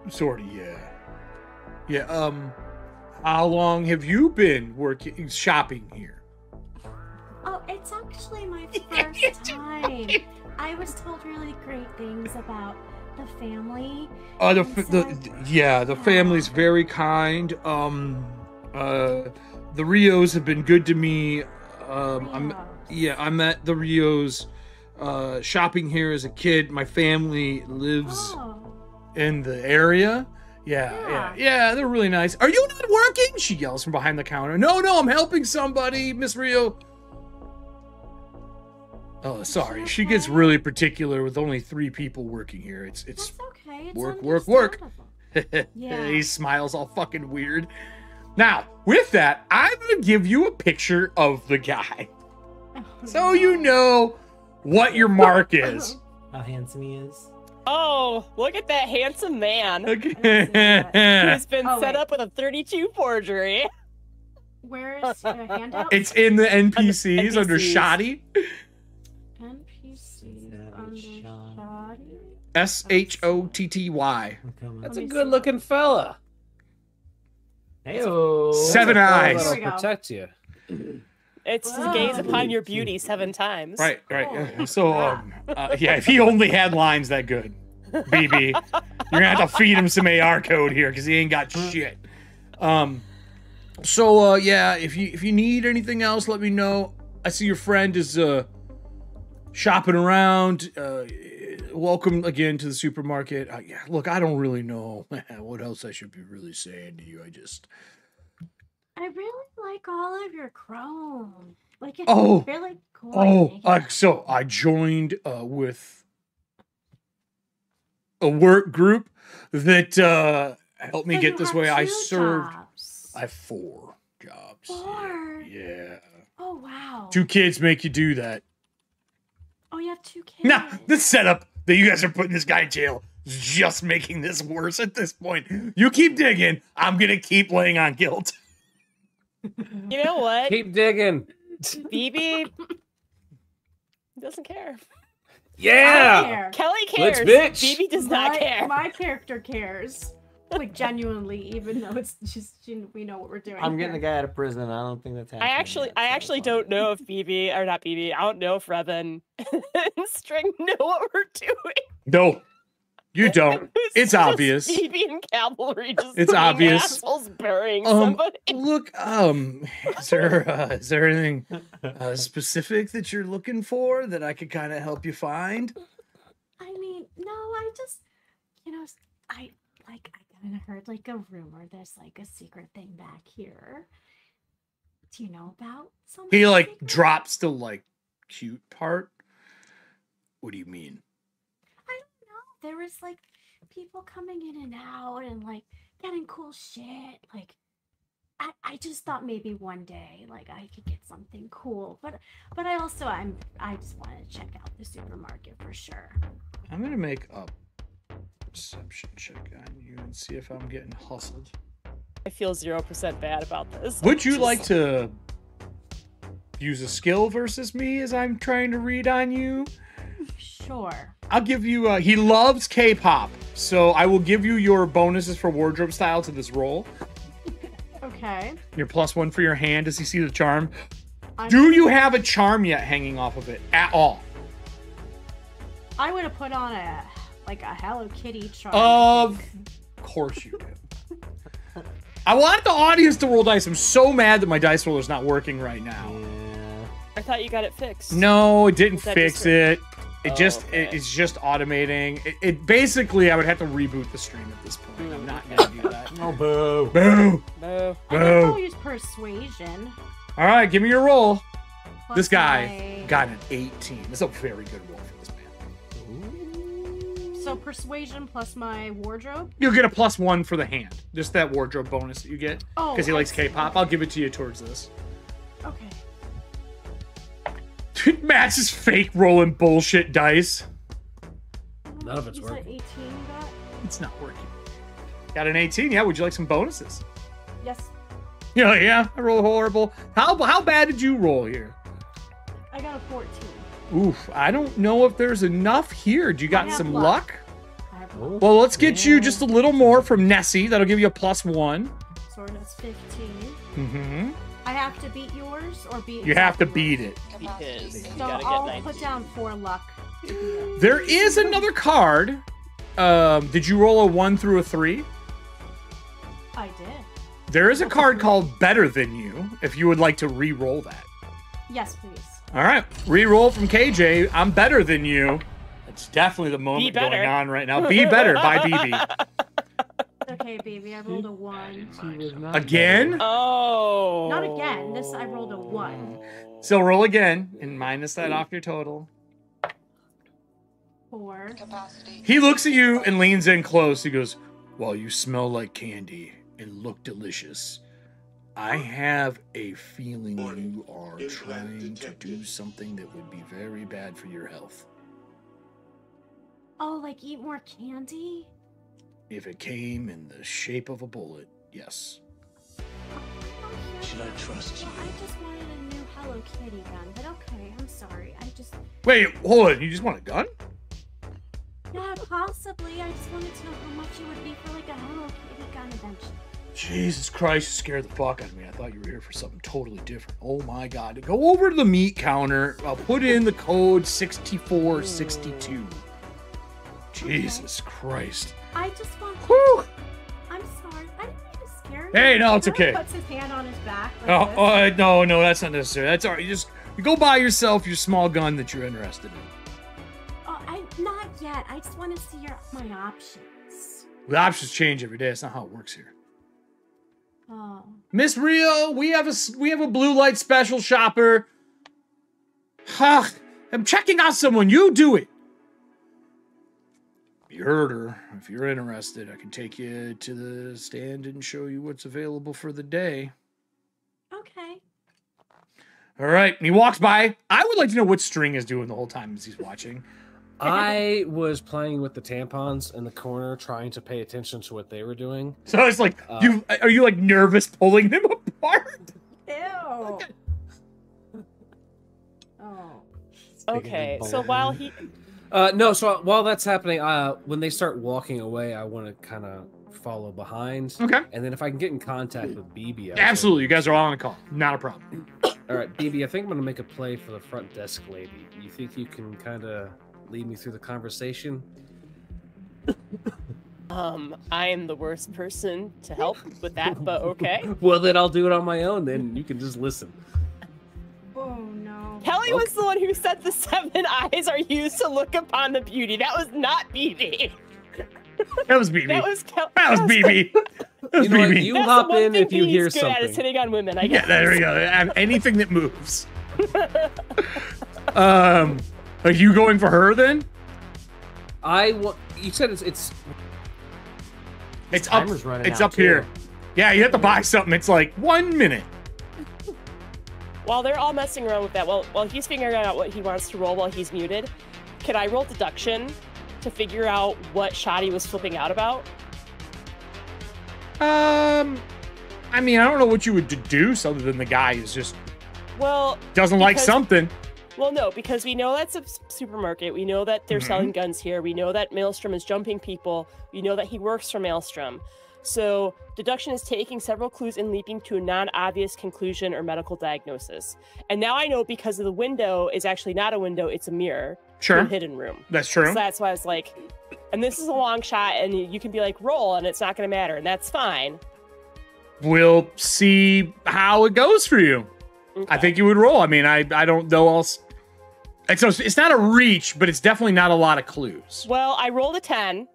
sort of, yeah, yeah. Um, how long have you been working shopping here? Oh, it's actually my [laughs] first time. I was told really great things about the family. Uh, the, And f- so- the yeah, the family's very kind. Um, uh, the Rios have been good to me. Um, I'm yeah, I met the Rios uh, shopping here as a kid. My family lives Oh, in the area. Yeah, yeah, Yeah. yeah, they're really nice. Are you not working? She yells from behind the counter. No, no, I'm helping somebody, Miss Rio. Oh, sorry. She gets really particular with only three people working here. It's it's that's okay. It's work, work, work. [laughs] Yeah. he smiles all fucking weird. Now, with that, I'm gonna give you a picture of the guy. [laughs] So you know what your mark is. [laughs] How handsome he is. Oh, look at that handsome man Okay. who's been Oh, set wait. up with a 32 forgery. Where's a handout? it's in the NPCs under NPCs. Shoddy. NPC Savage under shoddy. S H O T T Y. I'm coming. That's a good looking fella. Heyo. Seven That's a fella eyes. That'll There we go. protect you. It's to Wow. gaze upon your beauty seven times. Right, right. Oh. So, um, uh, yeah, if he only had lines that good, BB, you're gonna have to feed him some AR code here because he ain't got shit. Um, so uh, yeah, if you if you need anything else, let me know. I see your friend is uh shopping around. Uh, welcome again to the supermarket. Uh, yeah, look, I don't really know [laughs] what else I should be really saying to you. I just I really like all of your chrome. Like it's Oh. really cool. Oh, uh, so I joined uh, with a work group that uh, helped me get this way. I served. I have four jobs. Four? Yeah. Oh wow. Two kids make you do that. Oh, you have two kids. Nah, the setup that you guys are putting this guy in jail is just making this worse at this point. You keep digging. I'm gonna keep laying on guilt. You know what? Keep digging. BB doesn't care. I Yeah. care. Kelly Let's cares. bitch. BB does not care. My character cares. Like genuinely, even though it's just you- we know what we're doing. I'm getting the guy out of prison. I don't think that's happening. I actually, yet, I actually don't it. know if BB or not BB. I don't know if Revan [laughs] and String know what we're doing. No, you don't. [laughs] It's just obvious. BB and Cavalry [laughs] just It's being obvious. assholes burying Um, somebody. Look, um, is there uh, is there anything uh, specific that you're looking for that I could kind of help you find? I mean, no, I just, you know, I like I of heard like a rumor. There's like a secret thing back here. Do you know about something? He like secret? drops the like cute part. What do you mean? I don't know. There was like people coming in and out and like getting cool shit. Like, I, I just thought maybe one day like I could get something cool. But but I also I'm I just wanted to check out the supermarket for sure. I'm gonna make a perception check on you and see if I'm getting hustled. I feel zero percent bad about this. Would you Just- like to use a skill versus me as I'm trying to read on you? Sure. I'll give you. Uh, he loves K-pop, so I will give you your bonuses for wardrobe style to this roll. [laughs] Okay. Your plus one for your hand. Does he see the charm? I'm, Do you have a charm yet hanging off of it at all? I would have put on a like a Hello Kitty charm. Of course you do. I want the audience to roll dice. I'm so mad that my dice roller is not working right now. Yeah. I thought you got it fixed. No, it didn't fix just it. It Oh, just okay. it, it's just automating. It, it basically I would have to reboot the stream at this point. I'm not gonna do that. [laughs] Oh, boo. Boo! No. I guess Boo! I'll use persuasion. All right, give me your roll. plus this guy my- got an 18. That's a very good So persuasion plus my wardrobe. You'll get a plus one for the hand. Just that wardrobe bonus that you get Oh, because he I likes see. K-pop. I'll give it to you towards this. Okay. [laughs] Matt's just fake rolling bullshit dice. None of it's You said working. 18 got? It's not working. Got an 18. Yeah. Would you like some bonuses? Yes. Yeah. Yeah. I roll horrible. How how bad did you roll here? I got a 14. Oof. I don't know if there's enough here. Do you got some luck. luck? I. Well, let's get you just a little more from Nessie. That'll give you a plus one. so that's 15. Mm-hmm. I have to beat yours or beat You have to exactly beat it. Beat his. You So gotta I'll 19. put down four luck. to beat it. There is another card. Um, did you roll a one through a three? I did. There is a card called Better Than You, if you would like to re-roll that. Yes, please. All right, re-roll from KJ. I'm better than you. That's definitely the moment better. going on right now. [laughs] Be better by BB. Okay, baby, I rolled a one. She was not Again? Oh. Not again. This I rolled a one. So roll again and minus that off your total. Four. Capacity. He looks at you and leans in close. He goes, Well, you smell like candy and look delicious. I have a feeling you are trying to do something that would be very bad for your health. Oh, like eat more candy? If it came in the shape of a bullet, yes. Should I trust you? Well, I just wanted a new Hello Kitty gun, but okay, I'm sorry. I just, Wait, hold on. You just want a gun? yeah, possibly. I just wanted to know how much it would be for like a Hello Kitty gun eventually. Jesus Christ, you scared the fuck out of me. I thought you were here for something totally different. Oh my god. Go over to the meat counter. I'll put in the code 6462. Jesus Christ. I just want. Whew. I'm sorry. I didn't mean to scare you. Hey, no, it's He okay. Puts his hand on his back. Like Oh, oh, no, no, that's not necessary. That's all right. You just You go buy yourself your small gun that you're interested in. Oh, I not yet. I just want to see your my options. The options change every day. That's not how it works here. Oh. Miss Rio, we have a we have a blue light special shopper. Huh, I'm checking out someone. You do it. You heard her. If you're interested, I can take you to the stand and show you what's available for the day. Okay. All right. And he walks by. I would like to know what String is doing the whole time as he's watching. I [laughs] was playing with the tampons in the corner, trying to pay attention to what they were doing. So I was like, Uh, you are you like nervous pulling them apart? Ew. Oh. Okay, so while he [laughs] Uh, no, so while that's happening, uh, when they start walking away, I want to kind of follow behind. Okay. And then if I can get in contact with BB, I will. Absolutely. You guys are all on a call. Not a problem. All right, BB, I think I'm gonna make a play for the front desk lady. You think you can kind of lead me through the conversation? um I am the worst person to help with that, but [laughs] okay. Well, then I'll do it on my own. Then you can just listen. Oh no. Kelly was the one who said the seven [laughs] eyes are used to look upon the beauty. That was not BB. That was BB. That was Kelly. That was BB. That was [laughs] You know what, BB. you That's hop the one in thing if you he's hear good At is hitting on women. I Yeah, guess. there we go. Anything that moves. um, are you going for her then? I want. You said it's it's. It's up. running It's out, up here. Yeah, you have to buy something. It's like one minute. While they're all messing around with that, while while he's figuring out what he wants to roll while he's muted, can I roll deduction to figure out what shot he was flipping out about? Um, I mean, I don't know what you would deduce other than the guy is just Well, doesn't like something. Well, no, because we know that's a supermarket. We know that they're Mhm. selling guns here. We know that Maelstrom is jumping people. We know that he works for Maelstrom. So, deduction is taking several clues and leaping to a non obvious conclusion or medical diagnosis. And now I know because of the window is actually not a window, it's a mirror. Sure, a hidden room. that's true. So that's why I was like, and this is a long shot, and you can be like, roll, and it's not going to matter, and that's fine. We'll see how it goes for you. I think you would roll. I mean, I I don't know else. It's, it's not a reach, but it's definitely not a lot of clues. Well, I rolled a 10,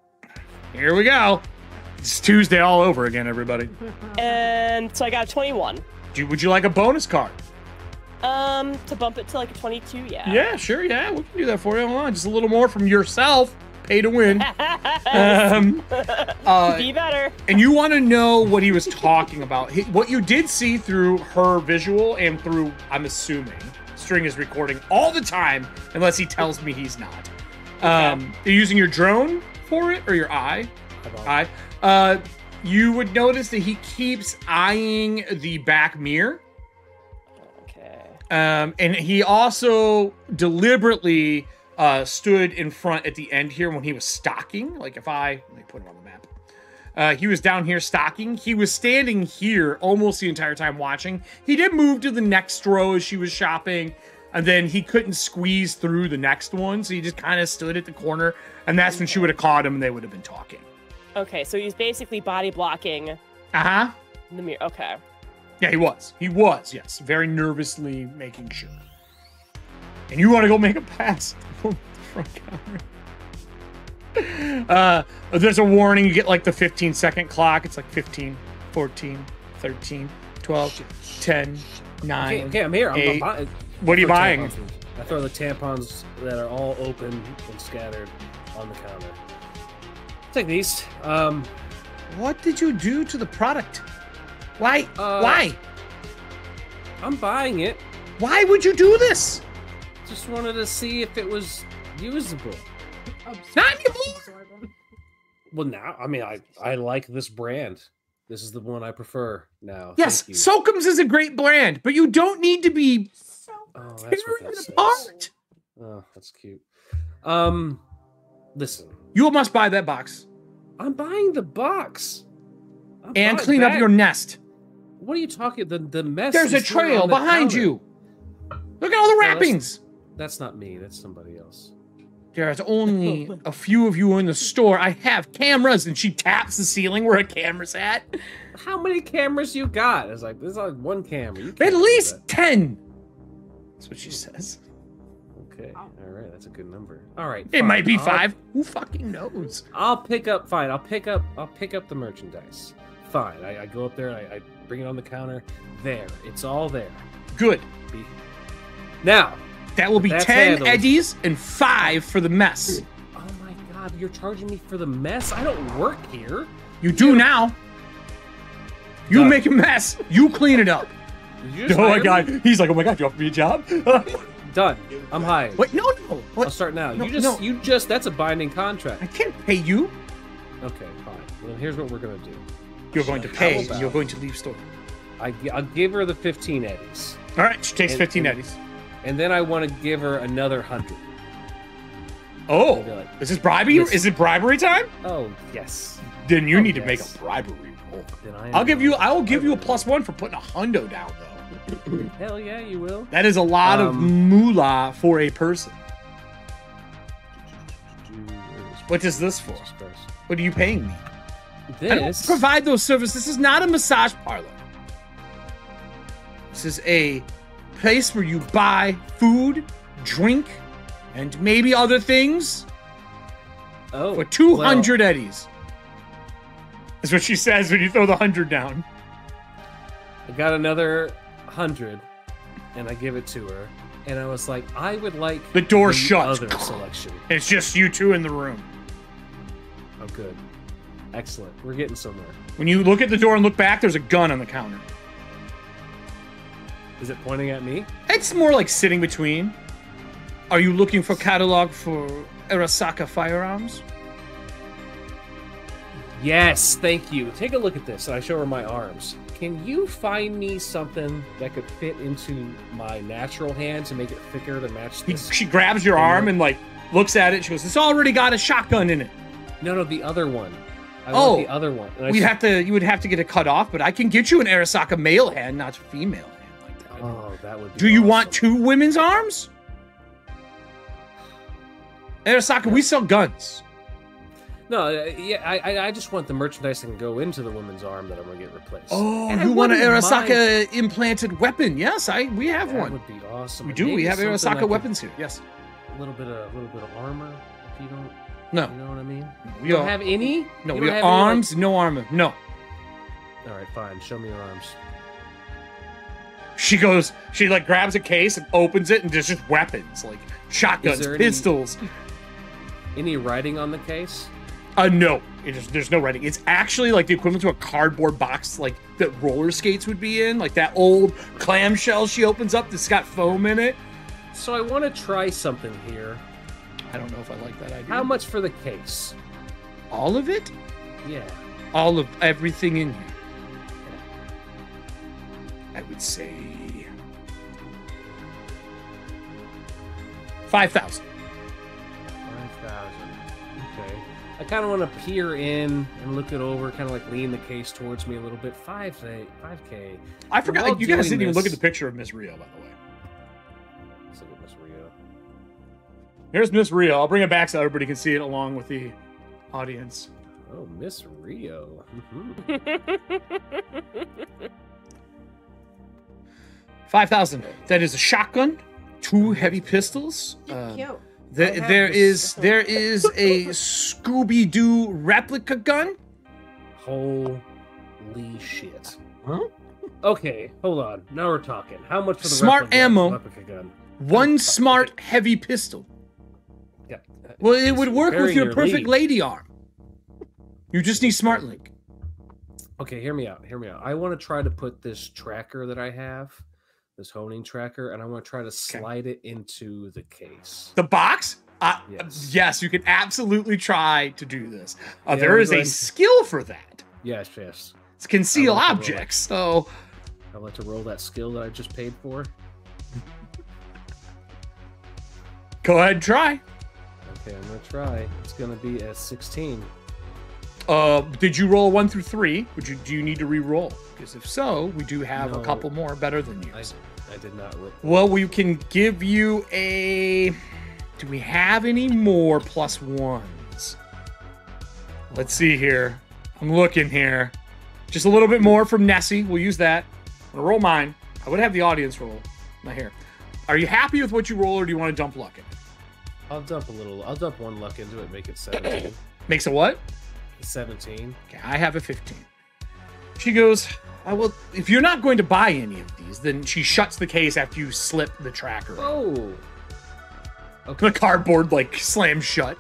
Here we go. It's Tuesday all over again, everybody. and so I got a 21. Do you, would you like a bonus card? Um, to bump it to like a 22, yeah. Yeah, sure. Yeah, we can do that for you. Hold on, just a little more from yourself. Pay to win. [laughs] Um, [laughs] uh, Be better. and you want to know what he was talking about. He, what you did see through her visual and through, I'm assuming, String is recording all the time, unless he tells me he's not. Um, you're using your drone for it or your eye? Eye. Uh, you would notice that he keeps eyeing the back mirror. Okay. Um, and he also deliberately uh, stood in front at the end here when he was stocking. Like if I let me put it on. Uh, he was down here stocking. He was standing here almost the entire time watching. He did move to the next row as she was shopping, and then he couldn't squeeze through the next one, so he just kind of stood at the corner. And that's when she would have caught him, and they would have been talking. Okay, so he's basically body blocking Uh huh. the mirror. Okay. Yeah, he was. He was. Yes, very nervously making sure. And you want to go make a pass [laughs] from the front counter. Uh, there's a warning. You get like the 15 second clock. It's like 15, 14, 13, 12, 10, 9. Okay, okay, I'm here. I'm, I'm buying. What are you buying? tampons. I throw the tampons that are all open and scattered on the counter. Take these. Um, What did you do to the product? Why? Uh, Why? I'm buying it. Why would you do this? Just wanted to see if it was usable. Not anymore. Well, now I mean, I I like this brand. This is the one I prefer now. Yes, Thank. Soakums is a great brand, but you don't need to be oh, that's what tearing that it says. apart. Oh, that's cute. Um, listen, You must buy that box I'm buying the box. I'm and buying clean up your nest. What are you talking? The the mess. There's a is still trail on the behind counter. you. Look at all the Well, that's- wrappings. That's not me. That's somebody else. There's only a few of you in the store. I have cameras, and she taps the ceiling where a camera's at. How many cameras you got? It's like there's like one camera. You At least that. ten. That's what she says. Okay. All right. That's a good number. All right. It might be I'll- five. Who fucking knows? I'll pick up. Fine. I'll pick up. I'll pick up the merchandise. Fine. I, I go up there. And I, I bring it on the counter. There. It's all there. Good. Now. That will be 10 handled. eddies and five for the mess. Oh my God! You're charging me for the mess. I don't work here. You do now. You make a mess. You clean it up. Did you just Oh my hire me? god. He's like, oh my god, you offered me a job? [laughs] Done. I'm hired. Wait, no, no. I'll start now. No, you just. no. You just. That's a binding contract. I can't pay you. Okay. Fine. Well, here's what we're gonna do. You're going to pay. You're going to leave store. I, I'll give her the 15 eddies, All right, she takes And- 15 and- eddies. And then I want to give her another hundred. Oh, like, is this bribery? Is it bribery time? oh yes. Then you Oh, need to make a bribery roll. Then I I'll give you. I will give you a plus one for putting a hundo down, though. [laughs] Hell yeah, you will. That is a lot of Um, moolah for a person. What is this for? What are you paying me? I don't This provide those services. This is not a massage parlor. This is a place where you buy food, drink, and maybe other things oh for 200 eddies. That's what she says when you throw the 100 down. I got another hundred, and I give it to her, and I was like, I would like The door the shuts. Other selection. It's just you two in the room. Oh, good, excellent. We're getting somewhere. When you look at the door and look back, there's a gun on the counter. Is it pointing at me? It's more like sitting between. Are you looking for catalog for Arasaka firearms? Yes, thank you. Take a look at this. And I show her my arms. Can you find me something that could fit into my natural hand to make it thicker to match this? she grabs your arm and like looks at it. She goes, "It's already got a shotgun in it." No, no, the other one. I Oh, want the other one. We'd have to. You would have to get it cut off, but I can get you an Arasaka male hand, not female hand like that. Oh, that would. Be Do you want two women's arms? Arasaka, we sell guns. No, uh, yeah, I, I, I just want the merchandise that can go into the woman's arm that I'm gonna get replaced. Oh, And I you want an wouldn't Arasaka implanted weapon? Yes, I. We have that one. would be awesome. We do. Maybe We have something Arasaka could- weapons here. Yes. A little bit of, a little bit of armor, if you don't, No. you know what I mean. We You don't are. have any. no, You we don't have have any, like- arms, no armor. No. All right, fine. Show me your arms. She goes. She like grabs a case and opens it, and there's just weapons like shotguns, there any- pistols. Any writing on the case? Uh, no, it is, there's no writing. It's actually like the equivalent to a cardboard box, like that roller skates would be in, like that old clamshell she opens up that's got foam in it. So I want to try something here. I don't know if I like that idea. How much for the case? All of it? Yeah. All of everything in here. I would say 5,000. 5,000. Okay. I kind of want to peer in and look it over, kind of like lean the case towards me a little bit. Five, 5K. I forgot. Like, you guys didn't this... even look at the picture of Miss Rio, by the way. Look at Miss Rio. Here's Miss Rio. I'll bring it back so everybody can see it along with the audience. Oh, Miss Rio. Mm-hmm. [laughs] 5,000. That is a shotgun, two heavy pistols. Um, there is there is a Scooby Doo replica gun. Holy shit! Huh? Okay, hold on. Now we're talking. How much for the smart replica, ammo? Replica gun? One [laughs] smart heavy pistol. Yeah. Well, it it's would work with your, your perfect lead. lady arm. You just need smart link. Okay, hear me out. Hear me out. I want to try to put this tracker that I have this honing tracker, and I want to try to slide it into the case. The box? Uh, Yes. yes. you can absolutely try to do this. Uh, Yeah, there we're is a skill for that. Yes, yes. It's conceal like objects. So I'd like to roll that skill that I just paid for. go ahead and try. Okay, I'm gonna try. It's gonna be a 16. Uh, did you roll one through three? Would you do you need to re-roll? Because if so, we do have a couple more better than you. I, I did not roll. Well, we can give you a. Do we have any more plus ones? Let's see here. I'm looking here. Just a little bit more from Nessie. We'll use that. I'm gonna roll mine. I would have the audience roll. Not here. Are you happy with what you roll, or do you want to dump luck in it? I'll dump a little. I'll dump one luck into it. Make it 17. Makes a what? 17. Okay, I have a 15. She goes, I will. If you're not going to buy any of these, then she shuts the case after you slip the tracker. Oh. Okay. The cardboard like slams shut.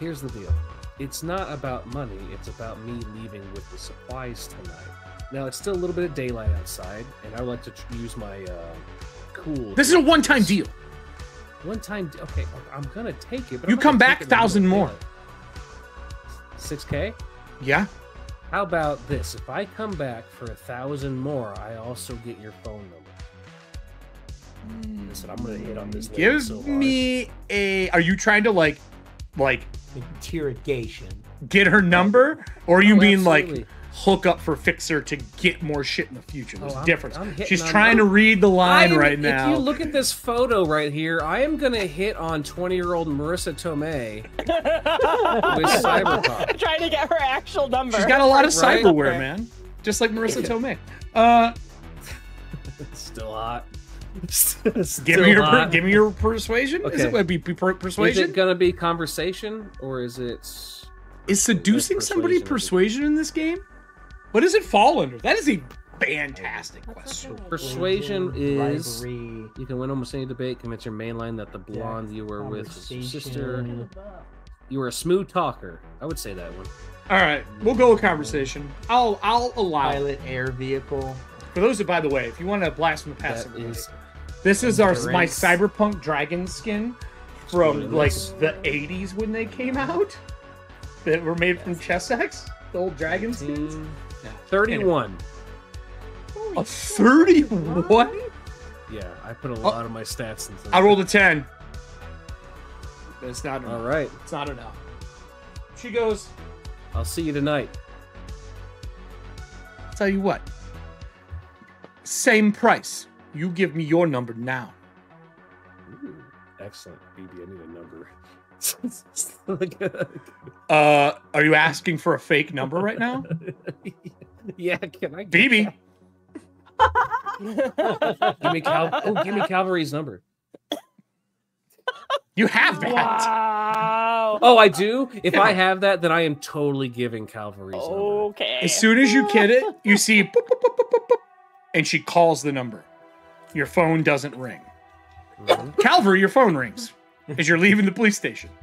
Here's the deal. It's not about money. It's about me leaving with the supplies tonight. Now it's still a little bit of daylight outside, and I would like to tr- use my uh, cool. This is a one-time deal. One time. Okay, I'm gonna take it. But you I'm come back thousand more. 6K? Yeah. How about this? If I come back for a thousand more, I also get your phone number. Mm. Listen, I'm gonna hit on this. Give so me a. Are you trying to like, like interrogation? Get her number, or are you oh, like, hook up for Fixer to get more shit in the future? There's Oh, a I'm- difference. I'm hitting She's on- trying to I'm- read the line I'm- right now. If you look at this photo right here, I am gonna hit on 20 year old Marisa Tomei [laughs] with Cyberpunk. [laughs] Trying to get her actual number. She's got a lot of Right? cyberware, Okay. man. Just like Marisa Tomei. Uh, Still hot. [laughs] give me your per, give me your persuasion. Is it would be per- Is it gonna be conversation or is it? Is seducing That's somebody persuasion. persuasion in this game? What does it fall under? That is a fantastic question. Persuasion is Rivalry, you can win almost any debate. Convince your mainline that the blonde you were with sister. You were a smooth talker. I would say that one. All right, we'll go with conversation. I'll I'll allow. it. Pilot air vehicle. For those that, by the way, if you want to blast from the past, That everybody, is this is our my cyberpunk dragon skin from like the '80s when they came out. That were made from Chessex, the old dragon skins. 15, Yeah. 31. Holy A 31? Yeah, I put a Oh. lot of my stats into. I rolled a 10. But it's not enough. All right. It's not enough. She goes, I'll see you tonight. Tell you what. Same price. You give me your number now. Ooh, excellent, BB. I need a number. [laughs] Uh, are you asking for a fake number right now? [laughs] yeah, can I? get BB. Give me Cal. Oh, give me Calvary's number. You have that. Wow. Oh, I do. If Yeah. I have that, then I am totally giving Calvary's number. Okay. As soon as you get it, you see boop, boop, boop, boop, boop, boop, and she calls the number. Your phone doesn't ring. Mhm. Calvary, your phone rings as you're leaving the police station. [laughs]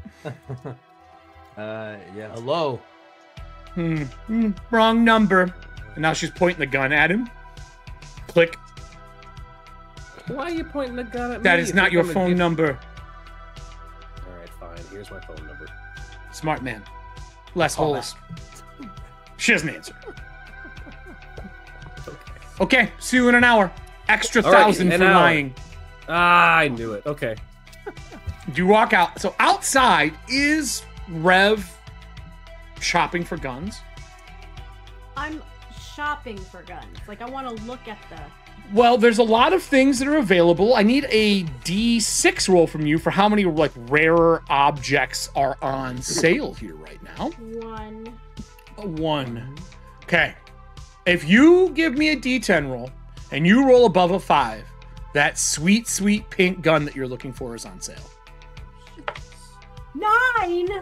Uh, yeah. Hello. Hmm, hmm, wrong number. And now she's pointing the gun at him. Click. Why are you pointing the gun at me? That is not your phone give- number. All right, fine. Here's my phone number. Smart man. Less Call holes. She doesn't answer. Okay, see you in an hour. Extra All right, thousand an for hour. lying. Ah, I knew it. Okay. You walk out. So outside is Rev shopping for guns. I'm shopping for guns. Like I want to look at the. Well, there's a lot of things that are available. I need a D6 roll from you for how many like rarer objects are on sale here right now. One. A one. Okay. If you give me a D10 roll and you roll above a five, that sweet, sweet pink gun that you're looking for is on sale. Nine.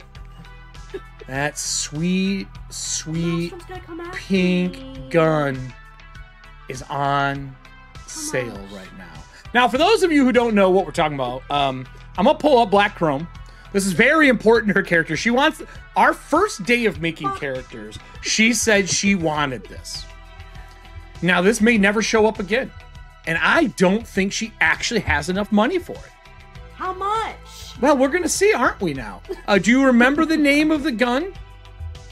That sweet, sweet one's gonna come after pink me. gun is on sale right now. Now, for those of you who don't know what we're talking about, um, I'm gonna pull up Black Chrome. This is very important to her character. She wants our first day of making characters. She said she wanted this. Now, this may never show up again, and I don't think she actually has enough money for it. How much? Well, we're gonna see, aren't we? Now, uh, do you remember the name of the gun?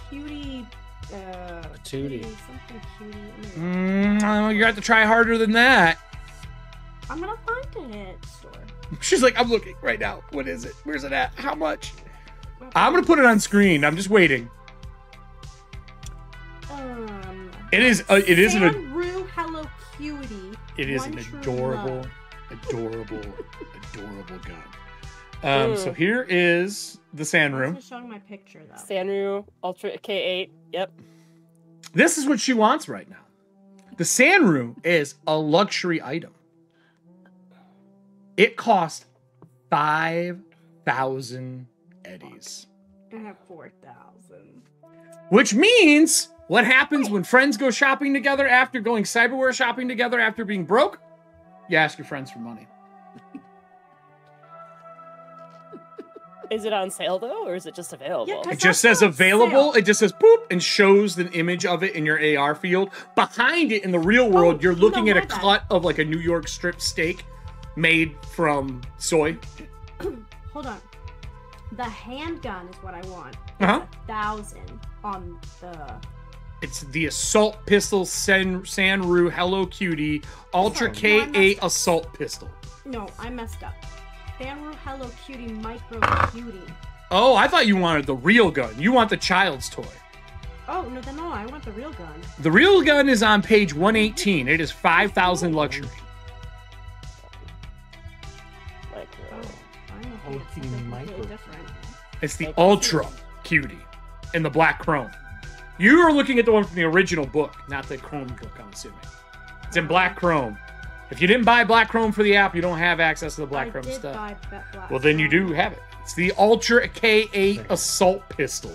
Cutie. Uh, Tootie. Something cutie. I'm gonna- Mm, you have to try harder than that. I'm gonna find it at store. [laughs] She's like, I'm looking right now. What is it? Where's it at? How much? I'm gonna put it on screen. I'm just waiting. Um. It is. Uh, it is an. ad- Sanru Hello Cutie. It is an True adorable, adorable, adorable gun. Um. So here is the sand It's room. not showing my picture though. Sand room, Ultra K8. Yep. This is what she wants right now. The sand room is a luxury item. It cost five thousand eddies. I have four thousand. Which means what happens when friends go shopping together after going cyberware shopping together after being broke? You ask your friends for money. Is it on sale though, or is it just available? Yeah, 'cause It just says available. sale. It just says boop and shows the image of it in your AR field. Behind it in the real world, Oh, you're no, looking at a my bad. cut of like a New York strip steak made from soy. [clears throat] Hold on. The handgun is what I want. Uh-huh. Thousand on the. It's the assault pistol San Sanru Hello Cutie Ultra Sorry, no, I K8 assault pistol. No, I messed up. Fanru Hello Cutie Micro Cutie. Oh, I thought you wanted the real gun. You want the child's toy. Oh no, then no, I want the real gun. The real gun is on page 118. It is 5,000 luxury. Like, Oh, I'm looking at Cutie something Micro. completely different. It's the Like- Ultra Cutie in the black chrome. You are looking at the one from the original book, not the chrome book, I'm assuming. It's in black chrome. If you didn't buy black chrome for the app, you don't have access to the black I chrome did stuff. buy black Well, then you do have it. It's the Ultra K8 assault pistol.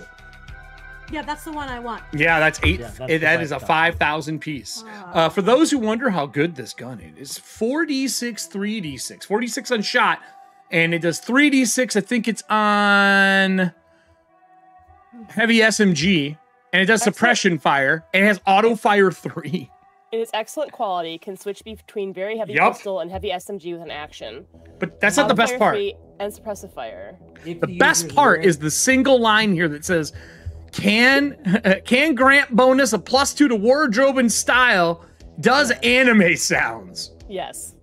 Yeah, that's the one I want. Yeah, that's eight. Yeah, that's it- that is a 5,000. 5,000 piece. Ah. Uh, for those who wonder how good this gun is, it's 4d6, 3d6. 46 on shot, and it does 3d6. I think it's on heavy SMG, and it does Excellent. suppression fire, and it has auto fire 3. It is excellent quality. Can switch between very heavy Yup. pistol and heavy SMG with an action. But that's not the best part. And suppressive fire. If The best part wearing- is the single line here that says, "Can [laughs] can grant bonus a plus two to wardrobe and style, does anime sounds." Yes.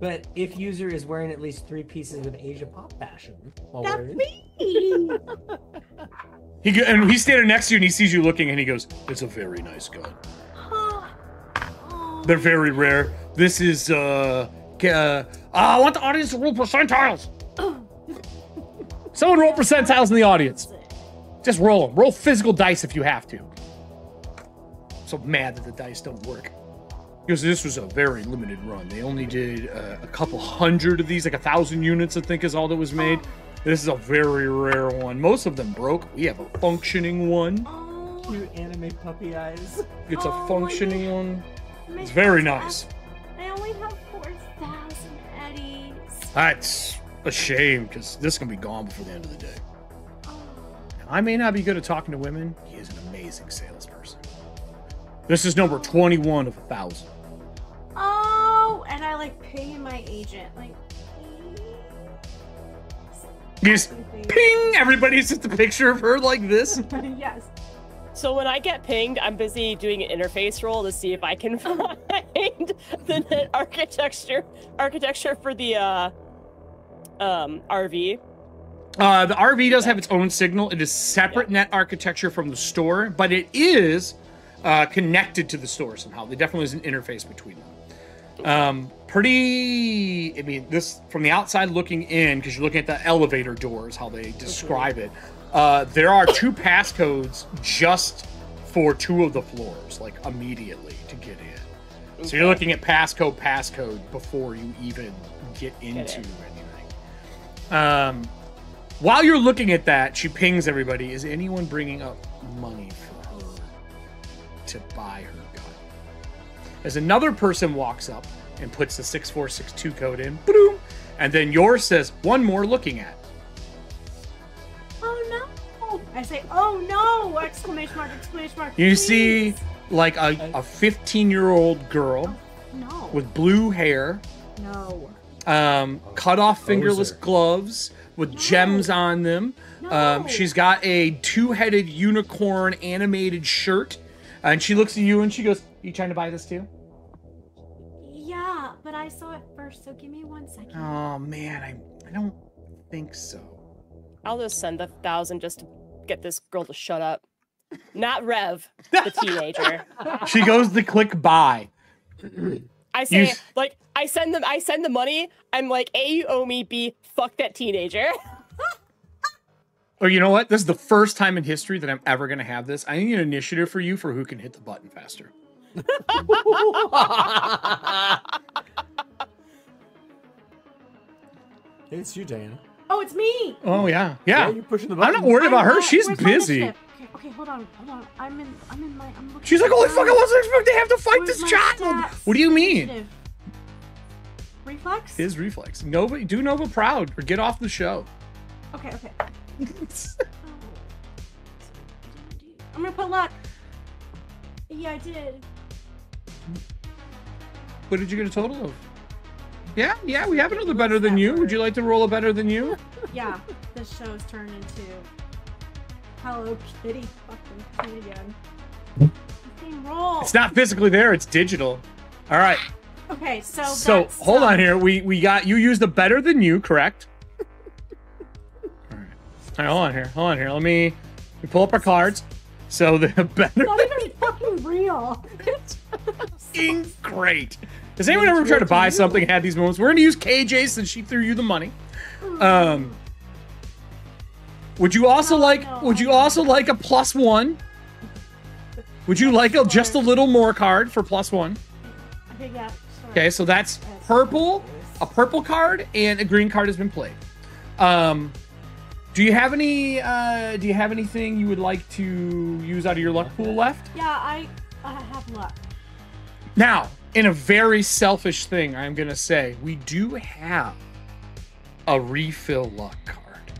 But if user is wearing at least three pieces of Asia Pop fashion while That's wearing me. He and he's standing next to you and he sees you looking and he goes, "It's a very nice gun. Oh. Oh. They're very rare. This is uh, uh I want the audience to roll percentiles. Someone roll percentiles in the audience. Just roll them. Roll physical dice if you have to. I'm So mad that the dice don't work. Because this was a very limited run. They only did uh, a couple hundred of these, like a thousand units, I think, is all that was made. This is a very rare one. Most of them broke. We have a functioning one. Oh. cute anime puppy eyes. It's Oh, a functioning one. It's very nice. I only have four thousand eddies. That's a shame because this is gonna be gone before the end of the day. Oh. I may not be good at talking to women. He is an amazing salesperson. This is number 21 of a thousand. Oh, and I like ping my agent like. Just ping! Everybody's just a picture of her like this. [laughs] yes. So when I get pinged, I'm busy doing an interface roll to see if I can [laughs] find the net architecture architecture for the uh um RV. Uh, the RV does have its own signal. It is separate net architecture from the store, but it is uh, connected to the store somehow. There definitely is an interface between them. Um, pretty. I mean, this from the outside looking in, because you're looking at the elevator doors, how they describe it. Uh, there are two passcodes just for two of the floors, like immediately to get in. So you're looking at passcode, passcode before you even get into in. anything. Um, while you're looking at that, she pings everybody. Is anyone bringing up money for her to buy her gun? As another person walks up and puts the 6462 code in, boom, and then yours says one more looking at. Oh no! I say, oh no! Exclamation mark! Exclamation mark! You see like a, a 15 year old girl No. with blue hair, no. um, cut off fingerless Poser. gloves with gems on them. Um, No. she's got a two headed unicorn animated shirt. And she looks at you and she goes, You trying to buy this too? Yeah, but I saw it first, so give me one second. Oh man, I, I don't think so. I'll just send the thousand just to get this girl to shut up. Not Rev, the [laughs] teenager. She goes to click buy. I say s- like I send them I send the money. I'm like, A, you owe me, B, fuck that teenager. [laughs] oh, you know what? This is the first time in history that I'm ever gonna have this. I need an initiative for you for who can hit the button faster. [laughs] It's you, Diana. Oh, it's me. Oh yeah, yeah. you're pushing the I'm not worried about I'm her. not- She's busy. Okay, okay, hold on, hold on. I'm in. I'm in my. I'm. She's like, holy fuck! I wasn't expecting to have to fight Where's this my child. stats? What do you mean? Initiative. Reflex. His reflex. Nova, do Nova proud or get off the show. Okay, okay. [laughs] I'm gonna put luck. Yeah, I did. what did you get a total of? Yeah, yeah, we have another better than you. Would you like to roll a better than you? [laughs] Yeah, this show's turned into Hello Kitty fucking again. Roll. It's not physically there; it's digital. All right. Okay, so So hold on here. We we got you used the better than you, correct? [laughs] All right. All right, hold on here. Hold on here. Let me, let me pull up our cards. So the [laughs] better Not even fucking real. [laughs] It's than great. Has anyone ever tried to buy something and had these moments? We're gonna use KJ since she threw you the money. Um. Would you also No, like? no, would you also like a plus one? Would you like a, just a little more card for plus one? Okay, yeah. Sorry. Okay, so that's purple. A purple card and a green card has been played. Um, do you have any? Uh, do you have anything you would like to use out of your luck pool left? Yeah, I I have luck. Now, in a very selfish thing, I'm gonna say we do have a refill luck card,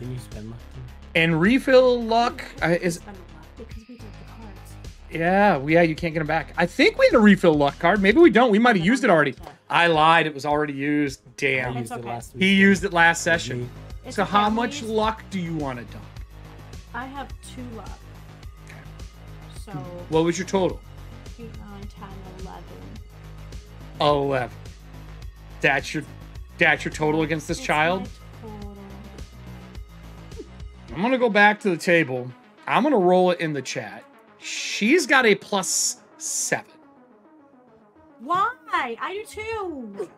Then you spend luck. too. and refill luck uh, is Spend luck because we did the cards. yeah, yeah. You can't get them back. I think we had a refill luck card. Maybe we don't. We might have used it already. I lied. It was already used. Damn. used it okay. last week. He used it last session. It's So okay, how much gonna luck do you want to dump? I have two luck. So What was your total? 8, 9, 10, 11. Eleven. That's your that's your total against this It's child? total. I'm gonna go back to the table. I'm gonna roll it in the chat. She's got a plus seven. Why? I do too.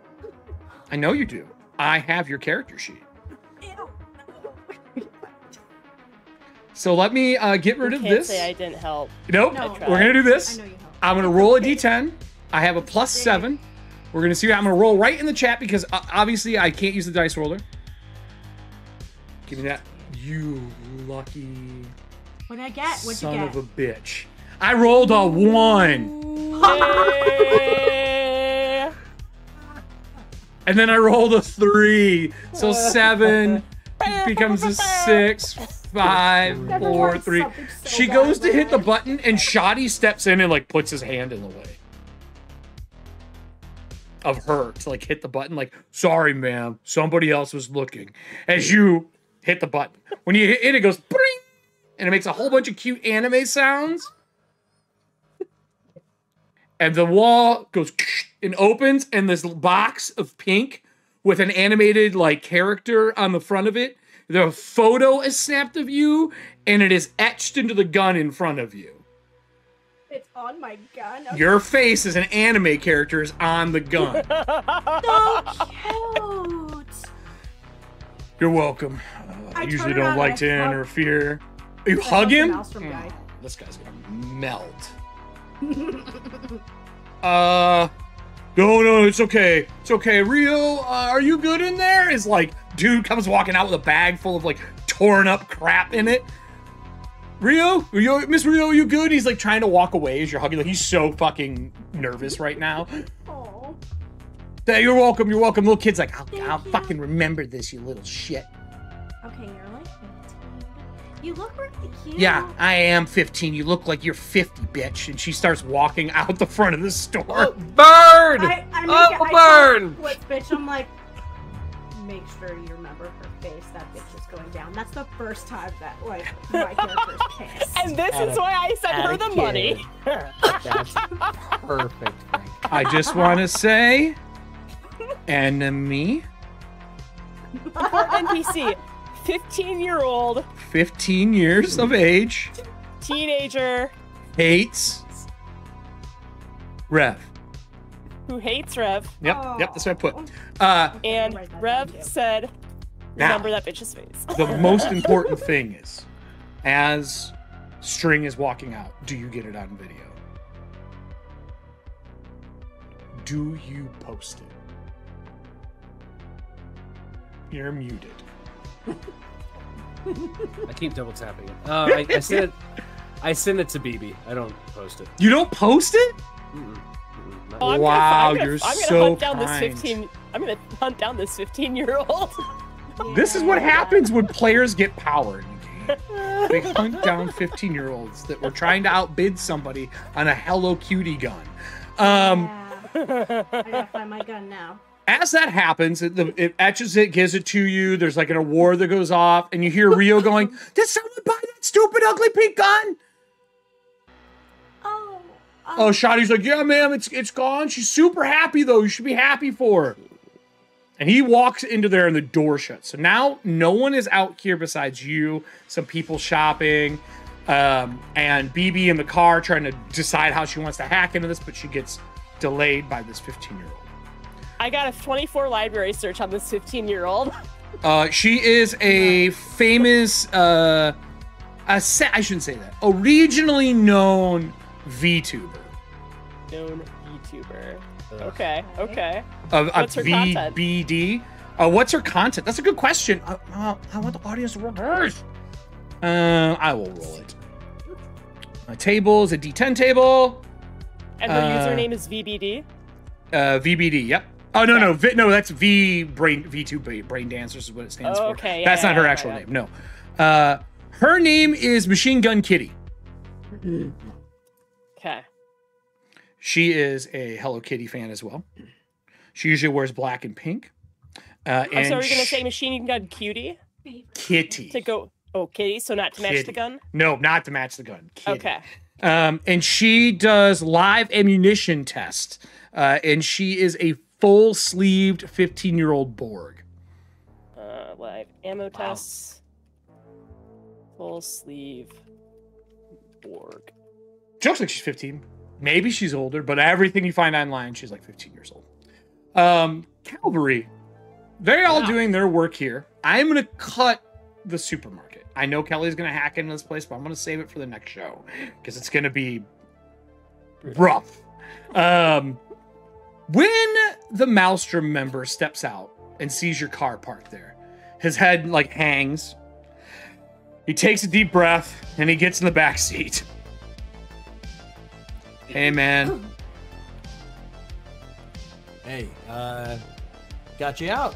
I know you do. I have your character sheet. So let me uh, get rid of Can't this. say I didn't help. Nope. No. We're gonna do I this. know you help. I'm gonna roll a d10. I have a plus seven. We're gonna see. I'm gonna roll right in the chat because uh, obviously I can't use the dice roller. Give me that. You lucky What did I get? What'd son you of get? a bitch. I rolled a one, and then I rolled a three. So seven [laughs] becomes a six, five, four, three. so She goes to hit the button, and Shotty steps in and like puts his hand in the way of her to like hit the button. Like, sorry, ma'am, somebody else was looking. As you hit the button, when you hit it, it goes bring, and it makes a whole bunch of cute anime sounds. And the wall goes and opens, and this box of pink with an animated like character on the front of it. The photo is snapped of you, and it is etched into the gun in front of you. It's on my gun. Okay. Your face as an anime character is on the gun. [laughs] so cute. You're welcome. Uh, I I usually don't like to interfere. You hug hug him? Maelstrom guy. Oh, this guy's gonna melt. [laughs] uh, no, no, it's okay. It's okay. Rio, uh, are you good in there? Is like, dude comes walking out with a bag full of like torn up crap in it. Rio, are you, Miss Rio, are you good? He's like trying to walk away as you're hugging. Like he's so fucking nervous right now. Aw. Hey, you're welcome. You're welcome. Little kid's like, I'll, I'll fucking remember this, you little shit. Okay, you're like 15. You look really cute. Yeah, I am 15. You look like you're 50, bitch. And she starts walking out the front of the store. Oh, burn! I, I make Oh, it, I burn! tell What bitch? I'm like, make sure you remember her face. That bitch is going down. That's the first time that like my [laughs] character's pissed. And this Atta- is why I sent her the kid. money. That's [laughs] perfect, I just want to say, [laughs] enemy, Poor NPC, 15 year old 15 years of age, teenager hates Rev. who hates Rev. Yep, yep, that's what I put. Uh, And Write that down, Rev too. said, Now. remember that bitch's face. the [laughs] most important thing is, as String is walking out, do you get it on video? Do you post it? You're muted. [laughs] I keep double tapping it. Uh, I, I send it. I send it to BB. I don't post it. You don't post it? Mm-mm, mm-mm, Oh, I'm Wow, gonna, I'm gonna, you're I'm gonna so hunt down kind. this 15. I'm gonna hunt down this 15 year old. [laughs] This is what happens when players get power in the game. They hunt down 15 year olds that were trying to outbid somebody on a Hello Cutie gun. Um, Yeah. I gotta find my gun now. As that happens, it, the, it etches it, gives it to you. There's like an award that goes off, and you hear Rio going, [laughs] Did someone buy that stupid, ugly pink gun? Oh. um, Oh, Shotty's like, Yeah, ma'am, it's, it's gone. She's super happy, though. You should be happy for her. And he walks into there and the door shuts. So now no one is out here besides you, some people shopping, um, and BB in the car trying to decide how she wants to hack into this, but she gets delayed by this 15 year old. I got a 24 library search on this 15 year old. Uh, she is a famous, uh, a se- I shouldn't say that, a regionally known VTuber. Known VTuber. Ugh. Okay, okay. A, a What's her content? VBD. Uh, what's her content? That's a good question. Uh, uh, I want the audience to roll hers. Uh, I will roll it. My table is a D10 table. And her Uh, username is VBD. Uh, VBD. Yep. Oh no no v, no that's V brain V2 brain, brain dancers is what it stands Oh, for. okay, yeah, that's yeah, not her yeah, actual yeah. name. No. Uh, her name is Machine Gun Kitty. Okay. She is a Hello Kitty fan as well. She usually wears black and pink. Uh, Oh, and so are you gonna say machine gun cutie Kitty? to go? Oh, kitty. So not to match Kitty. the gun. No, not to match the gun. Kitty. Okay. Um, and she does live ammunition tests. Uh, and she is a full sleeved 15 year old Borg. Uh, live ammo tests. Full sleeve. Borg. Jokes like she's 15. Maybe she's older, but everything you find online, she's like 15 years old. Um, Calvary, they're all Yeah. doing their work here. I'm going to cut the supermarket. I know Kelly's going to hack into this place, but I'm going to save it for the next show because it's going to be rough. Um, when the Maelstrom member steps out and sees your car parked there, his head like hangs. He takes a deep breath and he gets in the back seat. Hey man, Hey, uh, got you out.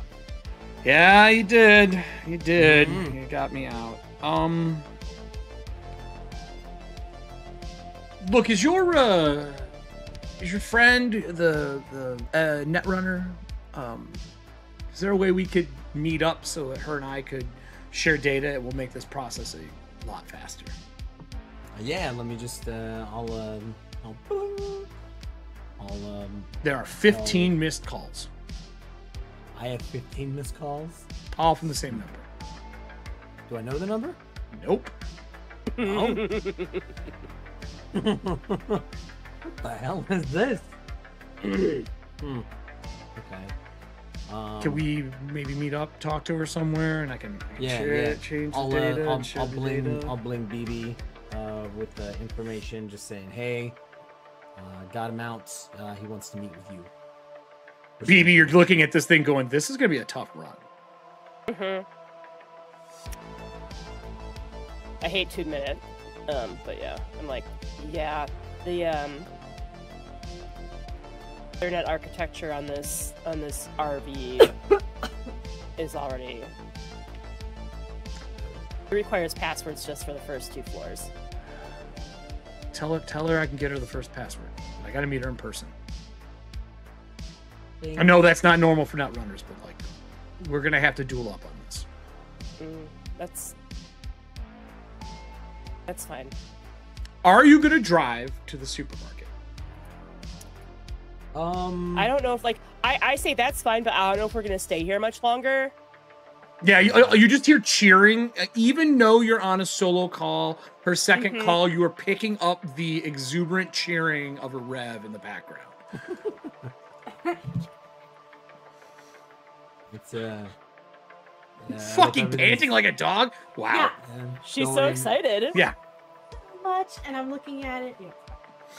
yeah, you did, you did, Mhm. you got me out. Um, look, is your uh, your friend the the uh, Netrunner? Um, is there a way we could meet up so that her and I could share data? It will make this process a lot faster. Uh, yeah, let me just, uh, I'll, um, I'll, I'll, um, There are 15 missed calls, I have 15 missed calls. all from the same number. Do I know the number? Nope. Oh. [laughs] [laughs] what the hell [laughs] is this? hmm. Okay. Um, Can we maybe meet up, talk to her somewhere, and I can, Yeah, share yeah. change the I'll, data, uh, I'll, I'll the bling, data? I'll bling BB uh, with the information, just saying, hey, uh, got him out. Uh, he wants to meet with you. BB, you're looking at this thing going, this is going to be a tough run. Mhm. I hate to admit it, um, but yeah, I'm like, yeah, the um, internet architecture on this on this RV [coughs] is already it requires passwords just for the first two floors. Tell her, tell her I can get her the first password. I got to meet her in person. I know that's not normal for netrunners, but like, we're going to have to duel up on this. Mm, that's that's fine. Are you going to drive to the supermarket? Um, I don't know if like I I say that's fine, but I don't know if we're gonna stay here much longer. Yeah, you, uh, you just hear cheering. Uh, Even though you're on a solo call, her 2nd Mhm. call, you are picking up the exuberant cheering of a Rev in the background. [laughs] It's uh, yeah, Fucking panting like a dog. Wow. Yeah. yeah, She's so excited. Yeah. Much, and I'm looking at it. Yeah.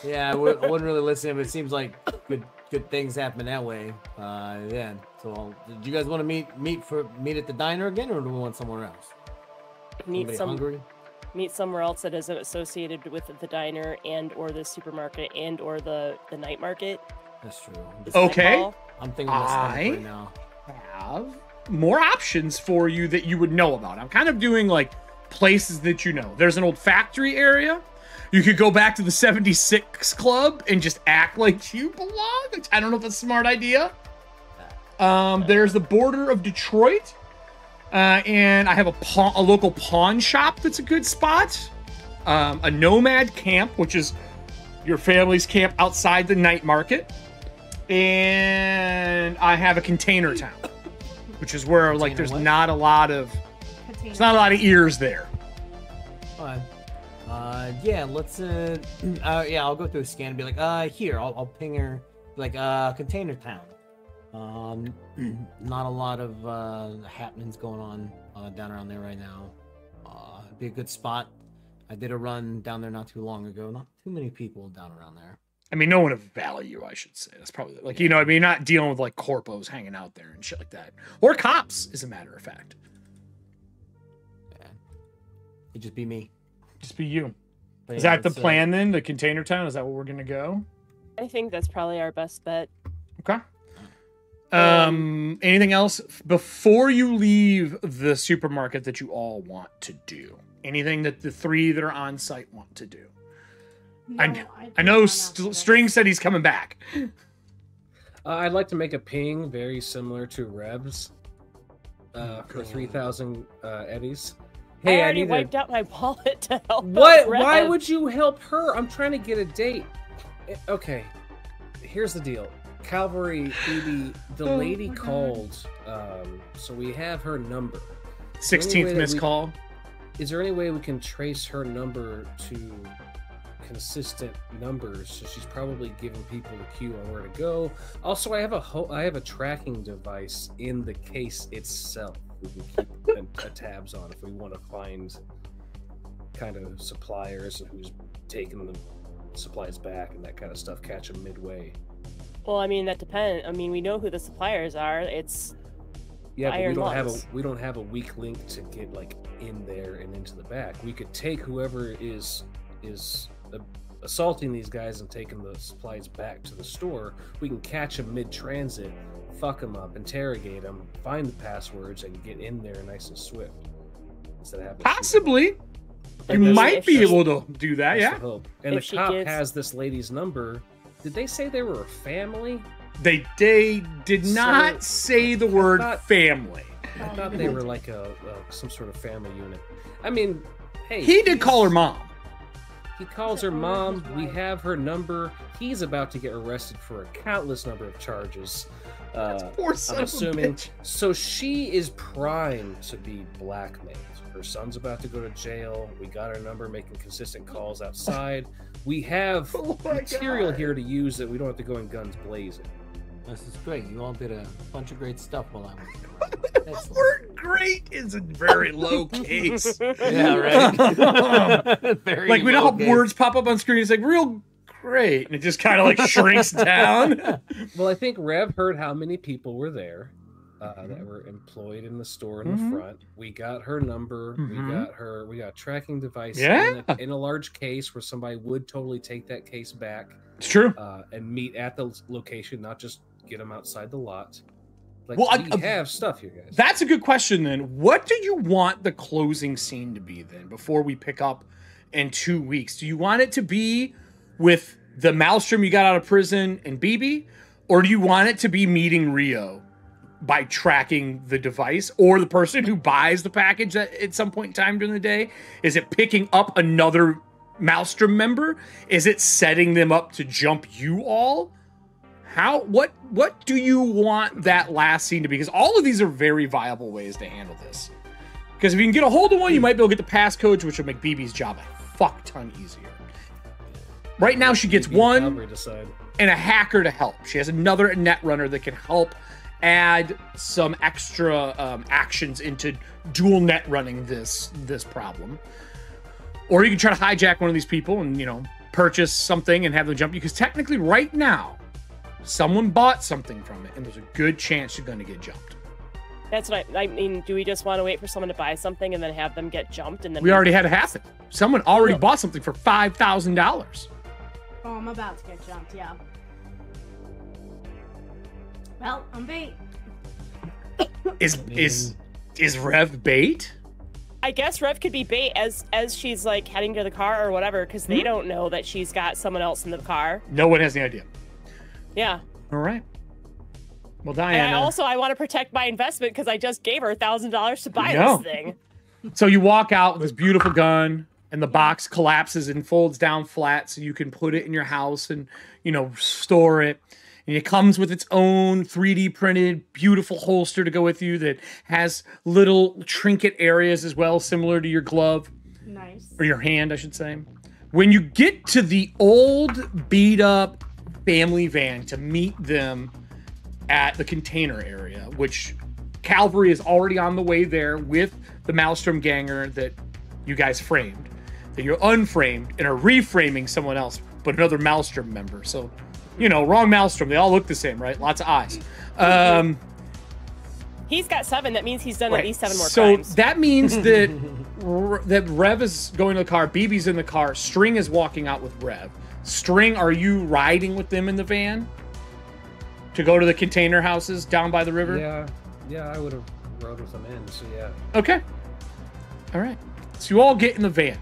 Yeah, I w- I wasn't really listening, but it seems like good, good things happen that way. Uh, yeah. So, do you guys want to meet meet for meet at the diner again, or do we want somewhere else? Meet some hungry? meet somewhere else that isn't associated with the diner and or the supermarket and or the the night market. That's true. is Okay. I'm thinking about I- right now. have more options for you that you would know about. I'm kind of doing like places that you know. There's an old factory area. You could go back to the 76 club and just act like you belong. I don't know if that's a smart idea. Um, there's the border of Detroit. Uh, and I have a pawn, a local pawn shop that's a good spot. Um, a nomad camp, which is your family's camp outside the night market. And I have a container town, which is where like Container there's what? not a lot of There's not a lot of ears there. Alright. Uh, yeah, let's, uh, [clears throat] uh, yeah, I'll go through a scan and be like, uh, here, I'll, I'll ping her, like, uh, Container Town. Um, [clears throat] not a lot of, uh, happenings going on, uh, down around there right now. Uh, it'd be a good spot. I did a run down there not too long ago. Not too many people down around there. I mean, no one of value, I should say. That's probably like you know, I mean, you're not dealing with like corpos hanging out there and shit like that, or cops, as a matter of fact. Yeah. It'd just be me. Just be you. But Is yeah, that the let's, uh, plan then? The container town? Is that where we're gonna go? I think that's probably our best bet. Okay. Um, anything else before you leave the supermarket that you all want to do? Anything that the three that are on site want to do? I No, kn- do I know not St- after this. String said he's coming back. Uh, I'd like to make a ping very similar to Rebs uh, for God. 3,000 uh, eddies. I Hey, I, already need wiped to... out my [laughs] wallet to help. What? out Why would you help her? I'm trying to get a date. Eh, Okay, here's the deal. Calvary, BB, the Oh lady called, um, so we have her number. Sixteenth that missed we- call. Is there any way we can trace her number to consistent numbers? So she's probably giving people the cue on where to go. Also, I have a ho- I have a tracking device in the case itself. We can keep a, a tabs on if we want to find kind of suppliers and who's taking the supplies back and that kind of stuff. Catch them midway. Well, I mean that depends. I mean, we know who the suppliers are. It's Yeah, but we don't have a we don't have a weak link to get like in there and into the back. We could take whoever is is uh, assaulting these guys and taking the supplies back to the store. We can catch them mid transit, fuck them up, interrogate them, find the passwords, and get in there nice and swift. Instead of having to shoot 'em. Possibly, you might be able to do that. Yeah, the. And If the cop gives- has this lady's number. Did they say they were a family? they they did So, not say the I word thought- family. I thought they were like a, a some sort of family unit. I mean, hey, He did call her mom. He calls her mom. We have her number. He's about to get arrested for a countless number of charges. Uh, Poor son I'm of a assuming. bitch. So she is primed to be blackmailed. Her son's about to go to jail. We got her number, making consistent calls outside. We have [laughs] Oh material God. here to use that we don't have to go in guns blazing. This is great. You all did a bunch of great stuff while I was [laughs] The word "great" is a very low case. [laughs] Yeah, right. Very like we don't have words pop up on screen. It's like real great, and it just kind of like shrinks [laughs] down. Well, I think Rev heard how many people were there uh, Mm-hmm. that were employed in the store in Mhm. the front. We got her number. Mhm. We got her. We got tracking device Yeah. in, a, in a large case where somebody would totally take that case back It's true. uh, and meet at the location, not just get them outside the lot. Like Well, I- we uh, have stuff here, guys. That's a good question. Then, what do you want the closing scene to be? Then, before we pick up in two weeks, do you want it to be with the Maelstrom you got out of prison and BB, or do you want it to be meeting Rio by tracking the device, or the person who buys the package at, at some point in time during the day? Is it picking up another Maelstrom member? Is it setting them up to jump you all? How what what do you want that last scene to be? Because all of these are very viable ways to handle this. Because if you can get a hold of one, you might be able to get the passcodes, which will make BB's job a fuck ton easier. Right now, she gets one and a hacker to help. She has another net runner that can help add some extra um, actions into dual net running this this problem. Or you can try to hijack one of these people and you know purchase something and have them jump you. Because technically, right now, someone bought something from it, and there's a good chance you're going to get jumped. That's what I, I mean. Do we just want to wait for someone to buy something and then have them get jumped and then We already had it happen. Someone already No. bought something for five thousand dollars. Oh, I'm about to get jumped, yeah. Well, I'm bait. [coughs] Is is is Rev bait? I guess Rev could be bait as as she's like heading to the car or whatever because they hmm? don't know that she's got someone else in the car. No one has any idea. Yeah. All right. Well, And Diana. I also I want to protect my investment because I just gave her a thousand dollars to buy this thing. So you walk out with this beautiful gun, and the box collapses and folds down flat, so you can put it in your house and you know store it. And it comes with its own 3D printed, beautiful holster to go with you that has little trinket areas as well, similar to your glove Nice. or your hand, I should say. When you get to the old, beat up family van to meet them at the container area, which Calvary is already on the way there with the Maelstrom ganger that you guys framed. That you're unframed and are reframing someone else, but another Maelstrom member. So, you know, wrong Maelstrom. They all look the same, right? Lots of eyes. Um, He's got seven. That means he's done Right. at least seven more so crimes. that means that [laughs] that Rev is going to the car, BB's in the car, String is walking out with Rev. String, are you riding with them in the van to go to the container houses down by the river? Yeah, yeah, I would have rode with them in. So yeah, Okay. All right. So you all get in the van.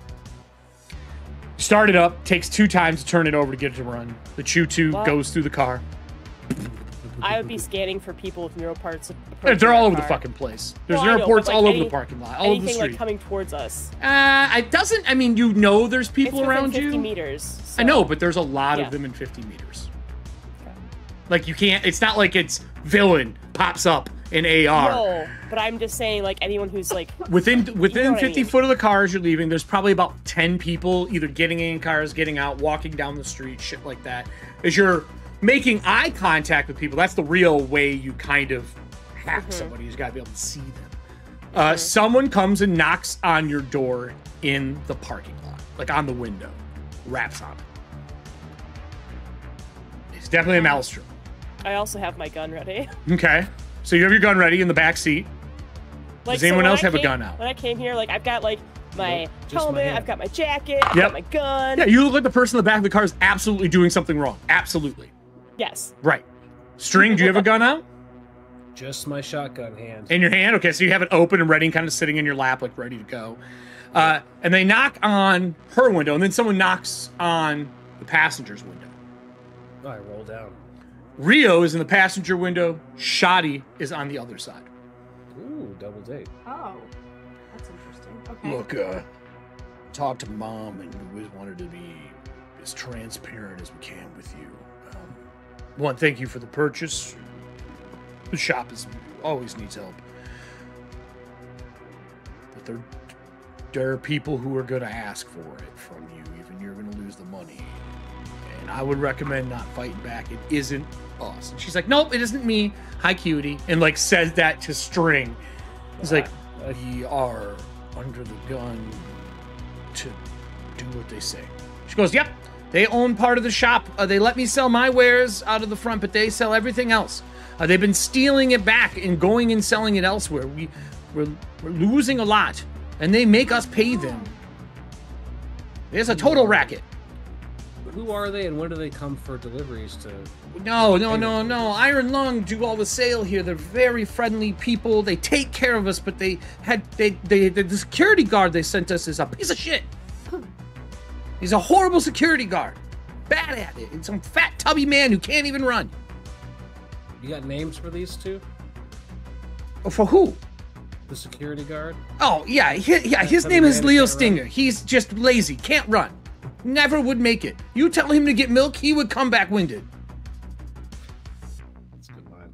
Start it up. Takes two times to turn it over to get it to run. The Chew 2 Well- goes through the car. I would be scanning for people with neural parts. They're all over the fucking place. There's I know, airports like, all over the parking lot, all over the Anything street. like coming towards us. uh, it doesn't. I mean, you know, there's people within around 50 you. meters. I know, but there's a lot Yeah. of them in 50 meters. Okay. Like you can't. It's not like it's villain pops up in AR. No, but I'm just saying, like anyone who's like, Within within what I 50 mean. foot of the car as you're leaving, there's probably about 10 people either getting in cars, getting out, walking down the street, shit like that. As you're making eye contact with people, that's the real way you kind of hack Mm-hmm. somebody. You just gotta be able to see them. Uh, Someone comes and knocks on your door in the parking lot, like on the window, raps on it. It's definitely a maelstrom. I also have my gun ready. Okay. So you have your gun ready in the back seat. Like, Does anyone when else I have a gun out? When I came here, like I've got like my just helmet, hand. I've got my jacket, I've Yep. got my gun. Yeah, you look like the person in the back of the car is absolutely doing something wrong. Absolutely. Yes. Right. String, do you have a gun out? just my shotgun hand. In your hand? Okay, so you have it open and ready and kind of sitting in your lap, like ready to go. Uh, and they knock on her window, and then someone knocks on the passenger's window. Oh, I roll down. Rio is in the passenger window, Shotty is on the other side. Ooh, double date. Oh, that's interesting. Okay. Look, uh, talked to mom, and we wanted to be as transparent as we can with you. Um, one, thank you for the purchase. The shop is always needs help, but there, there are people who are going to ask for it from you. Even you're going to lose the money, and I would recommend not fighting back. It isn't us. And she's like, nope, it isn't me. Hi, cutie, and like says that to String. He's like, we are under the gun to do what they say. She goes, Yep, they own part of the shop. Uh, they let me sell my wares out of the front, but they sell everything else. Uh, they've been stealing it back and going and selling it elsewhere. We, we're, we're losing a lot, and they make us pay them. It's a total racket. Who are they and when do they come for deliveries to? No, no, no, no. Iron Lung do all the sale here. They're very friendly people. They take care of us, but they had they they the, security guard they sent us is a piece of shit. He's a horrible security guard. Bad at it. And some fat tubby man who can't even run. You got names for these two? For who? The security guard? Oh yeah, he, yeah. His name is Leo? Stinger. He's just lazy, can't run. Never would make it. You tell him to get milk, he would come back winded. That's a good line.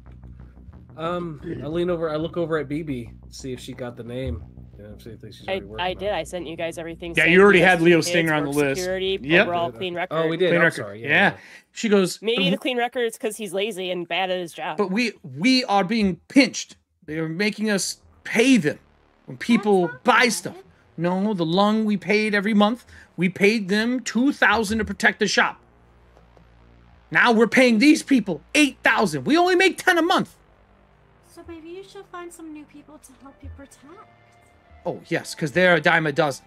Um, I lean over. I look over at BB, see if she got the name. You know, see if she's I, I did. it. I sent you guys everything. Yeah, you already had Leo Stinger on the work list. Security, Yep. overall clean record. Oh, we did. Clean I'm record. sorry. yeah. Yeah. She goes. Maybe the clean record is because he's lazy and bad at his job. but we we are being pinched. They are making us pay them when people buy stuff. No, the lung we paid every month. We paid them two thousand to protect the shop. Now we're paying these people 8,000. We only make 10 a month. So maybe you should find some new people to help you protect. Oh, yes, because they're a dime a dozen.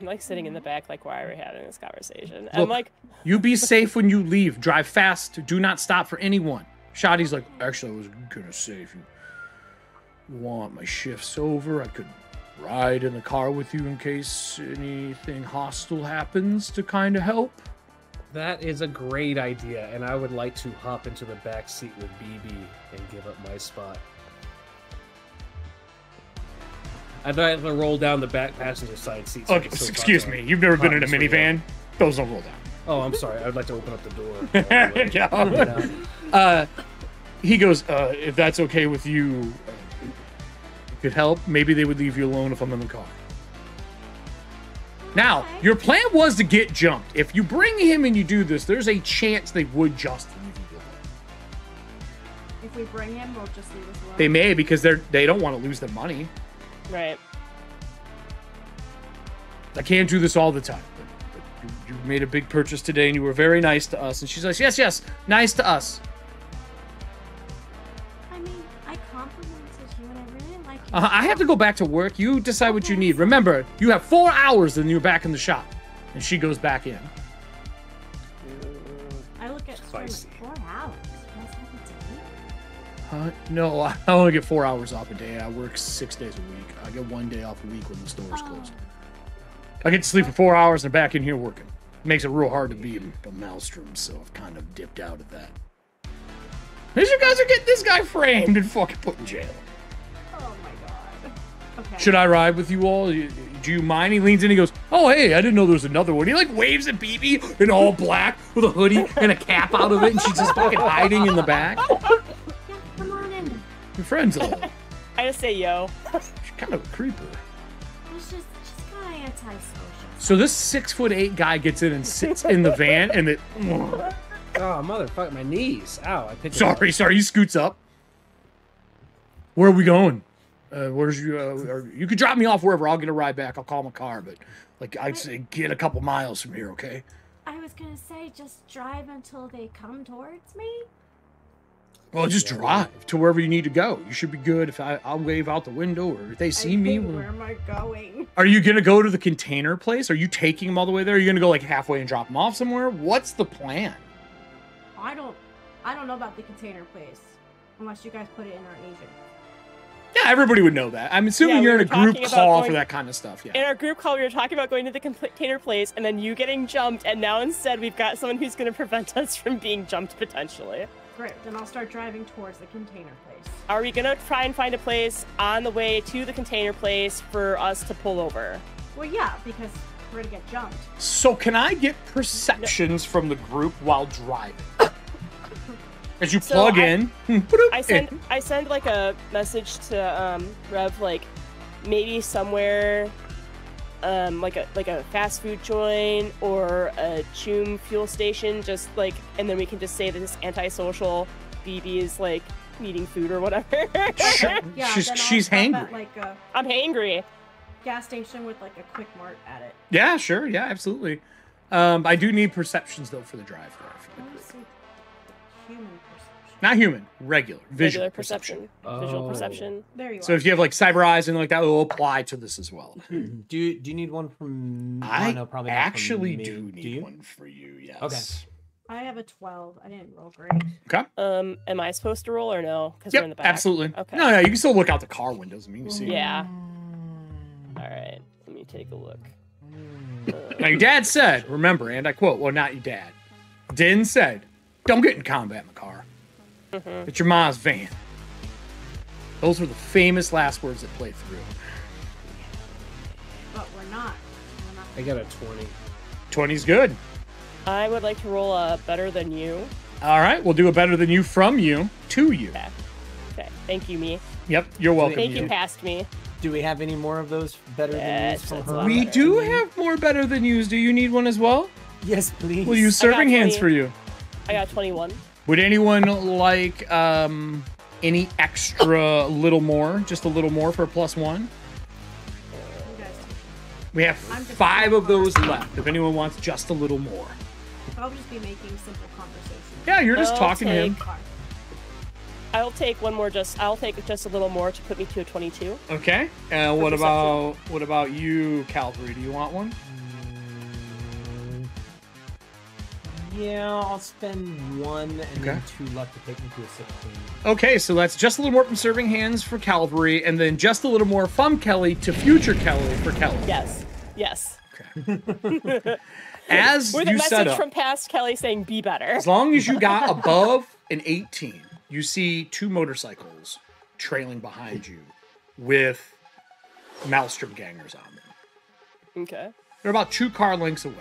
I'm like sitting in the back, like, why are we having this conversation? Look, I'm like, You be safe when you leave. Drive fast. Do not stop for anyone. Shotty's like, actually, I was gonna say if you want my shift's over, I could ride in the car with you in case anything hostile happens to kind of help. That is a great idea, and I would like to hop into the back seat with BB and give up my spot. I'd like to roll down the back passenger side seat. so Okay, can excuse me. You've never been in a Thomas Rio. minivan? Those don't roll down. Oh, I'm sorry. I'd like to open up the door. [laughs] Yeah. uh, he goes, uh, if that's okay with you could help. Maybe they would leave you alone if I'm in the car. Now, Okay. your plan was to get jumped. If you bring him and you do this, there's a chance they would just leave you alone. If we bring him, we'll just leave us alone. They may because they're they don't want to lose their money. right. I can't do this all the time. But, but you, you made a big purchase today and you were very nice to us. And she's like, yes, yes, nice to us. Uh, I have to go back to work. You decide what you need. Remember, you have four hours and you're back in the shop. And she goes back in. I look at Storm Spicy. four hours. You guys have a date? Uh, no, I only get four hours off a day. I work six days a week. I get one day off a week when the store's closed. I get to sleep for four hours and back in here working. Makes it real hard to be a maelstrom, so I've kind of dipped out of that. These you guys are getting this guy framed and fucking put in jail. My god. Okay. Should I ride with you all? Do you mind? He leans in. He goes, "Oh, hey, I didn't know there was another one." He like waves at BB in all black with a hoodie and a cap out of it, and she's just fucking hiding in the back. Yeah, come on in. Your friend's a [laughs] I just say yo. she's kind of a creeper. It's just, just kind of antisocial. So this six foot eight guy gets in and sits in the van, and it. [laughs] Oh, motherfucker, my knees. Ow, I picked it up. Sorry, sorry. He scoots up. Where are we going? Uh, where's you? Uh, or- you could drop me off wherever. I'll get a ride back. I'll call my car, but like I'd say, get a couple miles from here, okay? I was gonna say, just drive until they come towards me. Well, just Yeah, drive to wherever you need to go. You should be good if I, I'll wave out the window or if they see I me. think, Where am I going? Are you gonna go to the container place? Are you taking them all the way there? Are you gonna go like halfway and drop them off somewhere? What's the plan? I don't, I don't know about the container place, unless you guys put it in our agent. Yeah, everybody would know that. I'm assuming Yeah, you're in a group talking about call for that kind of stuff. Yeah. In our group call, we were talking about going to the container place and then you getting jumped, and now instead we've got someone who's going to prevent us from being jumped potentially. Great, then I'll start driving towards the container place. Are we going to try and find a place on the way to the container place for us to pull over? Well, yeah, because we're gonna get jumped. So can I get perceptions from the group while driving? As you So plug I- in, [laughs] I send I send like a message to um, Rev like maybe somewhere um, like a like a fast food joint or a Choom fuel station, just like and then we can just say that it's antisocial. BB is like eating food or whatever. Sure. [laughs] Yeah, she's then she's hangry. At, like a I'm hangry. gas station with like a quick mart at it. Yeah, sure. Yeah, absolutely. Um, I do need perceptions though for the drive there. Not human, regular, visual Regular perception. perception. Visual Oh. perception. There you So are. if you have like cyber eyes and like that, it will apply to this as well. [clears throat] Do you do you need one from? I oh, no, probably not from actually me. do need you? one for you. Yes. Okay. I have a 12. I didn't roll great. Okay. Um, am I supposed to roll or no? Because we're in the Yep. back. Absolutely. Okay. No, no, you can still look out the car windows. I mean, you see. Yeah. All right. Let me take a look. Uh, Now your dad said, remember, and I quote, well, not your dad. Din said, "Don't get in combat in the car. mhm. It's your mom's van." Those were the famous last words that played through. But we're not. We're not. I got a 20. 20's good. I would like to roll a better than you. All right, we'll do a better than you from you to you. Okay. Okay. Thank you, me. Yep, you're welcome. Thank you, you. past me. Do we have any more of those better than Yes, these from her? We do have more better than yous. Do you need one as well? Yes, please. We'll use serving hands for you. I got 21. Would anyone like um, any extra little more? Just a little more for a plus one? We have five of those left. If anyone wants just a little more. I'll just be making simple conversation. Yeah, you're just I'll talking to him. I'll take one more. Just I'll take just a little more to put me to a 22. Okay. Uh, what about what about you, Calvary? Do you want one? Yeah, I'll spend one and Okay. then two luck to take me to a 16. Okay, so that's just a little more from serving hands for Calvary, and then just a little more from Kelly to future Kelly for Kelly. Yes. Yes. [laughs] As With a you set message up, from past Kelly saying "Be better." as long as you [laughs] got above an 18, you see two motorcycles trailing behind you with Maelstrom gangers on them. Okay. They're about two car lengths away.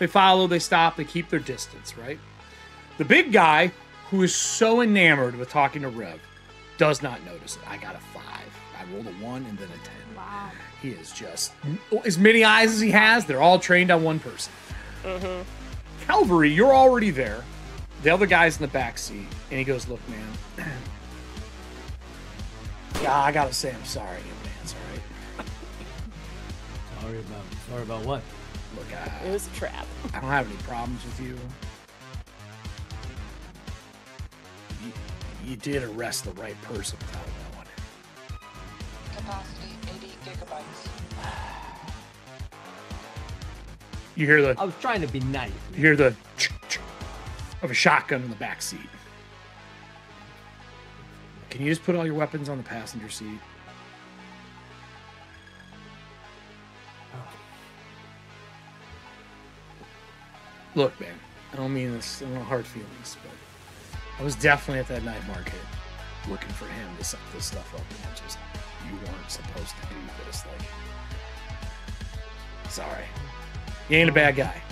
They follow, they stop, they keep their distance, right? The big guy, who is so enamored with talking to Rev, does not notice it. I got a five. I rolled a one and then a 10. Wow. He is just as many eyes as he has. They're all trained on one person. Mm-hmm. Calvary, you're already there. The other guy's in the back seat, and he goes, "Look, man. [clears throat] yeah, I gotta say, I'm sorry in advance. All right. Sorry about sorry about what? Look, It was a trap. I don't have any problems with you. You, you did arrest the right person without knowing. Capacity 80 gigabytes. You hear the I was trying to be nice. You hear the of a shotgun in the back seat. Can you just put all your weapons on the passenger seat? Look, man, I don't mean this. I don't hard feelings, but I was definitely at that night market looking for him to set this stuff up, and just you weren't supposed to do this. Like, sorry, you ain't a bad guy.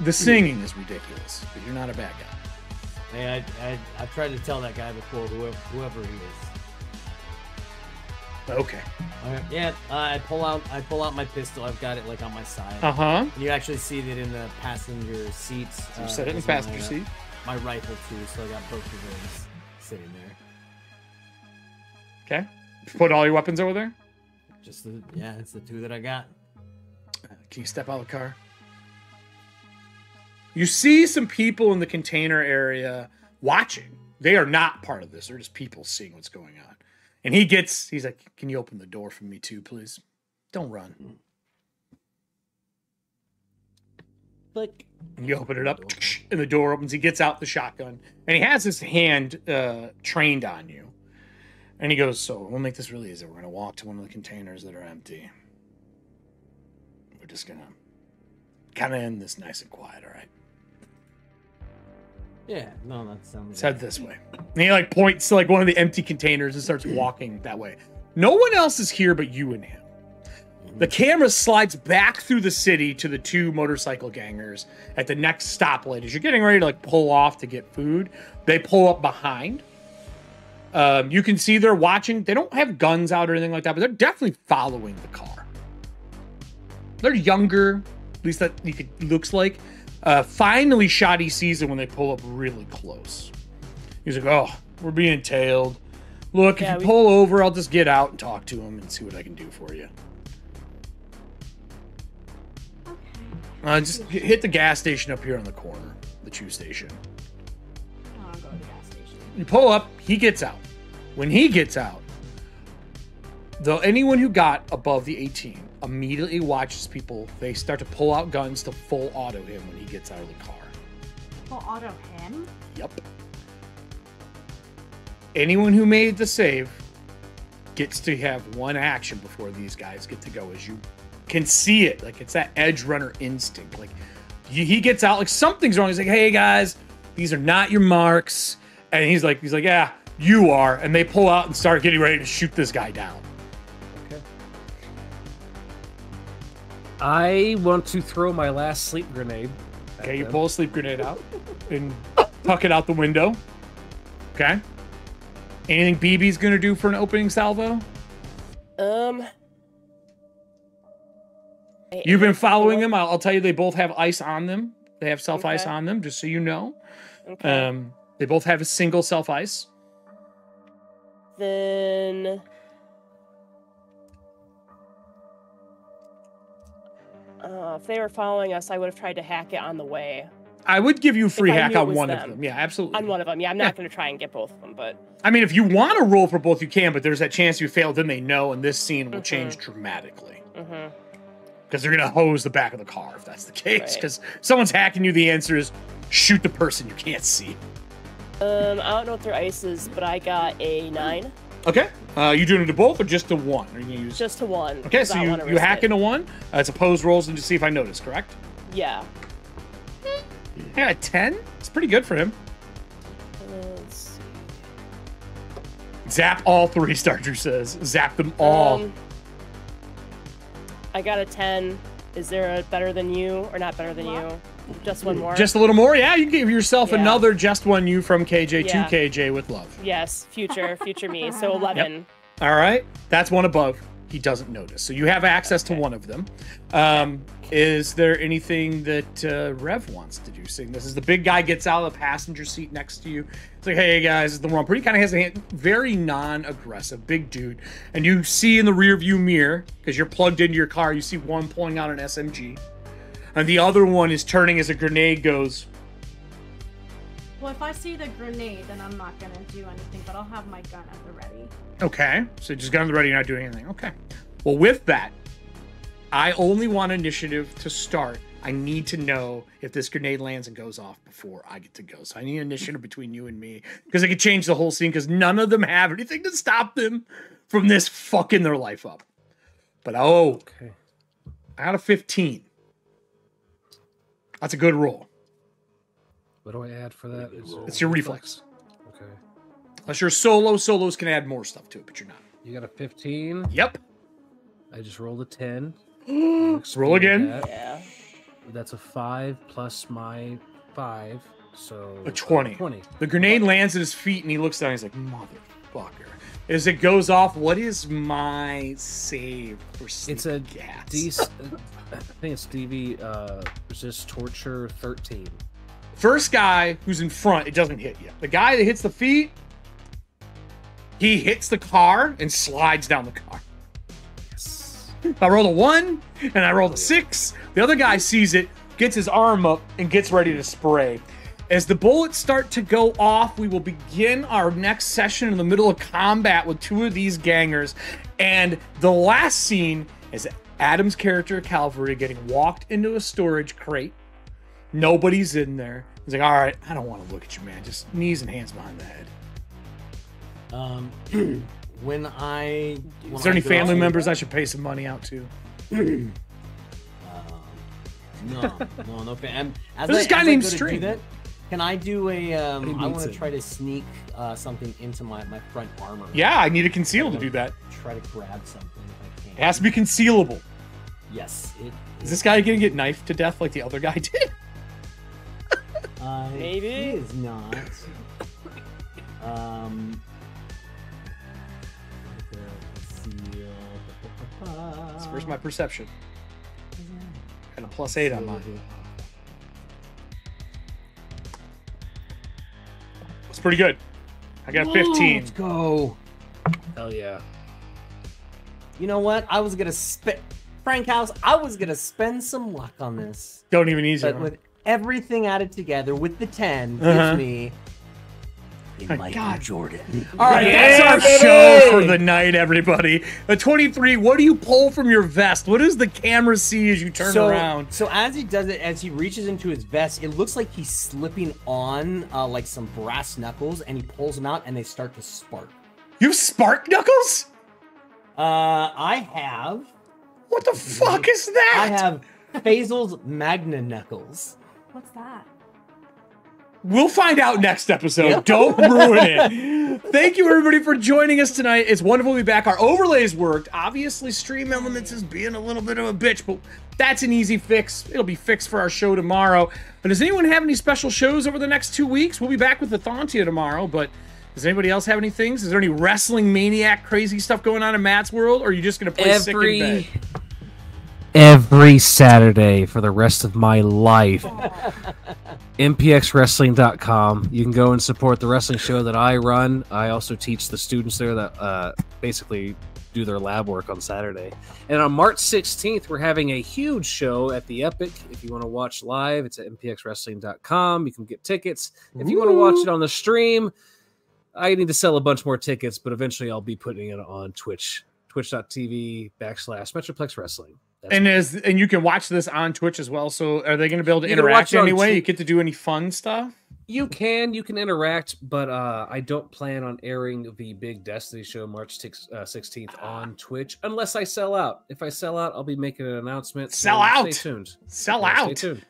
The singing is ridiculous, but you're not a bad guy. Hey, I, I I tried to tell that guy before, whoever whoever he is. Okay. Okay. Yeah, I pull out I pull out my pistol. I've got it like on my side. Uh huh. You actually see that in the passenger seats. You uh, set it in the is my, passenger uh, seat. My rifle too, so I got both of those sitting there. Okay. Put all your weapons over there. Just the yeah, it's the two that I got. Uh, Can you step out of the car? You see some people in the container area watching. They are not part of this. They're just people seeing what's going on. And he gets, he's like, Can you open the door for me too, please? Don't run. Click. And you open it up, and the door opens. He gets out the shotgun, and he has his hand uh, trained on you. And he goes, "So we'll make this really easy. We're gonna walk to one of the containers that are empty. We're just gonna kind of end this nice and quiet, all right? Yeah, no, that sounds. Let's head this way." And he like points to like one of the empty containers and starts [clears throat] walking that way. No one else is here but you and him. The camera slides back through the city to the two motorcycle gangers at the next stoplight. As you're getting ready to like pull off to get food, they pull up behind. Um, you can see they're watching. They don't have guns out or anything like that, but they're definitely following the car. They're younger, at least that you could, looks like. Uh, finally, Shotty sees it when they pull up really close. He's like, "Oh, we're being tailed. Look, Yeah, if we- you pull over, I'll just get out and talk to him and see what I can do for you." Okay. Uh, just hit the gas station up here on the corner, the Chew station. I'll go to the gas station. You pull up, he gets out. When he gets out, though anyone who got above the 18 immediately watches people. They start to pull out guns to full auto him when he gets out of the car. Full auto him? Yep. Anyone who made the save gets to have one action before these guys get to go. As you can see it, like it's that edge runner instinct. Like he gets out, like something's wrong. He's like, "Hey guys, these are not your marks," and he's like, "He's like, yeah, you are." And they pull out and start getting ready to shoot this guy down. I want to throw my last sleep grenade. at Okay, you them. pull a sleep grenade out and tuck it out the window. Okay. Anything BB's gonna do for an opening salvo? Um. I- You've been following them. I'll, I'll tell you, they both have ice on them. They have self ice Okay. on them, just so you know. Okay. Um, they both have a single self ice. then Uh, if they were following us, I would have tried to hack it on the way. I would give you free hack on one of them. them. Yeah, absolutely. On one of them, yeah. I'm not going to try and get both of them, but I mean, if you want to roll for both, you can, but there's that chance you fail, then they know, and this scene will Mhm. change dramatically. Because they're going to hose the back of the car if that's the case. Right. Because someone's hacking you, the answer is shoot the person you can't see. um, I don't know what their ice is, but I got a nine, Okay. Uh, you doing it to both or just to one? Are you gonna use... just to one. Okay, so you, you hack it. into one. Uh, it's opposed rolls and to see if I notice, correct? Yeah. I got a 10. It's pretty good for him. Zap all three, [laughs] Star says. Zap them all. Um, I got a ten. Is there a better than you or not better than you? Just one more. just a little more? Yeah, you can give yourself Yeah. another just one you from KJ Yeah. to KJ with love. yes, future, future me. So [laughs] eleven. All right, that's one above. He doesn't notice, so you have access to one of them. Um, is there anything that uh, Rev wants to do? Seeing this is the big guy gets out of the passenger seat next to you. It's like, hey guys, the one pretty kind of has a hand, very non-aggressive, big dude, and you see in the rear view mirror because you're plugged into your car. You see one pulling out an SMG, and the other one is turning as a grenade goes. Well, if I see the grenade, then I'm not gonna do anything, but I'll have my gun at the ready. Okay, so just guns ready, you're not doing anything. Okay. Well, with that, I only want initiative to start. I need to know if this grenade lands and goes off before I get to go. So I need initiative between you and me because it could change the whole scene because none of them have anything to stop them from this fucking their life up. But oh, Okay. out of 15. That's a good roll. What do I add for that? it It's your reflex. Okay. Unless you're solo, solos can add more stuff to it, but you're not. You got a 15. Yep. I just rolled a 10. [gasps] Roll again. That. Yeah. That's a 5 plus my 5. So A uh, 20. 20. The grenade lands at his feet and he looks down. He's like, motherfucker. As it goes off, what is my save for sneak It's a gas? dec- [laughs] I think it's DV uh, resist torture 13. First guy who's in front, it doesn't hit you. The guy that hits the feet, he hits the car and slides down the car. I rolled a one and I rolled a six. The other guy sees it, gets his arm up, and gets ready to spray. As the bullets start to go off, we will begin our next session in the middle of combat with two of these gangers. And the last scene is Adam's character, Calvary, getting walked into a storage crate. Nobody's in there. He's like, all right, I don't want to look at you, man. Just knees and hands behind the head. Um, [clears throat] when I when Is there I any go family to- members I should pay some money out to? Um, no, no, no. fa- um, as There's I- this guy as I named go to do String. that, Can I do a? He Um, I needs want to it. try to sneak uh, something into my my front armor. Yeah, I need a conceal to do that. Try to grab something if I can. It has to be concealable. Yes. It, Is this guy gonna get knifed to death like the other guy [laughs] did? Uh, Maybe? he is not. Um. So where's my perception? And a plus eight on mine. It's pretty good. I got 15. Let's go. Hell yeah. You know what? I was gonna spend Frankhouse. I was gonna spend some luck on this, Don't even use it. But with everything added together, with the 10 Uh-huh. gives me. My Michael God. Jordan. All right, Yeah, that's our baby! show for the night, everybody. A 23. What do you pull from your vest? What does the camera see as you turn so, around? So as he does it, as he reaches into his vest, it looks like he's slipping on uh, like some brass knuckles, and he pulls them out, and they start to spark. You have spark knuckles? Uh, I have, What the fuck is that? I have Faisal's Magna Knuckles. What's that? We'll find out next episode. Yep. Don't [laughs] ruin it. Thank you, everybody, for joining us tonight. It's wonderful to be back. Our overlays worked. Obviously, Stream Elements is being a little bit of a bitch, but that's an easy fix. It'll be fixed for our show tomorrow. But does anyone have any special shows over the next two weeks? We'll be back with the Ethauntia tomorrow, but does anybody else have any things? Is there any wrestling maniac crazy stuff going on in Matt's world, or are you just going to play sick in bed? Every Saturday for the rest of my life. mpxwrestling.com. You can go and support the wrestling show that I run. I also teach the students there that uh, basically do their lab work on Saturday. And on March 16th, we're having a huge show at the Epic. If you want to watch live, it's at mpxwrestling.com. You can get tickets. If you want to watch it on the stream, I need to sell a bunch more tickets, but eventually I'll be putting it on Twitch, twitch.tv backslash Metroplex Wrestling. That's And me. as and you can watch this on Twitch as well. So are they going to be able to You can watch interact it on anyway? Tw- You get to do any fun stuff? You can, you can interact, but uh, I don't plan on airing the big Destiny show March 6, uh, 16th on Twitch unless I sell out. If I sell out, I'll be making an announcement. Sell so out. Stay tuned. Sell Yeah, out. Stay tuned.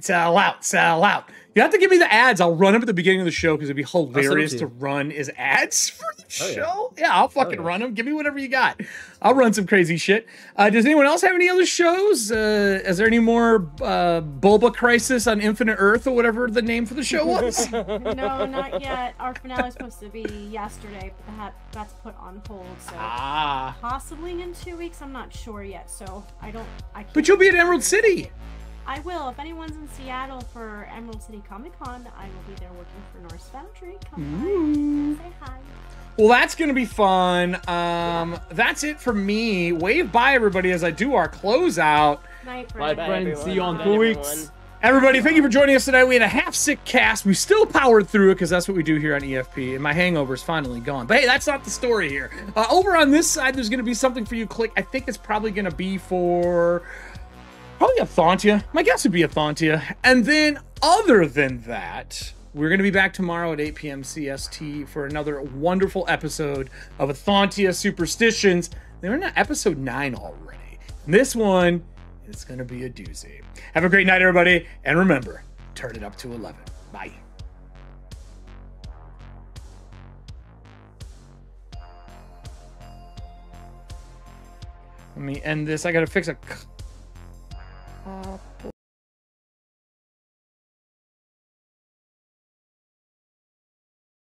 Sell out, sell out. You have to give me the ads. I'll run them at the beginning of the show because it'd be hilarious to to run as ads [laughs] for the Oh, show. Yeah, I'll fucking yeah. run them. Give me whatever you got. I'll run some crazy shit. Uh, does anyone else have any other shows? Uh, is there any more uh, Bulba Crisis on Infinite Earth or whatever the name for the show [laughs] was? no, not yet. Our finale is supposed to be yesterday, but that that's put on hold. So ah. possibly in two weeks. I'm not sure yet. So I don't. I. Can't But you'll be at Emerald City. I will. If anyone's in Seattle for Emerald City Comic Con, I will be there working for Norse Foundry. Come by, say hi. Well, that's going to be fun. Um, that's it for me. Wave bye, everybody, as I do our closeout. Night, Bye, friends. See you on two weeks. Everybody, thank you for joining us today. We had a half sick cast. We still powered through it because that's what we do here on EFP. And my hangover is finally gone. But hey, that's not the story here. Uh, over on this side, there's going to be something for you click. I think it's probably going to be for probably Ethauntia. My guess would be Ethauntia. And then, other than that, we're going to be back tomorrow at 8 p.m. CST for another wonderful episode of Ethauntia Superstitions. They're in episode 9 already. And this one is going to be a doozy. Have a great night, everybody. And remember, turn it up to 11. Bye. Let me end this. I got to fix a up